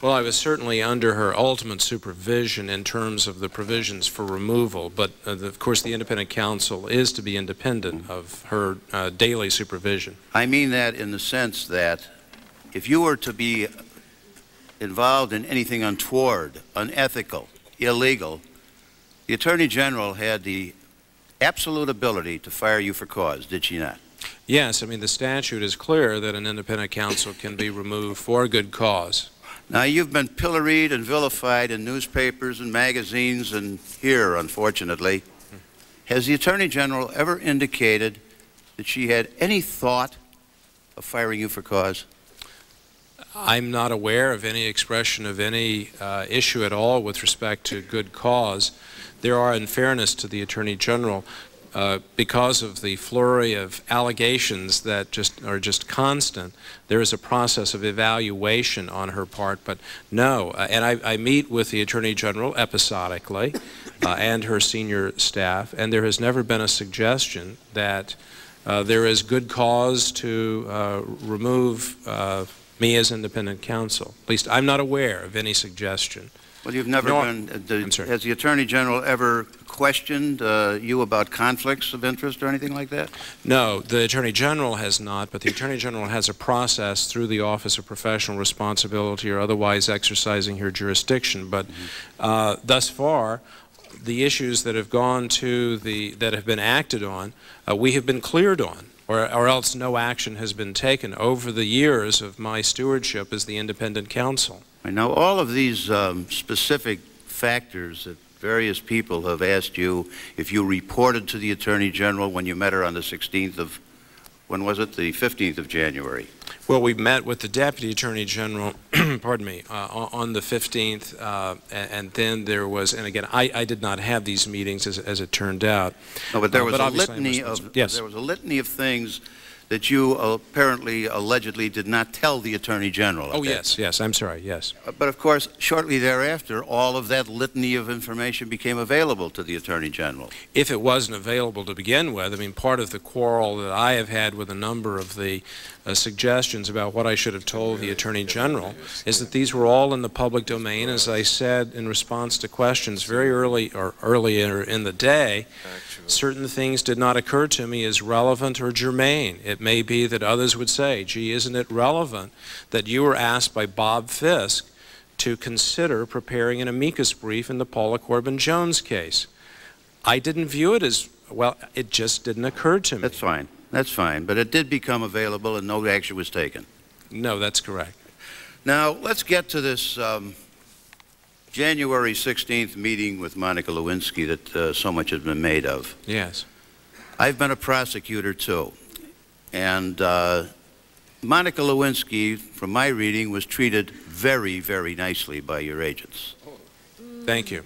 Well, I was certainly under her ultimate supervision in terms of the provisions for removal, but uh, the, of course the independent counsel is to be independent of her uh, daily supervision. I mean that in the sense that if you were to be involved in anything untoward, unethical, illegal, the Attorney General had the absolute ability to fire you for cause, did she not? Yes, I mean the statute is clear that an independent counsel can be removed for a good cause. Now, you've been pilloried and vilified in newspapers and magazines and here, unfortunately. Has the Attorney General ever indicated that she had any thought of firing you for cause? I'm not aware of any expression of any uh, issue at all with respect to good cause. There are, in fairness to the Attorney General, uh, because of the flurry of allegations that just are just constant, there is a process of evaluation on her part. But no, uh, and I, I, meet with the Attorney General episodically uh, and her senior staff, and there has never been a suggestion that uh, there is good cause to uh, remove uh, me as independent counsel. At least I'm not aware of any suggestion. Well, you've never No, been, the- has the Attorney General ever questioned uh, you about conflicts of interest or anything like that? No, the Attorney General has not, but the Attorney General has a process through the Office of Professional Responsibility or otherwise exercising her jurisdiction. But uh, thus far, the issues that have gone to the, that have been acted on, uh, we have been cleared on. Or, or else no action has been taken over the years of my stewardship as the independent counsel. I know all of these um, specific factors that various people have asked you if you reported to the Attorney General when you met her on the 16th of, when was it, the 15th of January? Well, we met with the Deputy Attorney General, pardon me, uh, on the 15th, uh, and, then there was, and again, I, I did not have these meetings as, as it turned out. No, but there Uh, was but a litany of. Yes. there was a litany of things that you apparently, allegedly did not tell the Attorney General. Oh, yes, yes, I'm sorry, yes. Uh, But of course, shortly thereafter, all of that litany of information became available to the Attorney General. If it wasn't available to begin with, I mean, part of the quarrel that I have had with a number of the uh, suggestions about what I should have told the Attorney General is that these were all in the public domain. As I said in response to questions very early or earlier in the day, certain things did not occur to me as relevant or germane. It may be that others would say, gee, isn't it relevant that you were asked by Bob Fiske to consider preparing an amicus brief in the Paula Corbin Jones case? I didn't view it as, well, it just didn't occur to me. That's fine, that's fine, but it did become available and no action was taken. No, that's correct. Now, let's get to this um, January 16th meeting with Monica Lewinsky that uh, so much has been made of. Yes. I've been a prosecutor too, and uh, Monica Lewinsky, from my reading, was treated very, very nicely by your agents. Thank you.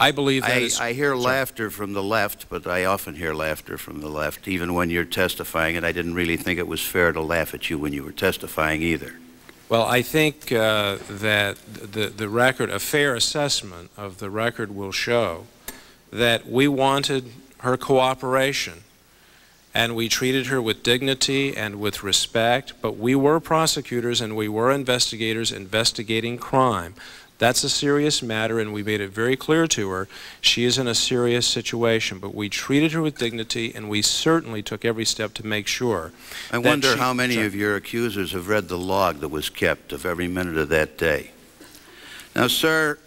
I believe that I, is- I hear Sorry. laughter from the left, but I often hear laughter from the left, even when you're testifying, and I didn't really think it was fair to laugh at you when you were testifying either. Well, I think uh, that the, the record, a fair assessment of the record will show that we wanted her cooperation and we treated her with dignity and with respect, but we were prosecutors and we were investigators investigating crime. That's a serious matter, and we made it very clear to her she is in a serious situation. But we treated her with dignity, and we certainly took every step to make sure. I wonder she- how many Sorry. of your accusers have read the log that was kept of every minute of that day. Now, sir,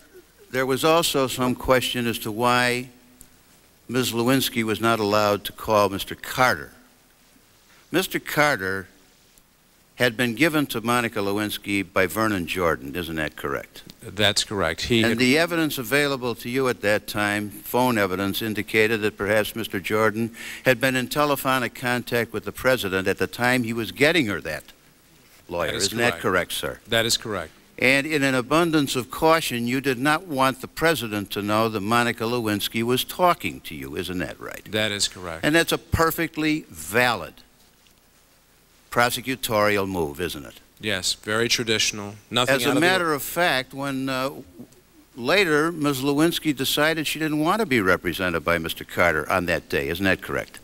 there was also some question as to why Ms. Lewinsky was not allowed to call Mr. Carter. Mr. Carter had been given to Monica Lewinsky by Vernon Jordan, isn't that correct? That's correct. He And the evidence available to you at that time, phone evidence, indicated that perhaps Mr. Jordan had been in telephonic contact with the president at the time he was getting her that lawyer. That is Isn't that correct. correct, sir? that is correct. And in an abundance of caution, you did not want the president to know that Monica Lewinsky was talking to you. Isn't that right? That is correct. And that's a perfectly valid prosecutorial move, isn't it? Yes, very traditional. Nothing As a matter of fact, when uh, later Ms. Lewinsky decided she didn't want to be represented by Mr. Carter on that day, isn't that correct?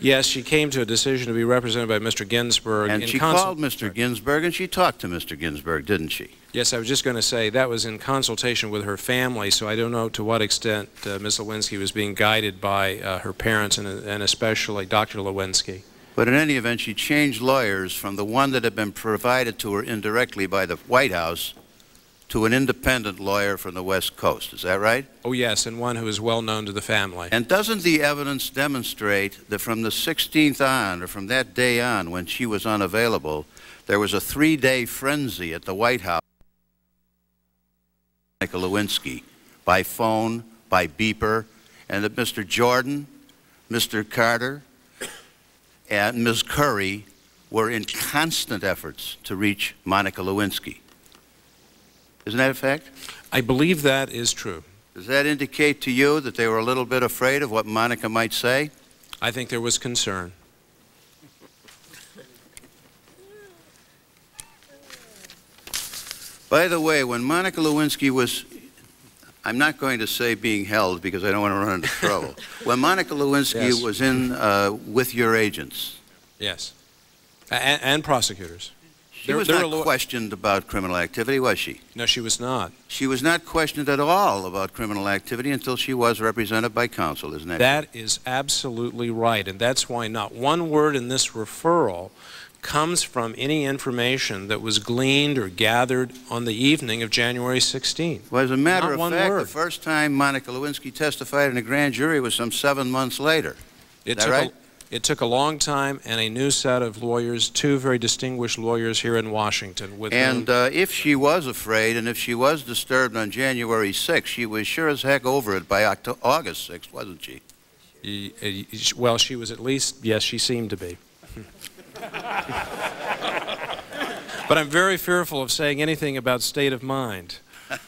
Yes, she came to a decision to be represented by Mr. Ginsburg. And she called Mr. Ginsburg and she talked to Mr. Ginsburg, didn't she? Yes, I was just going to say that was in consultation with her family, so I don't know to what extent uh, Ms. Lewinsky was being guided by uh, her parents and, and especially Dr. Lewinsky. But in any event, she changed lawyers from the one that had been provided to her indirectly by the White House to an independent lawyer from the West Coast. Is that right? Oh, yes, and one who is well known to the family. And doesn't the evidence demonstrate that from the 16th on, or from that day on when she was unavailable, there was a three-day frenzy at the White House Monica Lewinsky by phone, by beeper, and that Mr. Jordan, Mr. Carter, and Ms. Currie were in constant efforts to reach Monica Lewinsky. Isn't that a fact? I believe that is true. Does that indicate to you that they were a little bit afraid of what Monica might say? I think there was concern. By the way, when Monica Lewinsky was, I'm not going to say being held because I don't want to run into trouble. when Monica Lewinsky Yes. was in uh, with your agents, Yes. And, and prosecutors. she There- was there not questioned about criminal activity, was she? No, she was not. She was not questioned at all about criminal activity until she was represented by counsel, isn't that? That is absolutely right, and that's why not one word in this referral comes from any information that was gleaned or gathered on the evening of January 16th. Well, as a matter Not of fact, the first time Monica Lewinsky testified in a grand jury was some seven months later. It took right? a, it took a long time and a new set of lawyers, two very distinguished lawyers here in Washington, with And uh, if she was afraid and if she was disturbed on January 6th, she was sure as heck over it by Octo- August 6th, wasn't she? y- well, she was at least, yes, she seemed to be. but I'm very fearful of saying anything about state of mind,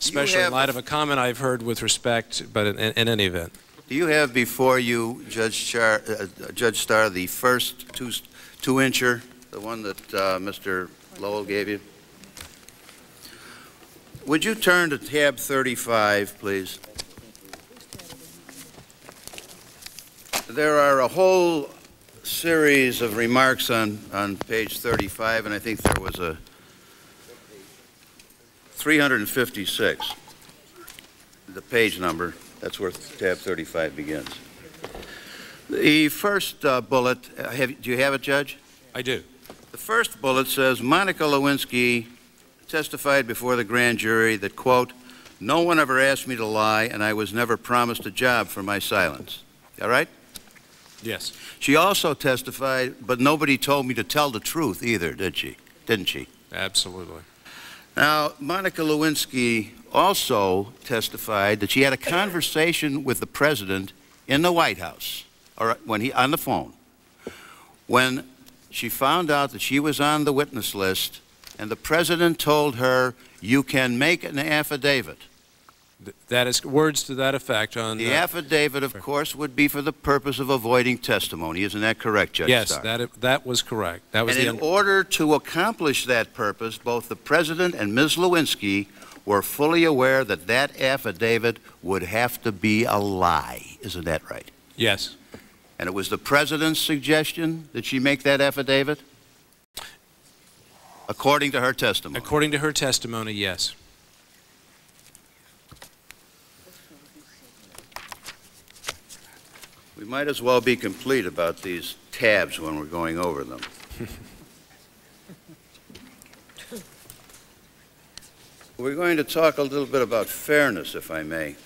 especially in light of a comment I've heard with respect, but in, in, in any event. Do you have before you, Judge, Char, uh, uh, Judge Starr, the first two, two-incher, the one that uh, Mr. Lowell gave you? Would you turn to tab 35, please? There are a whole series of remarks on, on page 35, and I think there was a 356, the page number. That's where tab 35 begins. The first uh, bullet, uh, have, do you have it, Judge? I do. The first bullet says Monica Lewinsky testified before the grand jury that, quote, no one ever asked me to lie, and I was never promised a job for my silence. All right? Yes. She also testified, but nobody told me to tell the truth either, did she? Didn't she? Absolutely. Now, Monica Lewinsky also testified that she had a conversation with the president in the White House, or when he on the phone, when she found out that she was on the witness list, and the president told her, "You can make an affidavit." Th- That is words to that effect on. The uh, affidavit, of course, would be for the purpose of avoiding testimony. Isn't that correct, Judge yes, Starr? that, that was correct. That was And in order to accomplish that purpose, both the President and Ms. Lewinsky were fully aware that that affidavit would have to be a lie. Isn't that right? yes. And it was the President's suggestion that she make that affidavit? According to her testimony. According to her testimony, yes. We might as well be complete about these tabs when we're going over them. We're going to talk a little bit about fairness, if I may.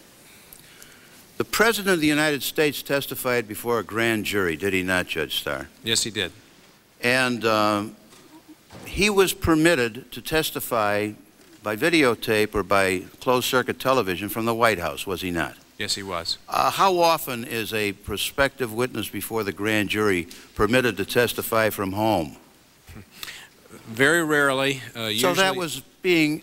The President of the United States testified before a grand jury, did he not, Judge Starr? Yes, he did. And um, he was permitted to testify by videotape or by closed-circuit television from the White House, was he not? Yes, he was. Uh, how often is a prospective witness before the grand jury permitted to testify from home? Very rarely. Uh, So that was being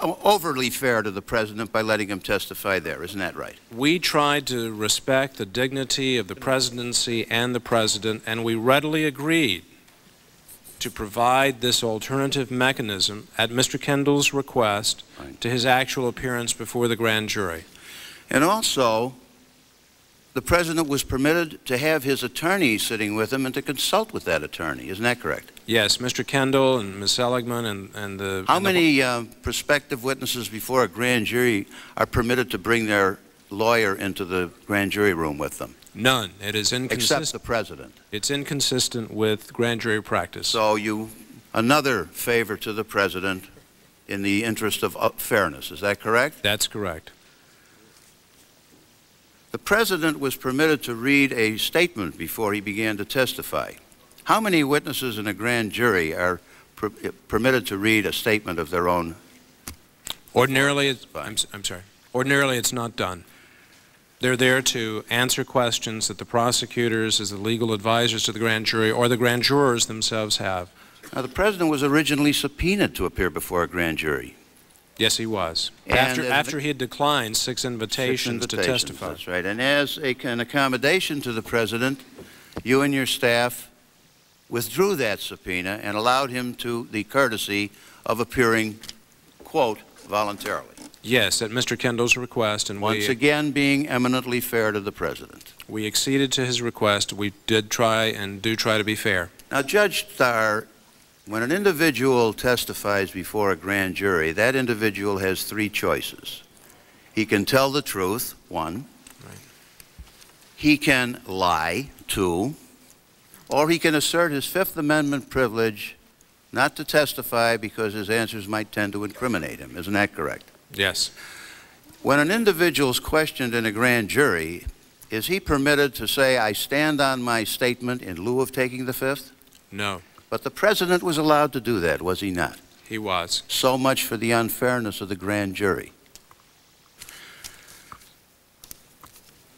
overly fair to the president by letting him testify there, isn't that right? We tried to respect the dignity of the presidency and the president, and we readily agreed to provide this alternative mechanism at Mr. Kendall's request Fine. to his actual appearance before the grand jury. And also, the president was permitted to have his attorney sitting with him and to consult with that attorney, isn't that correct? Yes, Mr. Kendall and Ms. Seligman and, and the. How and the- many uh, prospective witnesses before a grand jury are permitted to bring their lawyer into the grand jury room with them, None. It is inconsistent. except the president? It's inconsistent with grand jury practice. So you, another favor to the president in the interest of uh, fairness, is that correct? That's correct. The president was permitted to read a statement before he began to testify. How many witnesses in a grand jury are per- permitted to read a statement of their own? Ordinarily, it's, I'm, I'm sorry. Ordinarily, it's not done. They're there to answer questions that the prosecutors, as the legal advisors to the grand jury, or the grand jurors themselves have. Now, the president was originally subpoenaed to appear before a grand jury. Yes, he was. And after, after he had declined six Six invitations, to testify. That's right. And as a, an accommodation to the president, you and your staff withdrew that subpoena and allowed him to the courtesy of appearing, quote, voluntarily. Yes, at Mr. Kendall's request, and Once we, again, being eminently fair to the president. we acceded to his request. We did try and do try to be fair. Now, Judge Starr, when an individual testifies before a grand jury, that individual has three choices. He can tell the truth, one. Right. He can lie, two. Or he can assert his Fifth Amendment privilege not to testify because his answers might tend to incriminate him. Isn't that correct? Yes. When an individual is questioned in a grand jury, is he permitted to say, I stand on my statement in lieu of taking the Fifth? No, But the president was allowed to do that, was he not? he was. So much for the unfairness of the grand jury.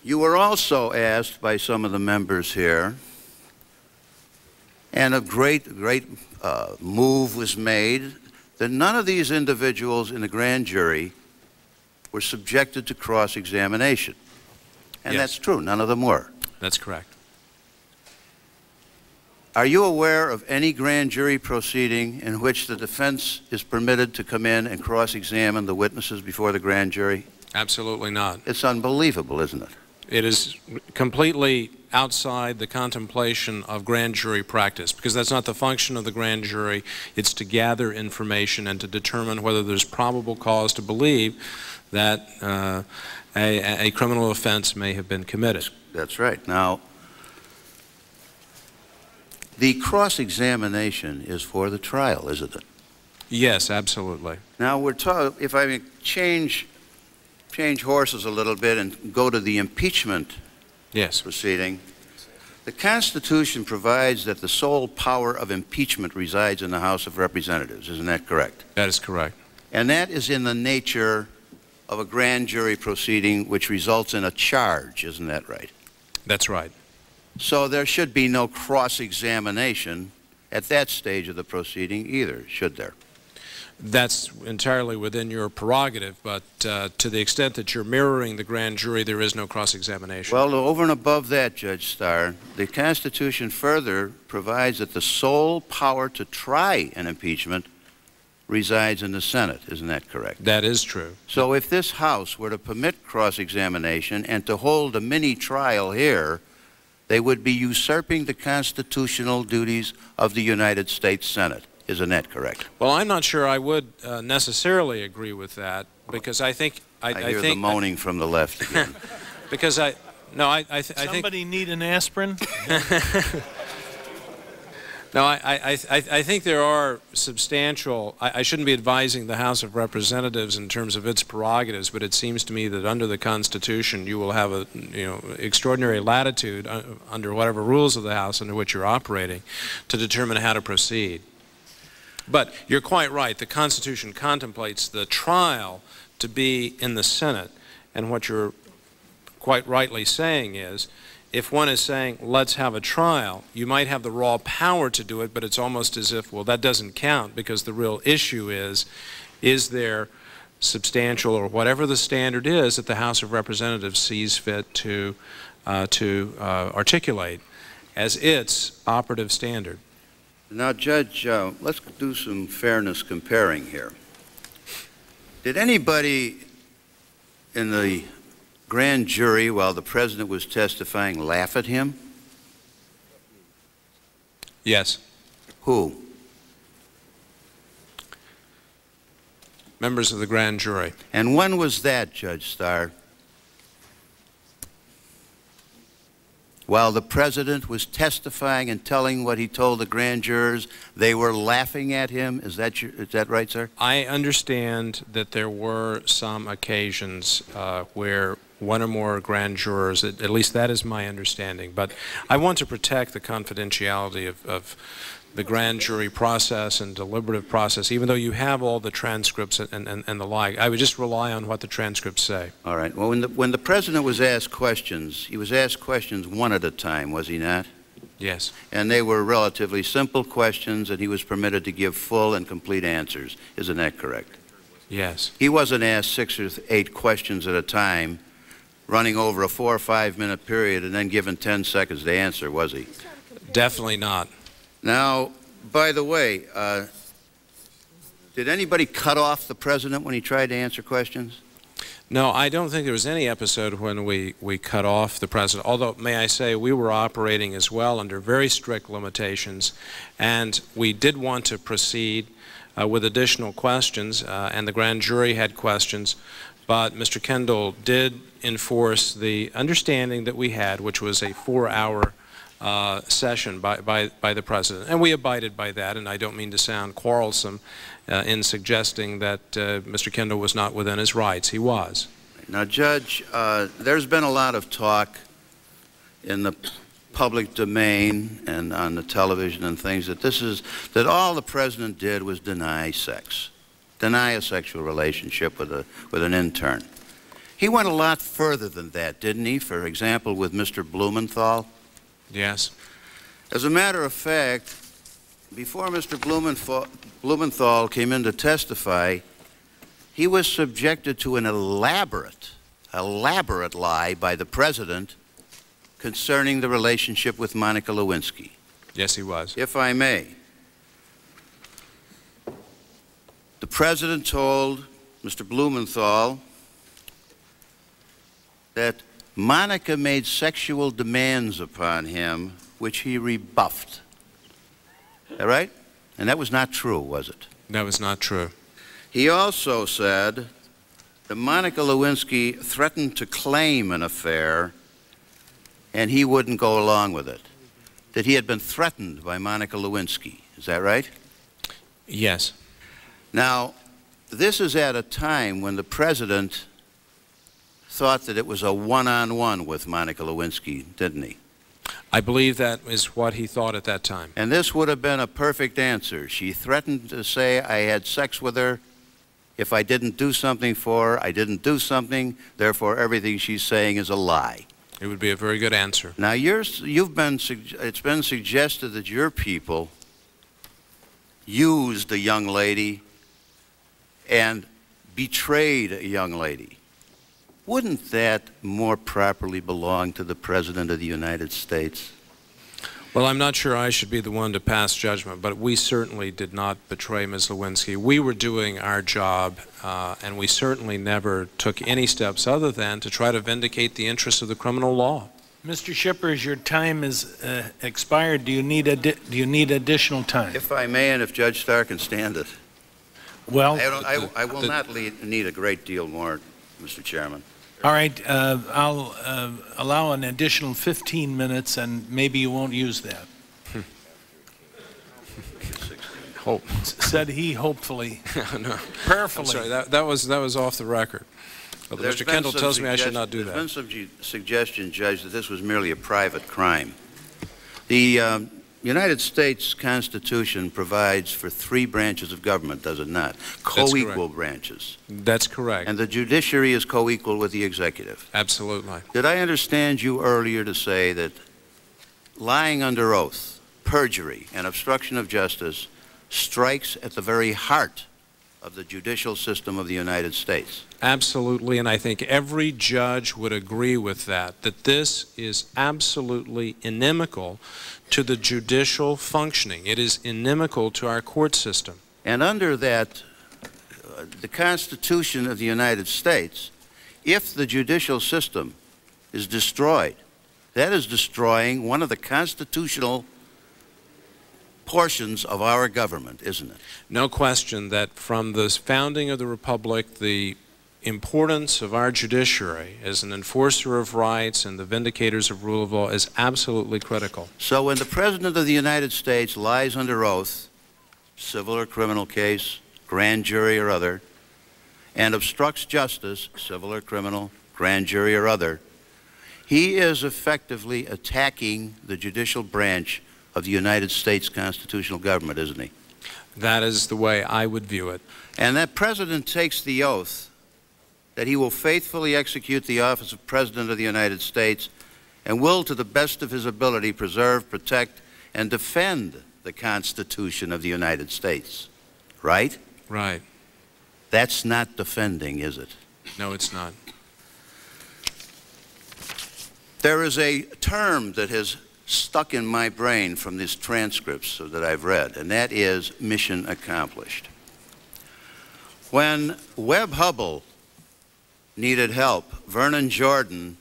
You were also asked by some of the members here, and a great, great uh, move was made, that none of these individuals in the grand jury were subjected to cross-examination. And Yes. that's true, none of them were. That's correct. Are you aware of any grand jury proceeding in which the defense is permitted to come in and cross-examine the witnesses before the grand jury? Absolutely not. It's unbelievable, isn't it? It is completely outside the contemplation of grand jury practice because that's not the function of the grand jury. It's to gather information and to determine whether there's probable cause to believe that uh, a, a criminal offense may have been committed. That's right. Now, the cross-examination is for the trial, isn't it? Yes, absolutely. Now, we're talking, if I change, change horses a little bit and go to the impeachment Yes. proceeding, the Constitution provides that the sole power of impeachment resides in the House of Representatives. Isn't that correct? That is correct. And that is in the nature of a grand jury proceeding which results in a charge. Isn't that right? That's right. So there should be no cross-examination at that stage of the proceeding either, should there? That's entirely within your prerogative, but uh, to the extent that you're mirroring the grand jury, there is no cross-examination. Well, over and above that, Judge Starr, the Constitution further provides that the sole power to try an impeachment resides in the Senate. Isn't that correct? that is true. So if this House were to permit cross-examination and to hold a mini-trial here, they would be usurping the constitutional duties of the United States Senate. Isn't that correct? Well, I'm not sure I would uh, necessarily agree with that because I think I, I, hear the think moaning from the left again. because I no I I, th- I think Somebody need an aspirin? no I, I I I think there are substantial. I, I shouldn't be advising the House of Representatives in terms of its prerogatives, but it seems to me that under the Constitution you will have a you know extraordinary latitude uh, under whatever rules of the House under which you're operating to determine how to proceed. But you're quite right. The Constitution contemplates the trial to be in the Senate. And what you're quite rightly saying is, if one is saying, let's have a trial, you might have the raw power to do it, but it's almost as if, well, that doesn't count because the real issue is, is there substantial or whatever the standard is that the House of Representatives sees fit to, uh, to uh, articulate as its operative standard. Now, Judge, uh, let's do some fairness comparing here. Did anybody in the grand jury while the president was testifying laugh at him? Yes. Who? Members of the grand jury. And when was that, Judge Starr? While the president was testifying and telling what he told the grand jurors, they were laughing at him. Is that, your, is that right, sir? I understand that there were some occasions uh, where one or more grand jurors, at, at least that is my understanding, but I want to protect the confidentiality of, of the grand jury process and deliberative process, even though you have all the transcripts and, and, and the like. I would just rely on what the transcripts say. All right. Well, when the, when the president was asked questions, he was asked questions one at a time, was he not? Yes. And they were relatively simple questions, and he was permitted to give full and complete answers. Isn't that correct? Yes. He wasn't asked six or eight questions at a time, running over a four or five minute period, and then given 10 seconds to answer, was he? Definitely not. Now, by the way, uh, did anybody cut off the president when he tried to answer questions? No, I don't think there was any episode when we, we cut off the president. Although, may I say, we were operating as well under very strict limitations, and we did want to proceed uh, with additional questions, uh, and the grand jury had questions, but Mr. Kendall did enforce the understanding that we had, which was a four-hour uh, session by, by, by the president. And we abided by that, and I don't mean to sound quarrelsome uh, in suggesting that uh, Mr. Kendall was not within his rights. He was. Now, Judge, uh, there's been a lot of talk in the public domain and on the television and things that this is that all the president did was deny sex, deny a sexual relationship with a with an intern. He went a lot further than that, didn't he? For example, with Mr. Blumenthal. Yes. As a matter of fact, before Mr. Blumenthal, Blumenthal came in to testify, he was subjected to an elaborate, elaborate lie by the president concerning the relationship with Monica Lewinsky. Yes, he was. If I may, the president told Mr. Blumenthal that Monica made sexual demands upon him, which he rebuffed. All right? And that was not true, was it? That was not true. He also said that Monica Lewinsky threatened to claim an affair and he wouldn't go along with it. That he had been threatened by Monica Lewinsky. Is that right? Yes. Now, this is at a time when the president thought that it was a one on one with Monica Lewinsky, didn't he? I believe that is what he thought at that time. And this would have been a perfect answer. She threatened to say I had sex with her. If I didn't do something for her, I didn't do something. Therefore, everything she's saying is a lie. It would be a very good answer. Now, yours, you've been, it's been suggested that your people used a young lady and betrayed a young lady. Wouldn't that more properly belong to the President of the United States? Well, I'm not sure I should be the one to pass judgment, but we certainly did not betray Ms. Lewinsky. We were doing our job, uh, and we certainly never took any steps other than to try to vindicate the interests of the criminal law. Mr. Schippers, your time is uh, expired. Do you need a do you need additional time? If I may, and if Judge Starr can stand it. Well, I, I, I will not lead, need a great deal more, Mr. Chairman. All right, uh, I'll uh, allow an additional 15 minutes, and maybe you won't use that. Hope. Said he, hopefully. no. Prayerfully. I'm sorry, that, that, was, that was off the record. But There's Mr. Kendall tells me I should not do There's that. been some suggestion, Judge, that this was merely a private crime. The um, United States Constitution provides for three branches of government, does it not? Co-equal branches. That's correct. And the judiciary is co-equal with the executive. Absolutely. Did I understand you earlier to say that lying under oath, perjury, and obstruction of justice strikes at the very heart of the judicial system of the United States? Absolutely, and I think every judge would agree with that, that this is absolutely inimical to the judicial functioning. It is inimical to our court system. And under that, uh, the Constitution of the United States, if the judicial system is destroyed, that is destroying one of the constitutional portions of our government, isn't it? No question that from the founding of the Republic, the importance of our judiciary as an enforcer of rights and the vindicators of rule of law is absolutely critical. So when the President of the United States lies under oath, civil or criminal case, grand jury or other, and obstructs justice, civil or criminal, grand jury or other, he is effectively attacking the judicial branch of the United States constitutional government, isn't he? That is the way I would view it. And that president takes the oath that he will faithfully execute the office of President of the United States and will, to the best of his ability, preserve, protect, and defend the Constitution of the United States. Right? Right. That's not defending, is it? No, it's not. There is a term that has stuck in my brain from these transcripts that I've read, and that is mission accomplished. When Webb Hubbell needed help, Vernon Jordan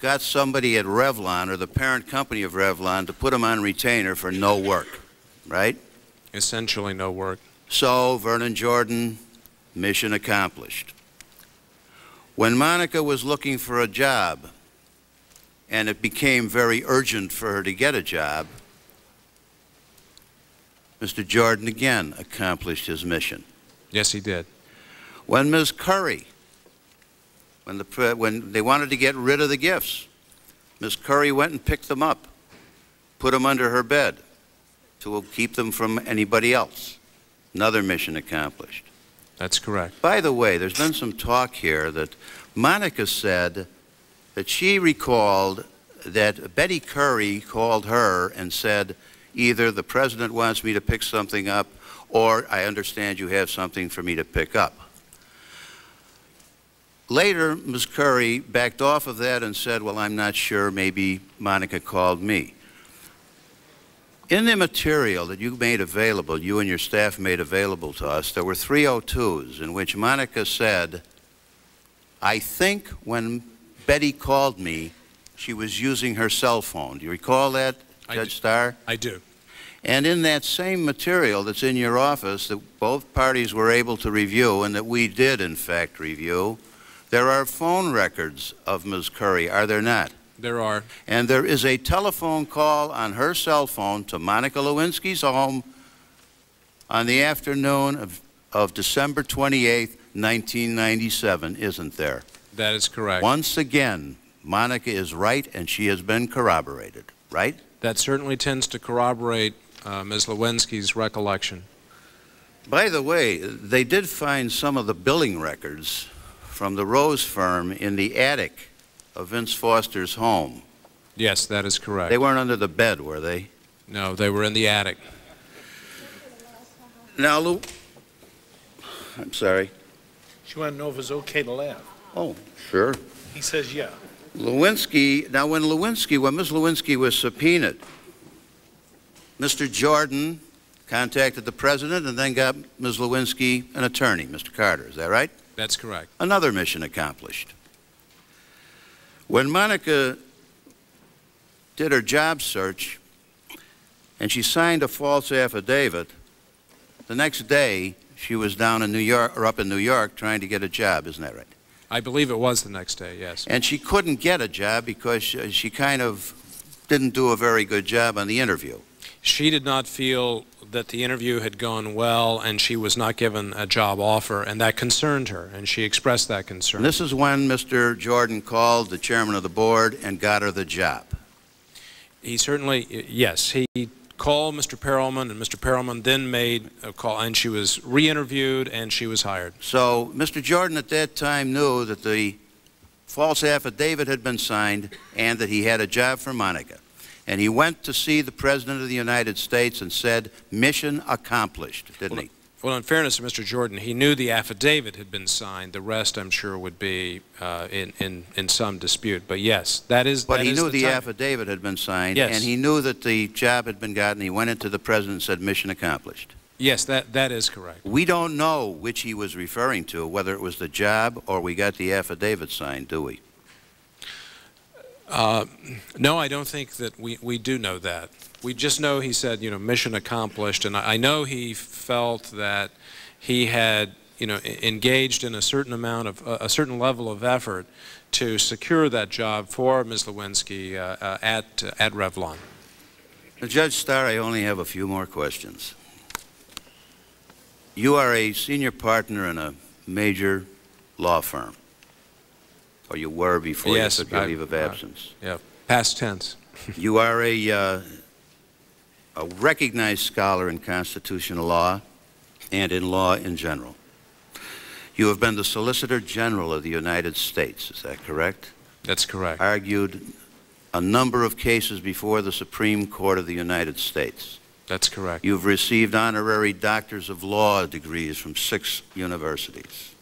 got somebody at Revlon, or the parent company of Revlon, to put him on retainer for no work, right? Essentially no work. So, Vernon Jordan, mission accomplished. When Monica was looking for a job, and it became very urgent for her to get a job, Mr. Jordan again accomplished his mission. Yes, he did. When Ms. Currie, when, the, when they wanted to get rid of the gifts, Ms. Currie went and picked them up, put them under her bed to keep them from anybody else. Another mission accomplished. That's correct. By the way, there's been some talk here that Monica said that she recalled that Betty Currie called her and said, either the president wants me to pick something up or I understand you have something for me to pick up. Later, Ms. Currie backed off of that and said, well, I'm not sure, maybe Monica called me. In the material that you made available, you and your staff made available to us, there were 302s in which Monica said, I think when Betty called me, she was using her cell phone. Do you recall that, I Judge do. Starr? I do. And in that same material that's in your office that both parties were able to review and that we did, in fact, review, there are phone records of Ms. Currie, are there not? There are. And there is a telephone call on her cell phone to Monica Lewinsky's home on the afternoon of, of December 28th, 1997, isn't there? That is correct. Once again, Monica is right and she has been corroborated, right? That certainly tends to corroborate uh, Ms. Lewinsky's recollection. By the way, they did find some of the billing records from the Rose firm in the attic of Vince Foster's home. Yes, that is correct. They weren't under the bed, were they? no, they were in the attic. Now, Lou, I'm sorry. She wanted to know if it was okay to laugh. Oh, sure. He says, yeah. Lewinsky, now when Lewinsky, when Ms. Lewinsky was subpoenaed, Mr. Jordan contacted the president and then got Ms. Lewinsky an attorney, Mr. Carter, is that right? That's correct. Another mission accomplished. When Monica did her job search and she signed a false affidavit, the next day she was down in New York or up in New York trying to get a job, isn't that right? I believe it was the next day, yes. And she couldn't get a job because she, she kind of didn't do a very good job on the interview. She did not feel that the interview had gone well and she was not given a job offer, and that concerned her, and she expressed that concern. And this is when Mr. Jordan called the chairman of the board and got her the job. He certainly, yes, he called Mr. Perelman, and Mr. Perelman then made a call, and she was re-interviewed, and she was hired. So Mr. Jordan at that time knew that the false affidavit had been signed and that he had a job for Monica. And he went to see the President of the United States and said, mission accomplished, didn't he? Well, in fairness to Mr. Jordan, he knew the affidavit had been signed. The rest, I'm sure, would be uh, in, in, in some dispute. But yes, that is But that he is knew the the affidavit had been signed. Yes. And he knew that the job had been gotten. He went into the President and said, mission accomplished. Yes, that, that is correct. We don't know which he was referring to, whether it was the job or we got the affidavit signed, do we? Uh, no, I don't think that we, we do know that. We just know he said, you know, mission accomplished, and I, I know he felt that he had, you know, engaged in a certain amount of, a a certain level of effort to secure that job for Ms. Lewinsky uh, uh, at, uh, at Revlon. Judge Starr, I only have a few more questions. You are a senior partner in a major law firm, or you were before Yes, you took your I- leave of I- absence. Yeah, past tense. You are a, uh, a recognized scholar in constitutional law and in law in general. You have been the Solicitor General of the United States, is that correct? That's correct. Argued a number of cases before the Supreme Court of the United States. That's correct. You've received honorary doctors of law degrees from six universities.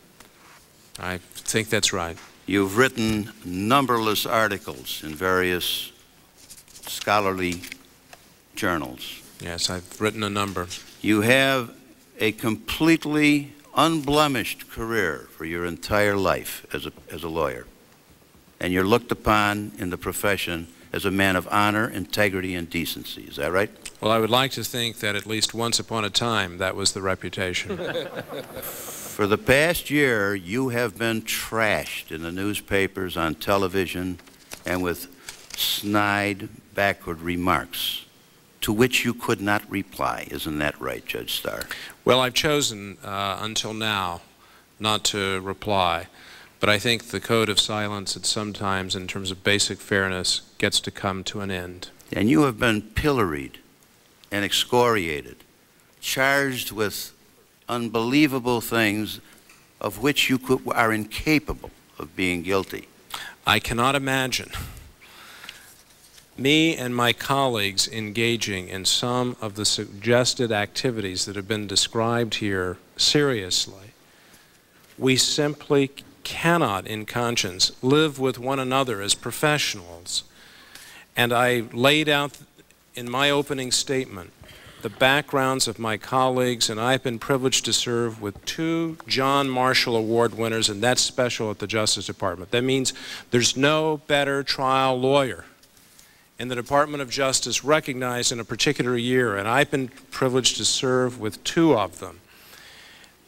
I think that's right. You've written numberless articles in various scholarly journals. Yes, I've written a number. You have a completely unblemished career for your entire life as a, as a lawyer. And you're looked upon in the profession as a man of honor, integrity, and decency. Is that right? Well, I would like to think that at least once upon a time that was the reputation. For the past year, you have been trashed in the newspapers, on television, and with snide, backward remarks to which you could not reply. Isn't that right, Judge Starr? well, I've chosen uh, until now not to reply, but I think the code of silence at some times, in terms of basic fairness, gets to come to an end. And you have been pilloried and excoriated, charged with unbelievable things of which you could, are incapable of being guilty. I cannot imagine me and my colleagues engaging in some of the suggested activities that have been described here seriously. We simply cannot, in conscience, live with one another as professionals. And I laid out in my opening statement the backgrounds of my colleagues, and I've been privileged to serve with two John Marshall Award winners, and that's special at the Justice Department. That means there's no better trial lawyer in the Department of Justice recognized in a particular year, and I've been privileged to serve with two of them,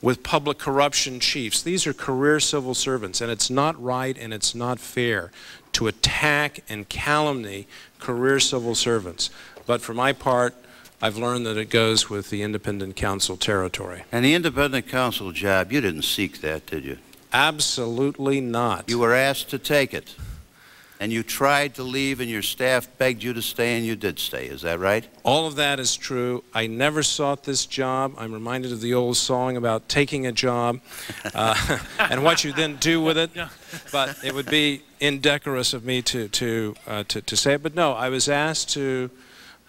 with public corruption chiefs. These are career civil servants, and it's not right and it's not fair to attack and calumny career civil servants. But for my part, I've learned that it goes with the independent counsel territory. And the independent counsel job, you didn't seek that, did you? Absolutely not. You were asked to take it. And you tried to leave, and your staff begged you to stay, and you did stay. Is that right? All of that is true. I never sought this job. I'm reminded of the old song about taking a job uh, and what you then do with it. But it would be indecorous of me to, to, uh, to, to say it. But no, I was asked to,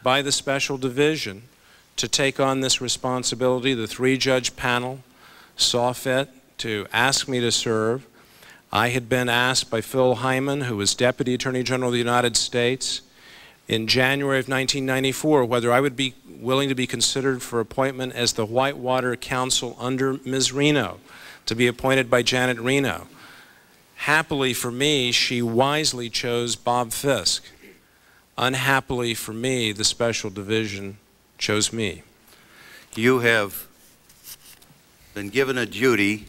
by the special division, to take on this responsibility. The three judge panel saw fit to ask me to serve. I had been asked by Phil Heymann, who was Deputy Attorney General of the United States, in January of 1994 whether I would be willing to be considered for appointment as the Whitewater Counsel under Ms. Reno, to be appointed by Janet Reno. Happily for me, she wisely chose Bob Fiske. Unhappily for me, the special division chose me. You have been given a duty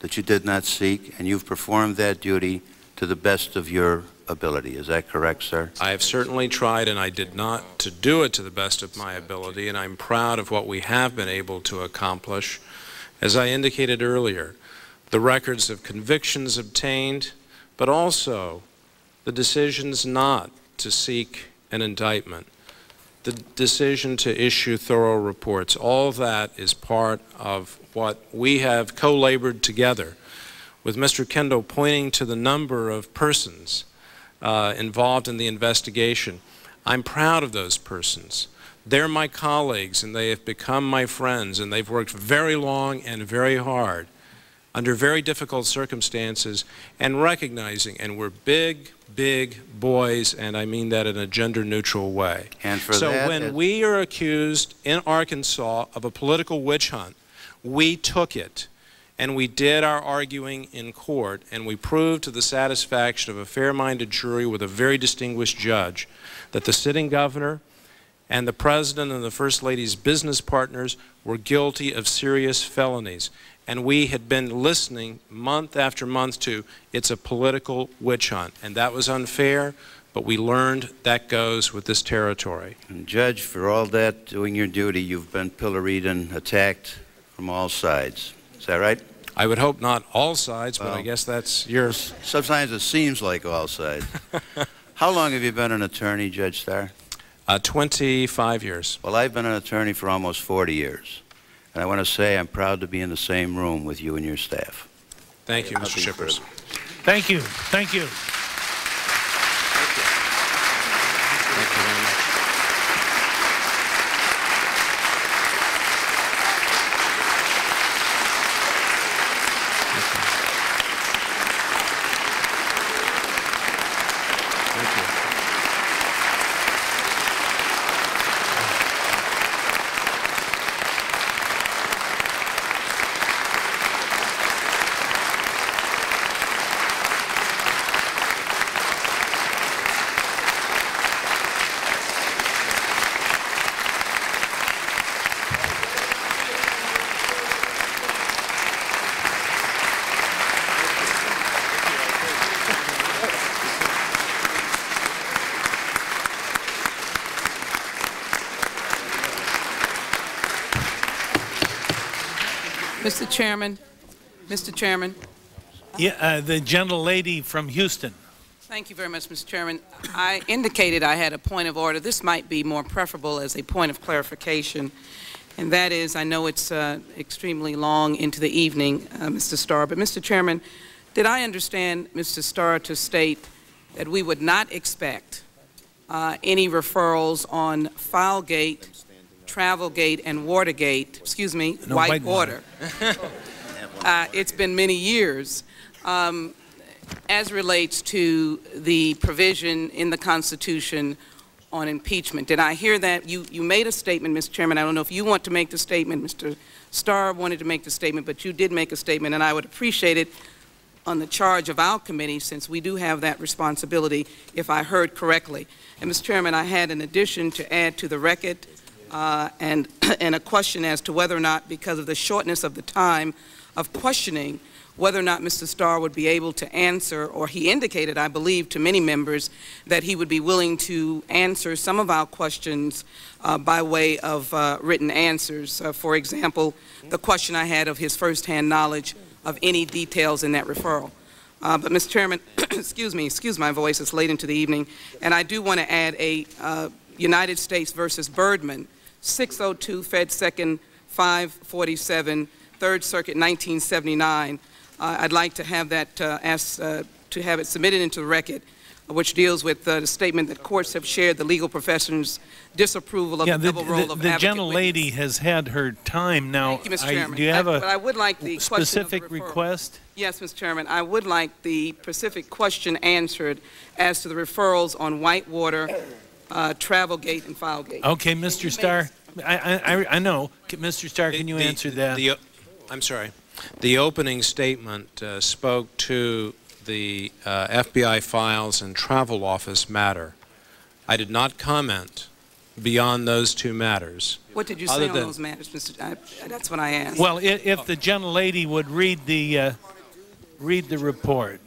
that you did not seek, and you've performed that duty to the best of your ability. Is that correct, sir? I have certainly tried, and I did not to do it to the best of my ability, and I'm proud of what we have been able to accomplish. As I indicated earlier, the records of convictions obtained, but also the decisions not to seek an indictment, the decision to issue thorough reports, all that is part of what we have co-labored together with Mr. Kendall pointing to the number of persons uh, involved in the investigation. I'm proud of those persons. They're my colleagues and they have become my friends and they've worked very long and very hard under very difficult circumstances and recognizing, and we're big, big boys, and I mean that in a gender neutral way. And for so that, when we are accused in Arkansas of a political witch hunt, we took it and we did our arguing in court and we proved to the satisfaction of a fair-minded jury with a very distinguished judge that the sitting governor and the president and the first lady's business partners were guilty of serious felonies and we had been listening month after month to it's a political witch hunt and that was unfair but we learned that goes with this territory And Judge, for all that, doing your duty, you've been pilloried and attacked from all sides. Is that right? I would hope not all sides, but I guess that's your. Sometimes it seems like all sides. How long have you been an attorney, Judge Starr? Uh, 25 years. Well, I've been an attorney for almost 40 years. And I want to say I'm proud to be in the same room with you and your staff. Thank you, Mr. Nothing Schippers. further. Thank you, thank you. Thank you very much. Thank you. Mr. Chairman, Mr. Chairman, Yeah, uh, the gentle lady from Houston. thank you very much, Mr. Chairman. I indicated I had a point of order. This might be more preferable as a point of clarification, and that is, I know it's uh, extremely long into the evening, uh, Mr. Starr, but Mr. Chairman, did I understand Mr. Starr to state that we would not expect uh, any referrals on Filegate, Travelgate, and Watergate, excuse me, No, Whitewater. Whitewater? Uh, It's been many years. Um, As relates to the provision in the Constitution on impeachment, did I hear that? You, you made a statement, Mr. Chairman. I don't know if you want to make the statement. Mr. Starr wanted to make the statement, but you did make a statement, and I would appreciate it on the charge of our committee, since we do have that responsibility, if I heard correctly. And, Mr. Chairman, I had an addition to add to the record uh, and, and a question as to whether or not, because of the shortness of the time of questioning, whether or not Mr. Starr would be able to answer, or he indicated, I believe, to many members, that he would be willing to answer some of our questions uh, by way of uh, written answers. Uh, For example, the question I had of his firsthand knowledge of any details in that referral. Uh, But, Mr. Chairman, excuse me, excuse my voice, it's late into the evening, and I do want to add a uh, United States versus Birdman, 602 Fed Second 547, Third Circuit, 1979. Uh, I'd like to have that, uh, ask, uh, to have it submitted into the record, uh, which deals with uh, the statement that courts have shared the legal profession's disapproval of Yeah, the double role the, of the advocate gentle witness. lady has had her time now. Thank you, Mr. I- Do you have I- But I a would like the question the specific request? Yes, Mr. Chairman, I would like the specific question answered as to the referrals on Whitewater, uh, Travelgate, and Filegate. Okay, Mr. Starr, I, I, I- I know. Mr. Starr, can you The- answer that? the- I'm sorry. The opening statement uh, spoke to the uh, FBI files and travel office matter. I did not comment beyond those two matters. What did you Other say on those matters, Mr. I- That's what I asked. Well, i- if the gentle lady would read the, uh, read the report.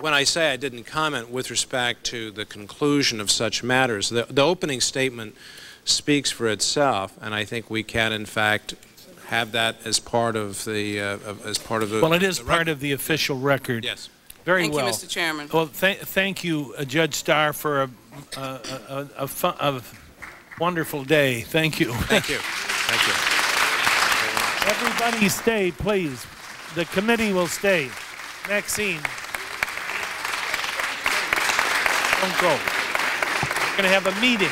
When I say I didn't comment with respect to the conclusion of such matters, the, the opening statement speaks for itself, and I think we can, in fact, have that as part of the, uh, of- as part of the... Well, it is part of the official record. Yes. Very Thank you, well. Mr. Chairman. Well, thank, thank you, uh, Judge Starr, for a, a, a, a, fu- a wonderful day. Thank you. Thank you. Thank you. Everybody stay, please. The committee will stay. Maxine. Don't go. We're going to have a meeting.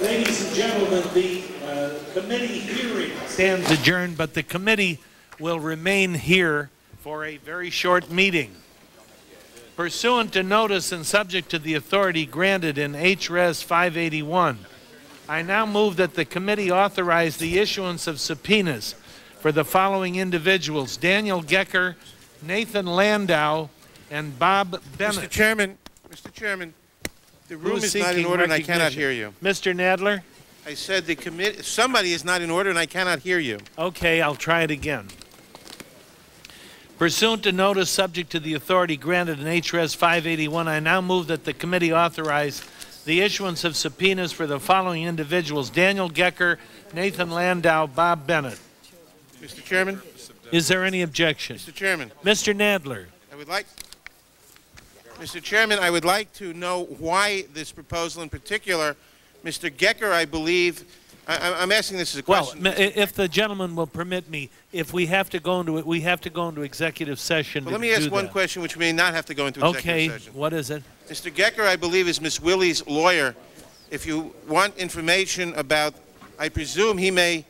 Ladies and gentlemen, the uh, committee hearing stands adjourned, but the committee will remain here for a very short meeting. Pursuant to notice and subject to the authority granted in HRES 581, I now move that the committee authorize the issuance of subpoenas for the following individuals: Daniel Gecker, Nathan Landau, and Bob Bennett. Mr. Chairman, Mr. Chairman, the room is not in order and I cannot hear you. Mr. Nadler? I said the committee, somebody is not in order and I cannot hear you. Okay, I'll try it again. Pursuant to notice subject to the authority granted in HRS 581, I now move that the committee authorize the issuance of subpoenas for the following individuals: Daniel Gecker, Nathan Landau, Bob Bennett. Mr. Chairman, Is there any objection? Mr. Chairman, Mr. Nadler. I would like, Mr. Chairman, I would like to know why this proposal in particular, Mr. Gecker, I believe, I, I- I'm asking this as a question. i- if the gentleman will permit me, if we have to go into it, we have to go into executive session to let me ask one that. question, which we may not have to go into Okay, executive session. Okay, what is it? Mr. Gecker, I believe, is Miss Willey's lawyer. If you want information about, I presume he may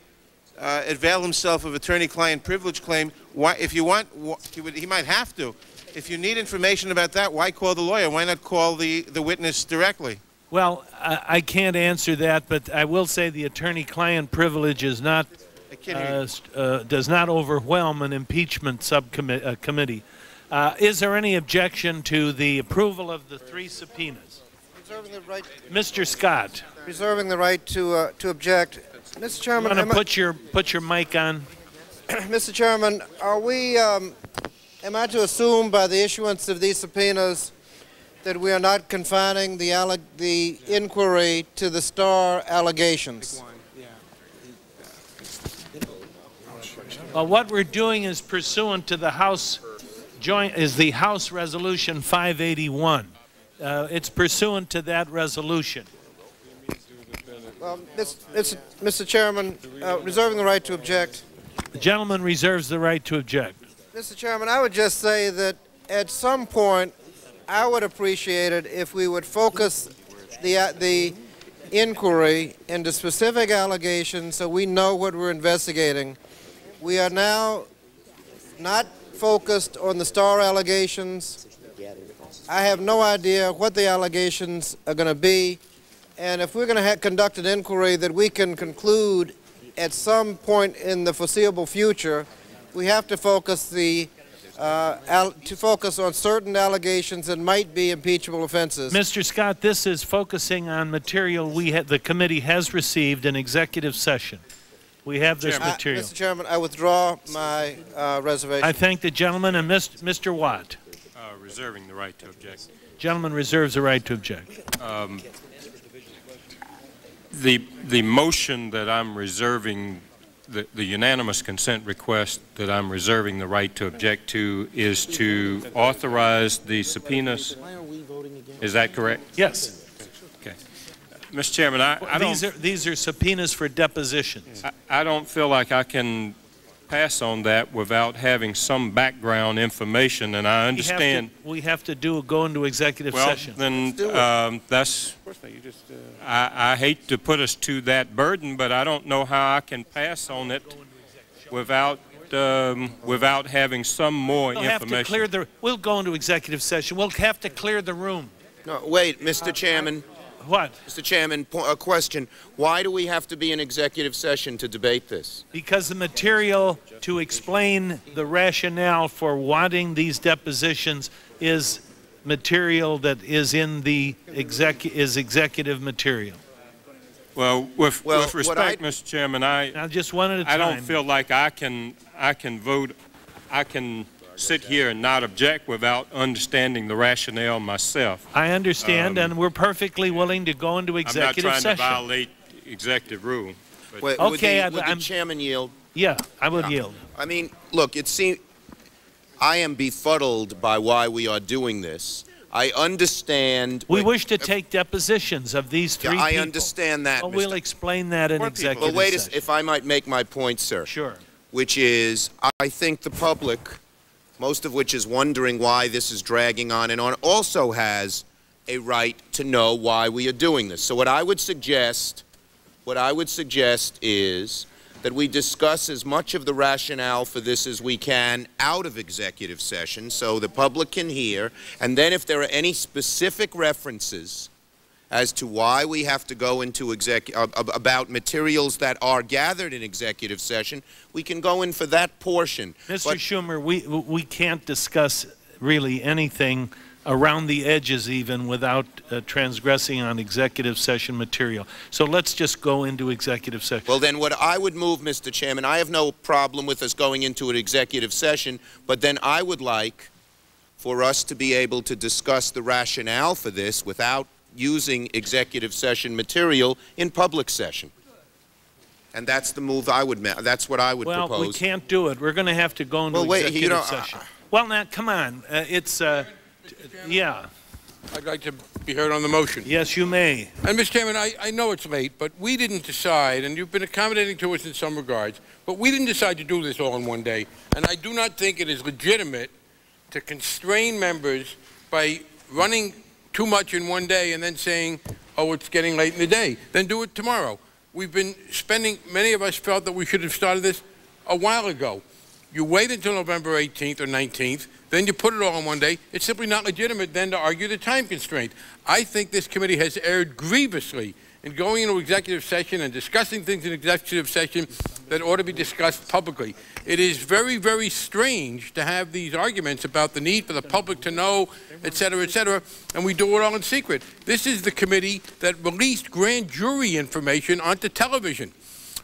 uh, avail himself of attorney-client privilege claim. Why, if you want, he, would, he might have to. If you need information about that, why call the lawyer? Why not call the, the witness directly? Well, I, I can't answer that, but I will say the attorney-client privilege is not, I can't hear you. uh, uh, does not overwhelm an impeachment subcommittee. Uh, committee. uh, is there any objection to the approval of the three subpoenas? The right, Mr. Scott, reserving the right to, uh, to object. Mr. Chairman, want to am I- put your put your mic on? Mr. Chairman, are we, um, am I to assume by the issuance of these subpoenas that we are not confining the, alle- the inquiry to the Starr allegations? Well, what we're doing is pursuant to the House joint is the House Resolution 581. Uh, it's pursuant to that resolution. Well, Mis- Mis- Mr. Chairman, uh, reserving the right to object. The gentleman reserves the right to object. Mr. Chairman, I would just say that at some point, I would appreciate it if we would focus the, uh, the inquiry into specific allegations so we know what we're investigating. We are now not focused on the Starr allegations. I have no idea what the allegations are going to be. And if we're going to conduct an inquiry that we can conclude at some point in the foreseeable future, we have to focus the uh, al- to focus on certain allegations that might be impeachable offenses. Mr. Scott, this is focusing on material we ha- the committee has received in executive session. We have this Uh, material. Mr. Chairman, I withdraw my uh, reservation. I thank the gentleman and Mis- Mr. Watt. Uh, reserving the right to object. Gentleman reserves the right to object. Um, The, the motion that I'm reserving, the the unanimous consent request that I'm reserving the right to object to is to authorize the subpoenas. Is that correct? Yes. Okay. Mr. Chairman, I, I don't. These are these are subpoenas for depositions. I, I don't feel like I can pass on that without having some background information, and I We have to- understand. We have to do, go into executive Well, session. then, um, that's, I, I hate to put us to that burden, but I don't know how I can pass on it without, um, without having some more We'll have to information. clear the, we'll go into executive session. We'll have to clear the room. No, wait, Mr. Chairman. What? Mr. Chairman, a question. Why do we have to be in executive session to debate this? Because the material to explain the rationale for wanting these depositions is material that is in the exec, is executive material. Well, with, Well, with what I- respect, Mr. Chairman, I, Now, just one at a I time. don't feel like I can, I can vote, I can sit here and not object without understanding the rationale myself. I understand, and we're perfectly willing to go into Um, I'm not executive trying to session. violate executive rule. but- Wait, would Okay, the- I- would the I'm- chairman yield? Yeah, I would yield. I mean, look, it seems I am befuddled by why we are doing this. I understand. We wait, wish to if- take depositions of these yeah, three I people. understand that. Well, Mr. we'll explain that in Four people. executive But wait, a s- session. if I might make my point, sir. Sure. which is I think the public, most of which is wondering why this is dragging on and on, also has a right to know why we are doing this. So what I would suggest, what I would suggest is that we discuss as much of the rationale for this as we can out of executive session so the public can hear, and then if there are any specific references as to why we have to go into exec uh, about materials that are gathered in executive session, we can go in for that portion. Mr. But- Schumer, we, we can't discuss really anything around the edges even without uh, transgressing on executive session material. So let's just go into executive session. Well, then what I would move, Mr. Chairman, I have no problem with us going into an executive session, but then I would like for us to be able to discuss the rationale for this without using executive session material in public session. And that's the move I would make. That's what I would well, propose. we can't do it. We're going to have to go into Well, wait, you executive know, session. well, now, come on. Uh, it's, uh, t- yeah. I'd like to be heard on the motion. Yes, you may. And, Mr. Chairman, I, I know it's late, but we didn't decide, and you've been accommodating to us in some regards, but we didn't decide to do this all in one day. And I do not think it is legitimate to constrain members by running too much in one day and then saying, oh, it's getting late in the day. Then do it tomorrow. We've been spending, many of us felt that we should have started this a while ago. You wait until November 18th or 19th, then you put it all in one day. It's simply not legitimate then to argue the time constraint. I think this committee has erred grievously in going into executive session and discussing things in executive session that ought to be discussed publicly. It is very, very strange to have these arguments about the need for the public to know, et cetera, et cetera, and we do it all in secret. This is the committee that released grand jury information onto television.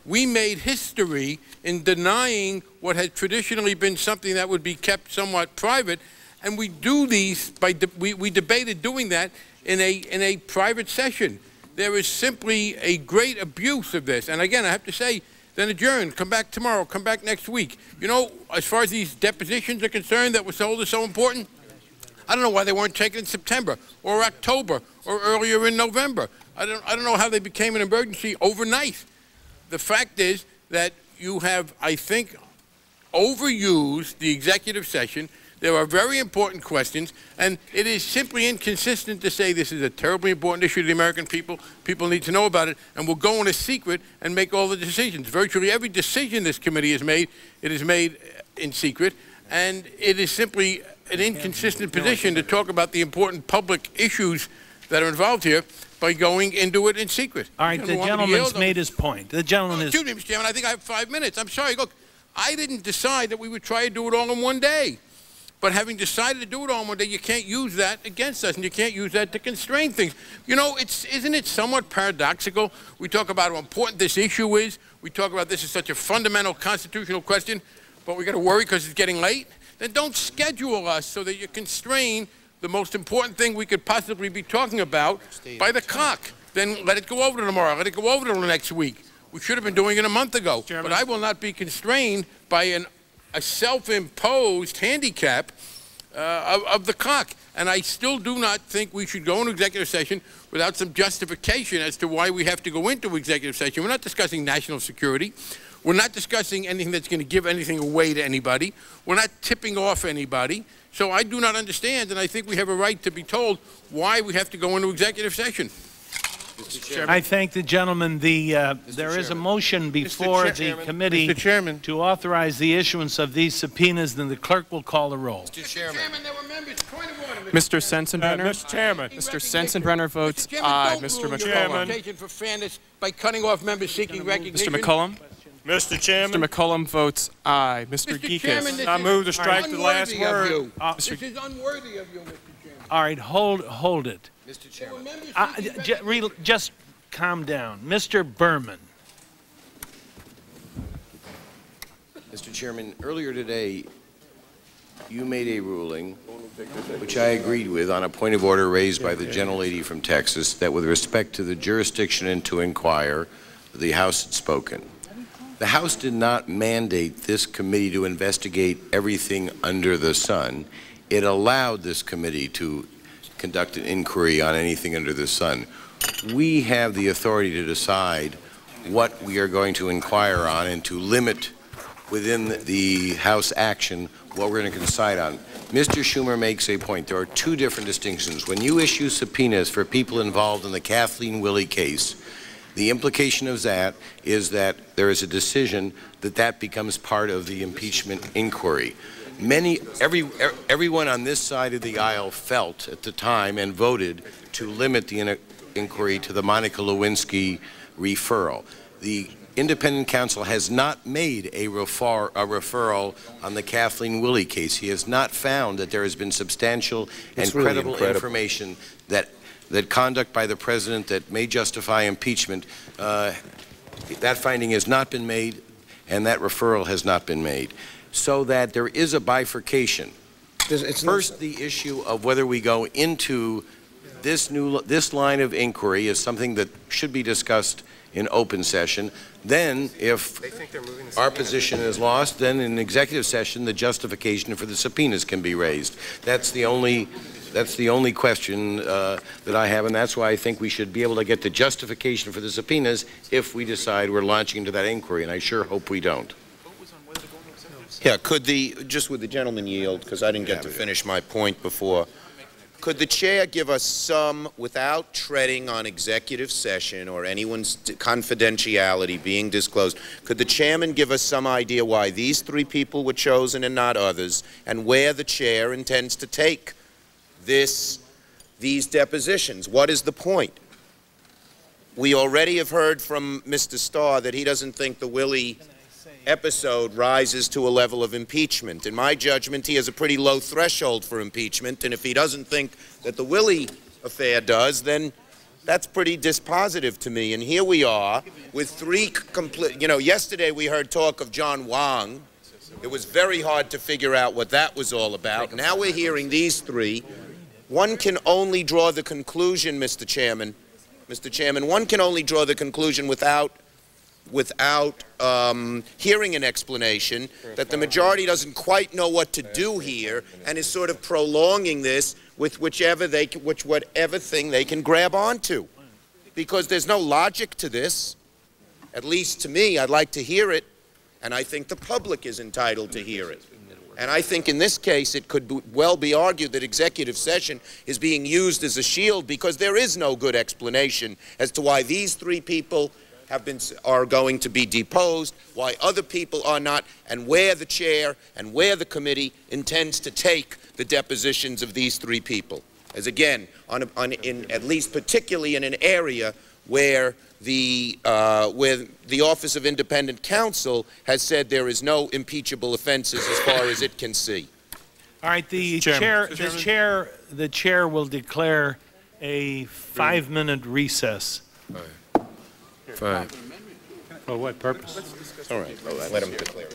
We made history in denying what had traditionally been something that would be kept somewhat private, and we do these by de we, we debated doing that in a in a private session. There is simply a great abuse of this, and again, I have to say, then adjourn. Come back tomorrow. Come back next week. You know, as far as these depositions are concerned, that was told is so important. I don't know why they weren't taken in September or October or earlier in November. I don't, I don't know how they became an emergency overnight. The fact is that you have, I think, overused the executive session. There are very important questions, and it is simply inconsistent to say this is a terribly important issue to the American people. People need to know about it, and we'll go in a secret and make all the decisions. Virtually every decision this committee has made, it is made in secret, and it is simply an inconsistent position to talk about the important public issues that are involved here by going into it in secret. All right, the gentleman's made his point. The gentleman is... Excuse me, Mr. Chairman, I think I have five minutes. I'm sorry. Look, I didn't decide that we would try to do it all in one day. But having decided to do it all in one day, you can't use that against us, and you can't use that to constrain things. You know, it's, isn't it somewhat paradoxical? We talk about how important this issue is. We talk about this is such a fundamental constitutional question, but we got to worry because it's getting late. Then don't schedule us so that you constrain the most important thing we could possibly be talking about by the clock. Then let it go over to tomorrow. Let it go over to the next week. We should have been doing it a month ago. But I will not be constrained by an, a self-imposed handicap uh, of, of the clock. And I still do not think we should go into executive session without some justification as to why we have to go into executive session. We're not discussing national security. We're not discussing anything that's going to give anything away to anybody. We're not tipping off anybody. So I do not understand, and I think we have a right to be told why we have to go into executive session. I thank the gentleman. The, uh, there is a motion before the Chairman. committee Chairman. to authorize the issuance of these subpoenas, then the clerk will call the roll. Mr. Chairman. there were members. Point of order, Mr. Sensenbrenner? Uh, Mr. Chairman. Mr. Sensenbrenner votes Mr. Chairman, aye. don't Mr. rule McCollum. for fairness by cutting off members seeking recognition. Mr. McCollum? Mr. Chairman. Mr. Chairman, McCollum votes aye. Mr. Mr. Gekas? this I move to strike the last of word. you. Uh, This is unworthy of you, Mr. Chairman. All right, hold, hold it. Mr. Chairman. Uh, j- re- just calm down. Mr. Berman. Mr. Chairman, earlier today, you made a ruling, which I agreed with, on a point of order raised by the gentlelady from Texas, that with respect to the jurisdiction and to inquire, the House had spoken. The House did not mandate this committee to investigate everything under the sun. It allowed this committee to conduct an inquiry on anything under the sun. We have the authority to decide what we are going to inquire on and to limit within the House action what we're going to decide on. Mr. Schumer makes a point. There are two different distinctions. When you issue subpoenas for people involved in the Kathleen Willey case, the implication of that is that there is a decision that that becomes part of the impeachment inquiry. Many, every, er- everyone on this side of the aisle felt at the time and voted to limit the in- inquiry to the Monica Lewinsky referral. the independent counsel has not made a, refer, a referral on the Kathleen Willey case. He has not found that there has been substantial and really credible incredible. information that that conduct by the president that may justify impeachment. Uh, that finding has not been made, and that referral has not been made. So that there is a bifurcation. First, the issue of whether we go into this new this line of inquiry is something that should be discussed in open session. Then, if our position is lost, then in executive session, the justification for the subpoenas can be raised. That's the only that's the only question uh, that I have, and that's why I think we should be able to get the justification for the subpoenas if we decide we're launching into that inquiry, and I sure hope we don't. Yeah, could the, just would the gentleman yield, because I didn't get to finish my point before. Could the chair give us some, without treading on executive session or anyone's confidentiality being disclosed, could the chairman give us some idea why these three people were chosen and not others, and where the chair intends to take this, these depositions? What is the point? We already have heard from Mr. Starr that he doesn't think the Willey episode rises to a level of impeachment. In my judgment, he has a pretty low threshold for impeachment, and if he doesn't think that the Willey affair does, then that's pretty dispositive to me. And here we are with three complete, you know, yesterday we heard talk of John Wang. It was very hard to figure out what that was all about. Now we're hearing these three. One can only draw the conclusion, Mr. Chairman, Mr. Chairman, one can only draw the conclusion without without um, hearing an explanation that the majority doesn't quite know what to do here and is sort of prolonging this with whichever they which whatever thing they can grab onto because there's no logic to this at least to me I'd like to hear it and I think the public is entitled to hear it and I think in this case it could well be argued that executive session is being used as a shield because there is no good explanation as to why these three people have been are going to be deposed, why other people are not, and where the chair and where the committee intends to take the depositions of these three people. As again, on, on in at least particularly in an area where the uh, where the Office of Independent Counsel has said there is no impeachable offenses as far as it can see. All right, the chair, the chair, the chair will declare a five-minute recess. Fine. For what purpose? All right, well, let him declare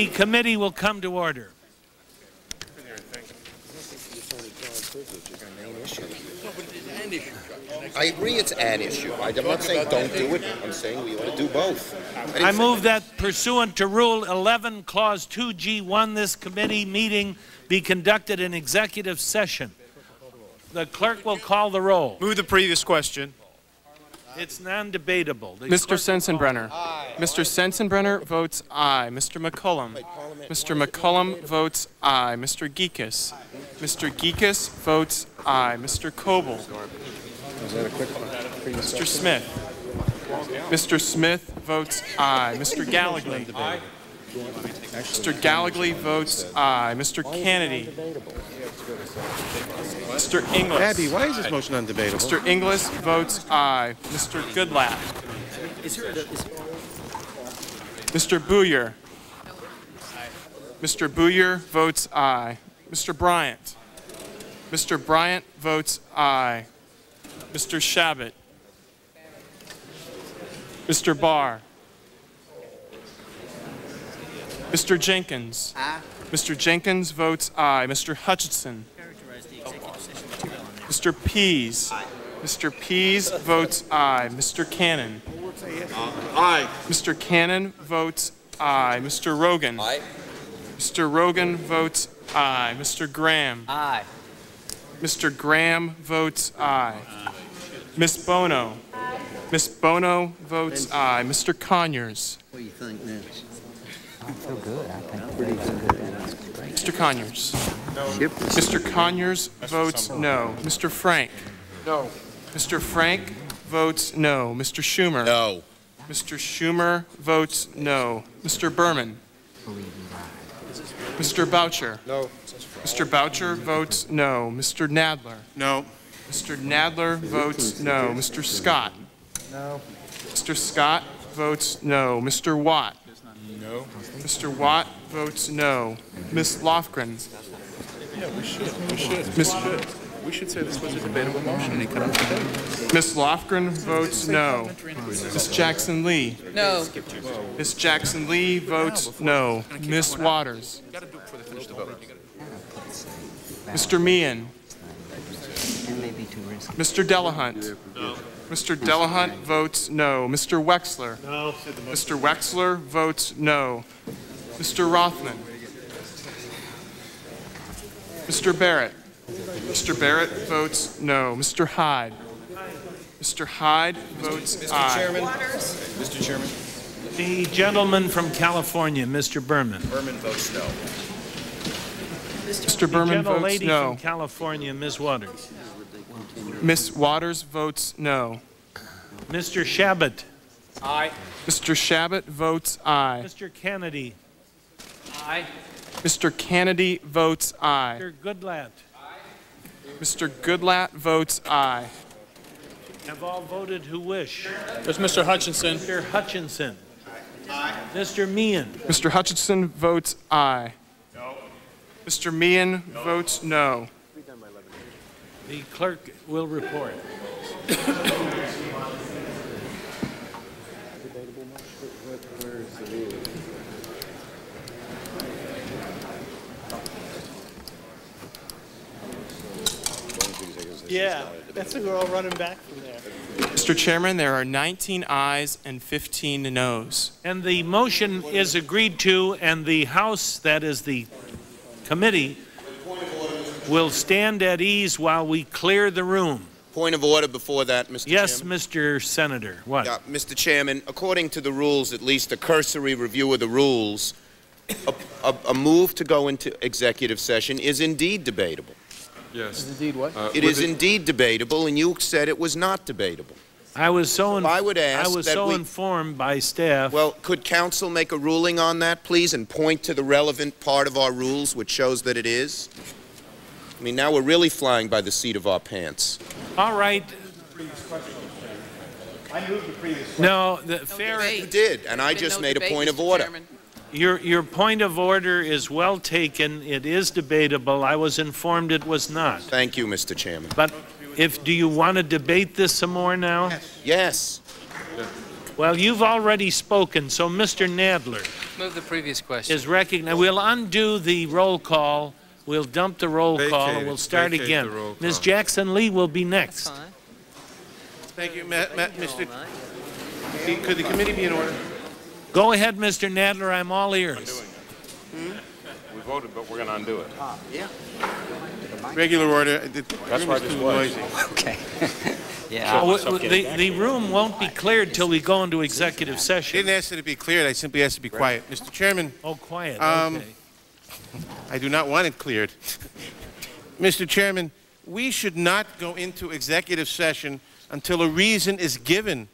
The committee will come to order. I agree it's an issue. I- I'm not saying don't do it. I'm saying we ought to do both. didn't I move that pursuant to Rule 11, Clause 2G1, this committee meeting be conducted in executive session. The clerk will call the roll. Move the previous question. It's non-debatable. Mr. clerk- Sensenbrenner. Mr. Sensenbrenner votes aye. Mr. McCollum. Mr. McCollum votes aye. Mr. Gekas. Mr. Gekas votes aye. Mr. Coble. Mr. Smith. Mr. Smith votes aye. Mr. Gallegly. Mr. Gallegly votes aye. Mr. Canady. Mr. Inglis. Abby, why is this motion undebatable? Mr. Inglis votes aye. Mr. Goodlatte. Mr. Buyer. Mr. Buyer votes aye. Mr. Bryant. Mr. Bryant votes aye. Mr. Chabot. Mr. Barr. Mr. Jenkins. Mr. Jenkins votes aye. Mr. Hutchinson. Mr. Pease. Mr. Pease votes aye. Mr. Cannon. Aye. Mr. Cannon votes aye. Mr. Rogan. Aye. Mr. Rogan votes aye. Mr. Graham. Aye. Mr. Graham votes aye. Miss Bono. Miss Bono votes aye. Mr. Conyers. What do you think next? I feel good. I think pretty good. Mr. Conyers. Mr. Conyers votes no. Mr. Frank. No. Mr. Frank votes no. Mr. Schumer. No. Mr. Schumer votes no. Mr. Berman. Mr. Boucher. No. Mr. Boucher votes no. Mr. Nadler. No. Mr. Nadler votes no. Mr. Scott. No. Mr. Scott votes no. Mr. Watt. No. Mr. Watt votes no. Miss Lofgren. Yeah, we should. We should. Miss, We should say this was a debatable motion and it could have been. Miss Lofgren votes no. Miss Jackson Lee. No. Miss Jackson Lee votes no. Miss Waters. You gotta do it before they finish the vote. Mr. Meehan. It may be too risky. Mr. Delahunt. Mr. Delahunt votes no. Mr. Wexler. No. Mr. Wexler votes no. Mr. Rothman. Mr. Barrett. Mr. Barrett votes no. Mr. Hyde. Mr. Hyde votes aye. Chairman. Mr. Chairman. The gentleman from California, Mr. Berman. Berman votes no. Mr. Berman votes Gentlelady no. from California, Ms. Waters. Miss Waters votes no. Mr. Chabot. Aye. Mr. Chabot votes aye. Mr. Canady. Aye. Mr. Canady votes aye. Mr. Goodlatte. Mr. Goodlatte votes aye. Have all voted who wish. There's Mr. Hutchinson. Mr. Hutchinson. Mr. Meehan. Mr. Hutchinson votes aye. Mr. Meehan votes no. The clerk will report. Yeah, that's we're all running back from there. Mr. Chairman, there are 19 ayes and 15 noes. And the motion is agreed to, and the House, that is the committee, will stand at ease while we clear the room. Point of order before that, Mr. Yes, Chairman. Mr. Senator. What? Yeah, Mr. Chairman, according to the rules, at least a cursory review of the rules, a, a, a move to go into executive session is indeed debatable. Yes. Indeed, what? Uh, it is indeed debatable, and you said it was not debatable. I was so, in- I would ask I was that so we- informed by staff. Well, could counsel make a ruling on that, please, and point to the relevant part of our rules which shows that it is? I mean, now we're really flying by the seat of our pants. All right. I moved the previous. No, the fair. You did, and I Been just no made a point of order. Chairman. Your, your point of order is well taken. It is debatable. I was informed it was not. Thank you, Mr. Chairman. But if, do you want to debate this some more now? Yes. Well, you've already spoken, so Mr. Nadler Move the previous question. is recognized. We'll undo the roll call. We'll dump the roll call, and we'll start again. the Ms. Jackson Lee will be next. Thank you, Ma- Ma- Mr. Could the committee be in order? Go ahead, Mr. Nadler, I'm all ears. We voted, but we're going to undo it. Yeah. Regular order. The That's why this too was. noisy. Okay. yeah. w- w- The, the room won't be cleared till we go into executive I session. didn't ask it to be cleared. I simply asked to be quiet. Mr. Chairman. Oh, quiet, um, okay. I do not want it cleared. Mr. Chairman, we should not go into executive session until a reason is given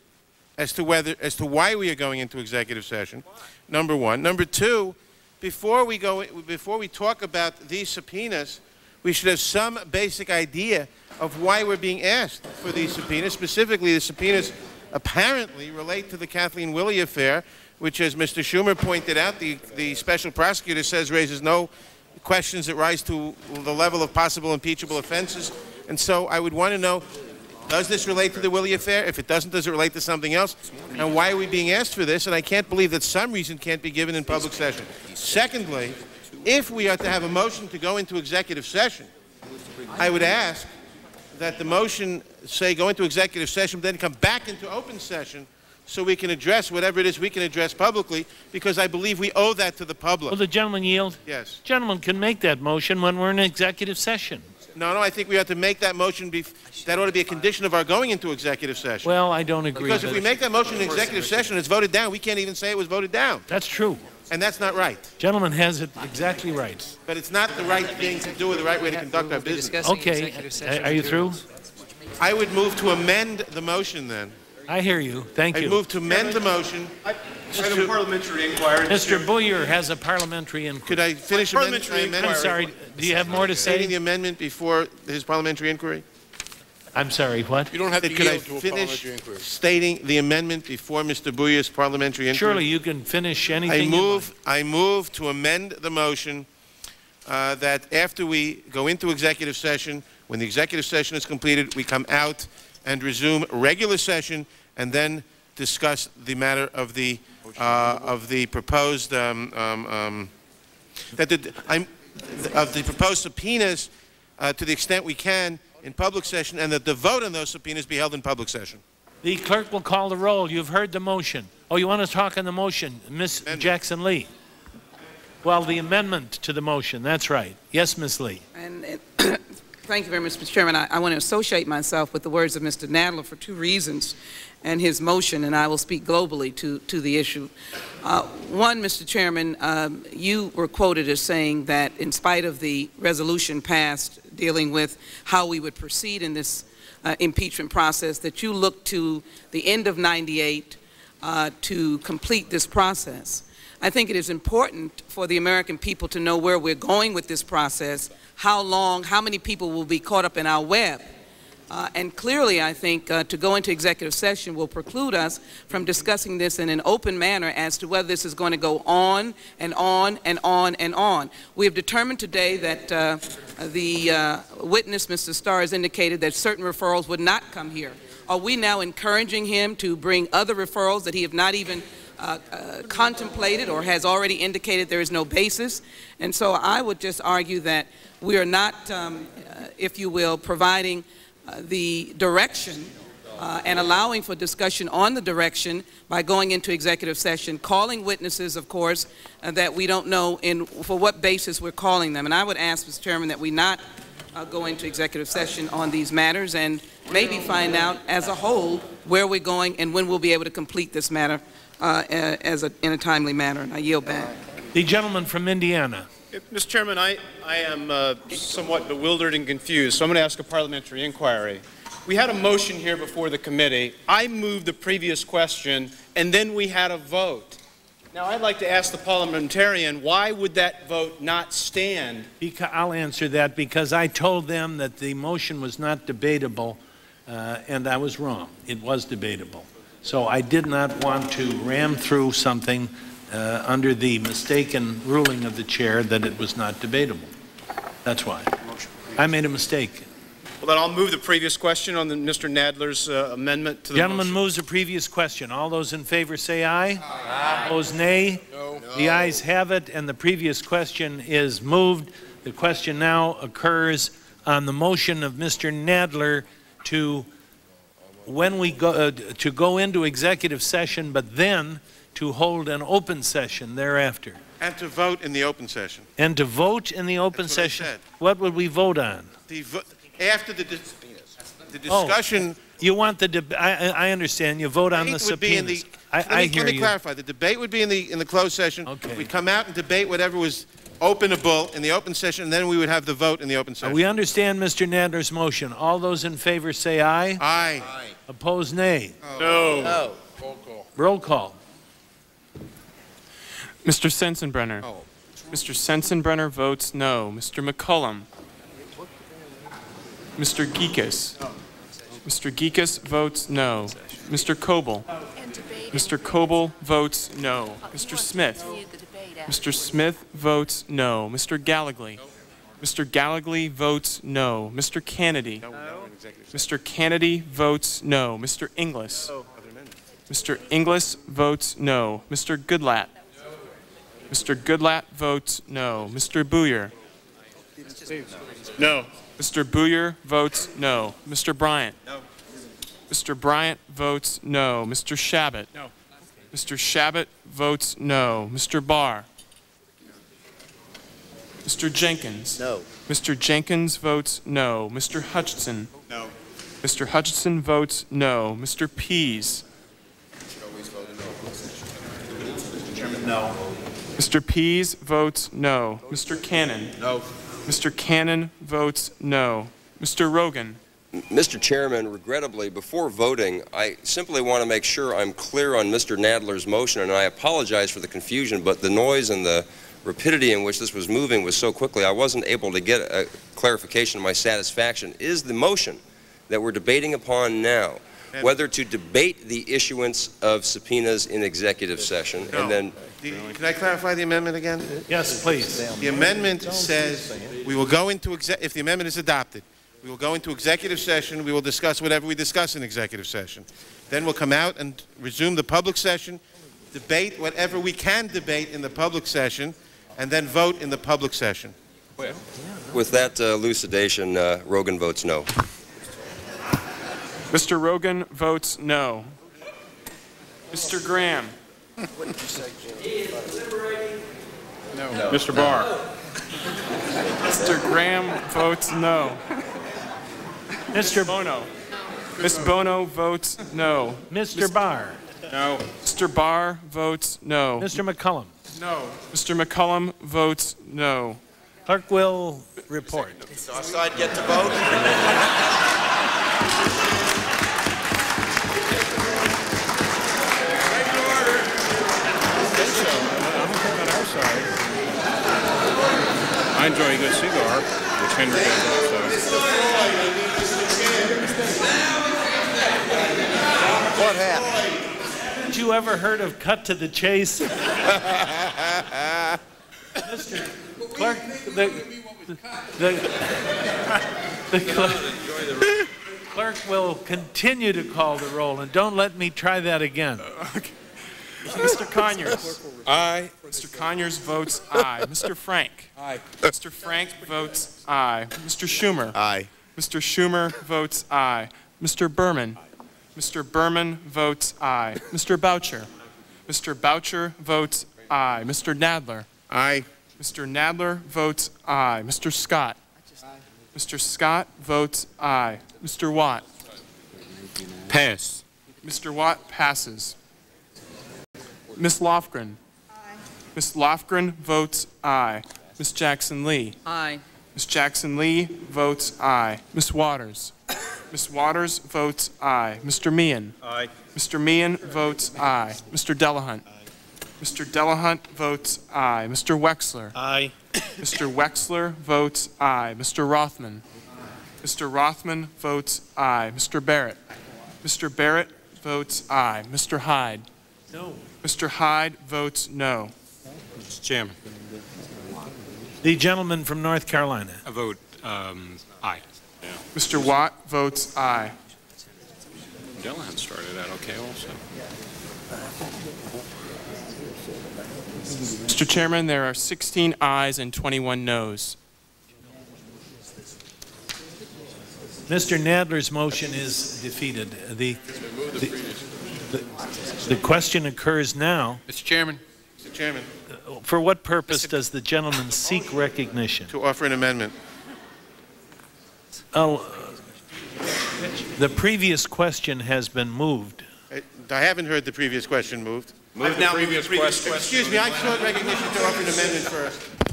as to whether as to why we are going into executive session. Number one. Number two, before we go before we talk about these subpoenas, we should have some basic idea of why we're being asked for these subpoenas. Specifically, the subpoenas apparently relate to the Kathleen Willey affair, which, as Mr. Schumer pointed out, the, the special prosecutor says raises no questions that rise to the level of possible impeachable offenses. And so I would want to know, does this relate to the Willey affair? If it doesn't, does it relate to something else? And why are we being asked for this? And I can't believe that some reason can't be given in public session. Secondly, if we are to have a motion to go into executive session, I would ask that the motion say go into executive session, then come back into open session so we can address whatever it is we can address publicly, because I believe we owe that to the public. Will the gentleman yield? Yes. Gentleman can make that motion when we're in executive session. No, no, I think we have to make that motion, be, that ought to be a condition of our going into executive session. Well, I don't agree Because if we it. make that motion in executive session, it's voted down, we can't even say it was voted down. That's true. And that's not right. Gentleman has it exactly right. But it's not the right thing to do or the right way to conduct our business. Okay, are you through? I would move to amend the motion then. I hear you. Thank you. I you. move to amend the motion. Item parliamentary inquiry. Mr. Buyer has a parliamentary inquiry. Could I finish amend- Parliamentary my amendment? I'm sorry, do you have more to Stating say? the amendment before his parliamentary inquiry? I'm sorry, what? You don't have to Could I to a finish parliamentary inquiry. stating the amendment before Mr. Buyer's parliamentary inquiry? Surely you can finish I anything you move, I move to amend the motion uh, that after we go into executive session, when the executive session is completed, we come out and resume regular session and then discuss the matter of the, uh, of the proposed, um, um, um, that the, I'm, of the proposed subpoenas uh, to the extent we can in public session, and that the vote on those subpoenas be held in public session. The clerk will call the roll. You've heard the motion. Oh, you want to talk on the motion, Miss Jackson Lee? Well, the amendment to the motion, that's right. Yes, Miss Lee. And, and thank you very much, Mr. Chairman. I, I want to associate myself with the words of Mr. Nadler for two reasons and his motion, and I will speak globally to, to the issue. Uh, one, Mr. Chairman, um, you were quoted as saying that in spite of the resolution passed dealing with how we would proceed in this uh, impeachment process, that you look to the end of 98 uh, to complete this process. I think it is important for the American people to know where we're going with this process, how long, how many people will be caught up in our web. Uh, and clearly, I think uh, to go into executive session will preclude us from discussing this in an open manner as to whether this is going to go on and on and on and on. We have determined today that uh, the uh, witness, Mr. Starr, has indicated that certain referrals would not come here. Are we now encouraging him to bring other referrals that he have not even uh, uh, contemplated or has already indicated there is no basis. And so I would just argue that we are not, um, uh, if you will, providing the direction uh, and allowing for discussion on the direction by going into executive session, calling witnesses, of course, uh, that we don't know in, for what basis we're calling them. And I would ask, Mr. Chairman, that we not uh, go into executive session on these matters and maybe find out as a whole where we're going and when we'll be able to complete this matter uh, as a, in a timely manner. And I yield back. The gentleman from Indiana. Mr. Chairman, I, I am uh, somewhat bewildered and confused, so I'm going to ask a parliamentary inquiry. We had a motion here before the committee. I moved the previous question, and then we had a vote. Now, I'd like to ask the parliamentarian, why would that vote not stand? Beca- I'll answer that because I told them that the motion was not debatable, uh, and I was wrong. It was debatable. So I did not want to ram through something uh, under the mistaken ruling of the chair that it was not debatable. That's why. I made a mistake. Well, then I'll move the previous question on the Mr. Nadler's uh, amendment to the Gentleman motion. moves the previous question. All those in favor say aye. Aye. Opposed, nay. The ayes have it, and the previous question is moved. The question now occurs on the motion of Mr. Nadler to, when we go, uh, to go into executive session, but then to hold an open session thereafter. And to vote in the open session. And to vote in the open That's what I session, said. what would we vote on? The, vo- after the, dis- the Oh, discussion. You want the, deb- I, I I understand, you vote on the debate would be in subpoenas. the- I, let me- I hear Let me you. clarify. The debate would be in the, in the closed session. Okay. We'd come out and debate whatever was openable in the open session, and then we would have the vote in the open Uh, session. We understand Mr. Nadler's motion. All those in favor say aye. Aye. aye. Opposed, nay. No. No. Roll call. Mr. Sensenbrenner. Mr. Sensenbrenner votes no. Mr. McCollum. Mr. Gekas. Mr. Gekas votes no. Mr. Coble. Mr. Coble votes no. Mr. Smith. Mr. Smith votes no. Mr. Gallegly. Mr. Gallegly votes no. Mr. Canady. Mr. Canady votes no. Mr. Inglis. Mr. Inglis votes no. Mr. Goodlatte. Mr. Goodlatte votes no. Mr. Buyer. No. Mr. Buyer votes no. Mr. Bryant. No. Mr. Bryant votes no. Mr. Chabot. No. Mr. Chabot votes no. Mr. Barr. Mr. Jenkins. No. Mr. Jenkins votes no. Mr. Hutchinson. No. Mr. Hutchinson votes no. Mr. Pease. Mr. Chairman, no. Mr. Pease votes no. Mr. Cannon. No. Mr. Cannon votes no. Mr. Rogan. Mr. Chairman, regrettably, before voting, I simply want to make sure I'm clear on Mr. Nadler's motion, and I apologize for the confusion, but the noise and the rapidity in which this was moving was so quickly, I wasn't able to get a clarification of my satisfaction. Is the motion that we're debating upon now whether to debate the issuance of subpoenas in executive session No. and then The- Can I clarify the amendment again? Yes, please. The amendment says we will go into, exec- if the amendment is adopted, we will go into executive session, we will discuss whatever we discuss in executive session. Then we'll come out and resume the public session, debate whatever we can debate in the public session, and then vote in the public session. with that uh, elucidation, uh, Rogan votes no. Mr. Rogan votes no. Mr. Graham. What did you say, Jim? No. Mr. Barr. Mr. Graham votes no. Mr. Bono. Ms. Bono votes no. Mr. Barr. No. Mr. Barr votes no. Mr. McCollum. No. Mr. McCollum votes no. Clerk will report. Southside get to vote? I enjoy a good cigar, which Henry does also. What happened? Had you ever heard of cut to the chase? Mr. Clerk, the, the, the clerk, clerk will continue to call the roll, and don't let me try that again. Mr. Conyers. Aye. Mr. Conyers votes aye. Mr. Frank. Aye. Mr. Frank votes aye. Mr. Schumer. Aye. Mr. Schumer votes aye. Mr. Berman. Mr. Berman votes aye. Mr. Boucher. Mr. Boucher votes aye. Mr. Nadler. Aye. Mr. Nadler votes aye. Mr. Scott. Mr. Scott votes aye. Mr. Watt. Pass. Mr. Watt passes. Ms. Lofgren. Aye. Ms. Lofgren votes aye. Ms. Jackson Lee. Aye. Ms. Jackson Lee votes aye. Ms. Waters. Ms. Waters votes aye. Mr. Meehan. Aye. Mr. Meehan votes aye. Mr. Delahunt. Aye. Mr. Delahunt votes aye. Mr. Wexler. Aye. Mr. Wexler votes aye. Mr. Rothman. Aye. Mr. Rothman votes aye. Mr. Barrett. Mr. Barrett votes aye. Mr. Hyde. No. Mr. Hyde votes no. Mr. Chairman, The gentleman from North Carolina. I vote um, aye. Mr. Watt votes aye. Delahan started out okay also. Mr. Chairman, there are 16 ayes and 21 noes. Mr. Nadler's motion is defeated. The, the, the, the question occurs now, Mr. Chairman, Mr. Chairman, for what purpose does the gentleman seek recognition? to offer an amendment. Oh, the previous question has been moved. I I haven't heard the previous question moved. Move now, move the previous question. Excuse me, I sought recognition to offer an amendment first.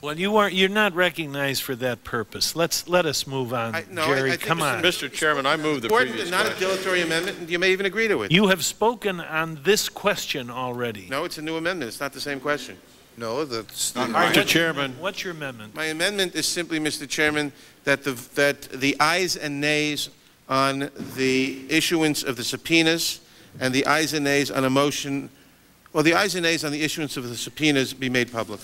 Well, you weren't, you're not recognized for that purpose. Let's, let us move on. I- no, I- I Jerry, come Mr. on. Mr. Chairman, I move the Important, previous not a dilatory amendment, and you may even agree to it. You have spoken on this question already. No, it's a new amendment, it's not the same question. No, that's. All right, Mr. what's- Chairman. What's your amendment? My amendment is simply, Mr. Chairman, that the, that the ayes and nays on the issuance of the subpoenas and the ayes and nays on a motion, well, the ayes and nays on the issuance of the subpoenas be made public.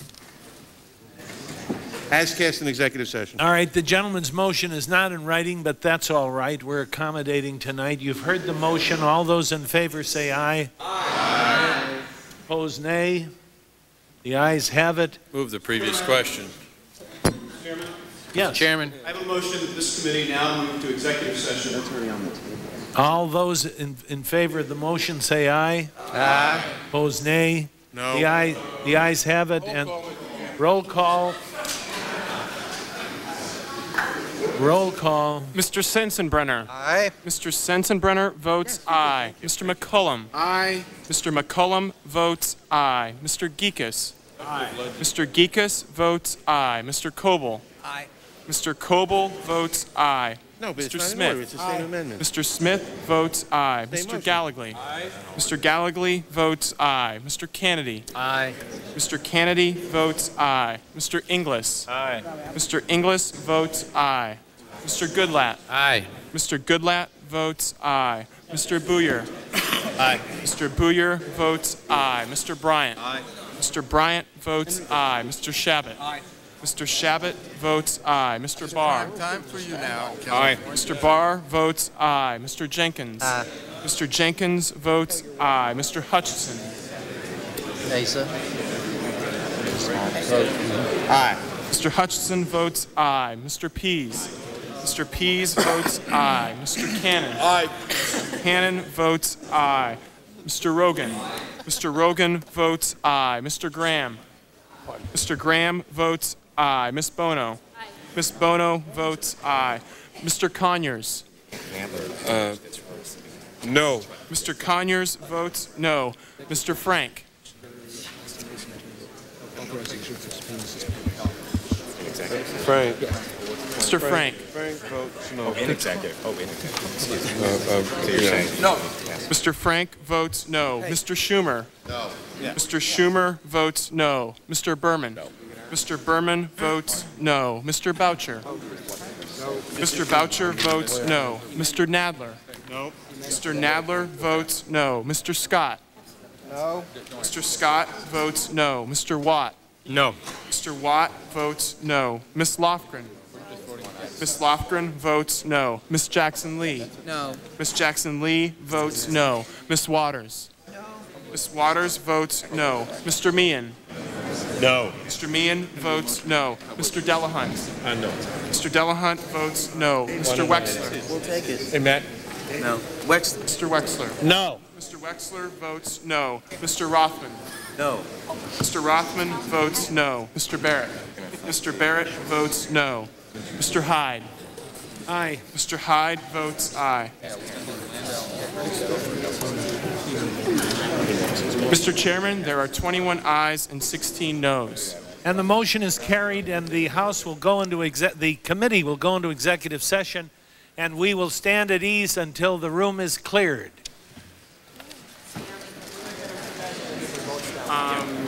As cast in executive session. All right, the gentleman's motion is not in writing, but that's all right. We're accommodating tonight. You've heard the motion. All those in favor say aye. Aye. Opposed, nay. The ayes have it. Move the previous question. Chairman? Yes. Chairman, I have a motion that this committee now move to executive session. That's already on the table. All those in, in favor of the motion say aye. Aye. Opposed, nay. No. The aye, the ayes have it, and roll call. Roll call. Mr. Sensenbrenner. Aye. Mr. Sensenbrenner votes aye. Mr. McCollum. aye. Mr. McCollum votes aye. Mr. Gekas. Aye. Mr. Gekas votes aye. Mr. Coble. Aye. Mr. Coble votes aye. No, but Mr. not Smith. order, it's the same amendment. Mr. Smith votes aye. Same Mr. motion. Gallegly. Mr. Gallegly votes aye. Mr. Canady. Aye. Mr. Canady votes aye. Mr. Inglis. Aye. Mr. Inglis votes aye. Mr. Goodlatte. Aye. Mr. Goodlatte votes aye. Mr. Buyer. Aye. Mr. Buyer votes aye. Mr. Bryant. Aye. Mr. Bryant votes aye. Mr. Chabot. Aye. Mr. Chabot votes aye. Mr. Barr. Time for you now. Aye. Mr. Barr votes aye. Mr. Jenkins. Aye. Mr. Jenkins votes aye. Mr. Hutchinson. Asa. Aye. Mr. Hutchinson votes aye. Mr. Pease. Mr. Pease votes aye. Mr. Cannon. Aye. Cannon votes aye. Mr. Rogan. Mr. Rogan votes aye. Mr. Graham. Mr. Graham votes aye. Miss Bono. Miss Bono votes aye. Mr. Conyers. Uh, no. Mr. Conyers votes no. Mr. Frank. Frank. Mr. Frank. Frank votes no. In executive. Oh, in executive. Uh, uh, So you're? No. Mr. Frank votes no. Mr. Schumer. No. Mr. Schumer votes no. Mr. Berman. No. Mr. Berman votes no. Mr. Boucher. Mr. Boucher votes no. Mr. Nadler. No. Mr. Nadler votes no. Mr. Scott. No. Mr. Scott votes no. Mr. Watt. No. Mr. Watt votes no. Miss Lofgren. Miss Lofgren votes no. Miss Jackson Lee. No. Miss Jackson Lee votes no. Miss Waters. No. Miss Waters votes no. Mr. Meehan. No. Mr. Meehan votes no. Mr. Delahunt. Uh, no. Mr. Delahunt votes no. Mr. Wexler. We'll take it. Hey, Matt. No. Wexler. Mr. Wexler. No. Mr. Wexler votes no. Mr. Rothman. No. Mr. Rothman votes no. Mr. Barrett. Mr. Barrett votes no. Mr. Hyde. Aye. Mr. Hyde votes aye. Mr. Chairman, there are 21 ayes and 16 noes. And the motion is carried, and the House will go into the committee will go into executive session, and we will stand at ease until the room is cleared. Um,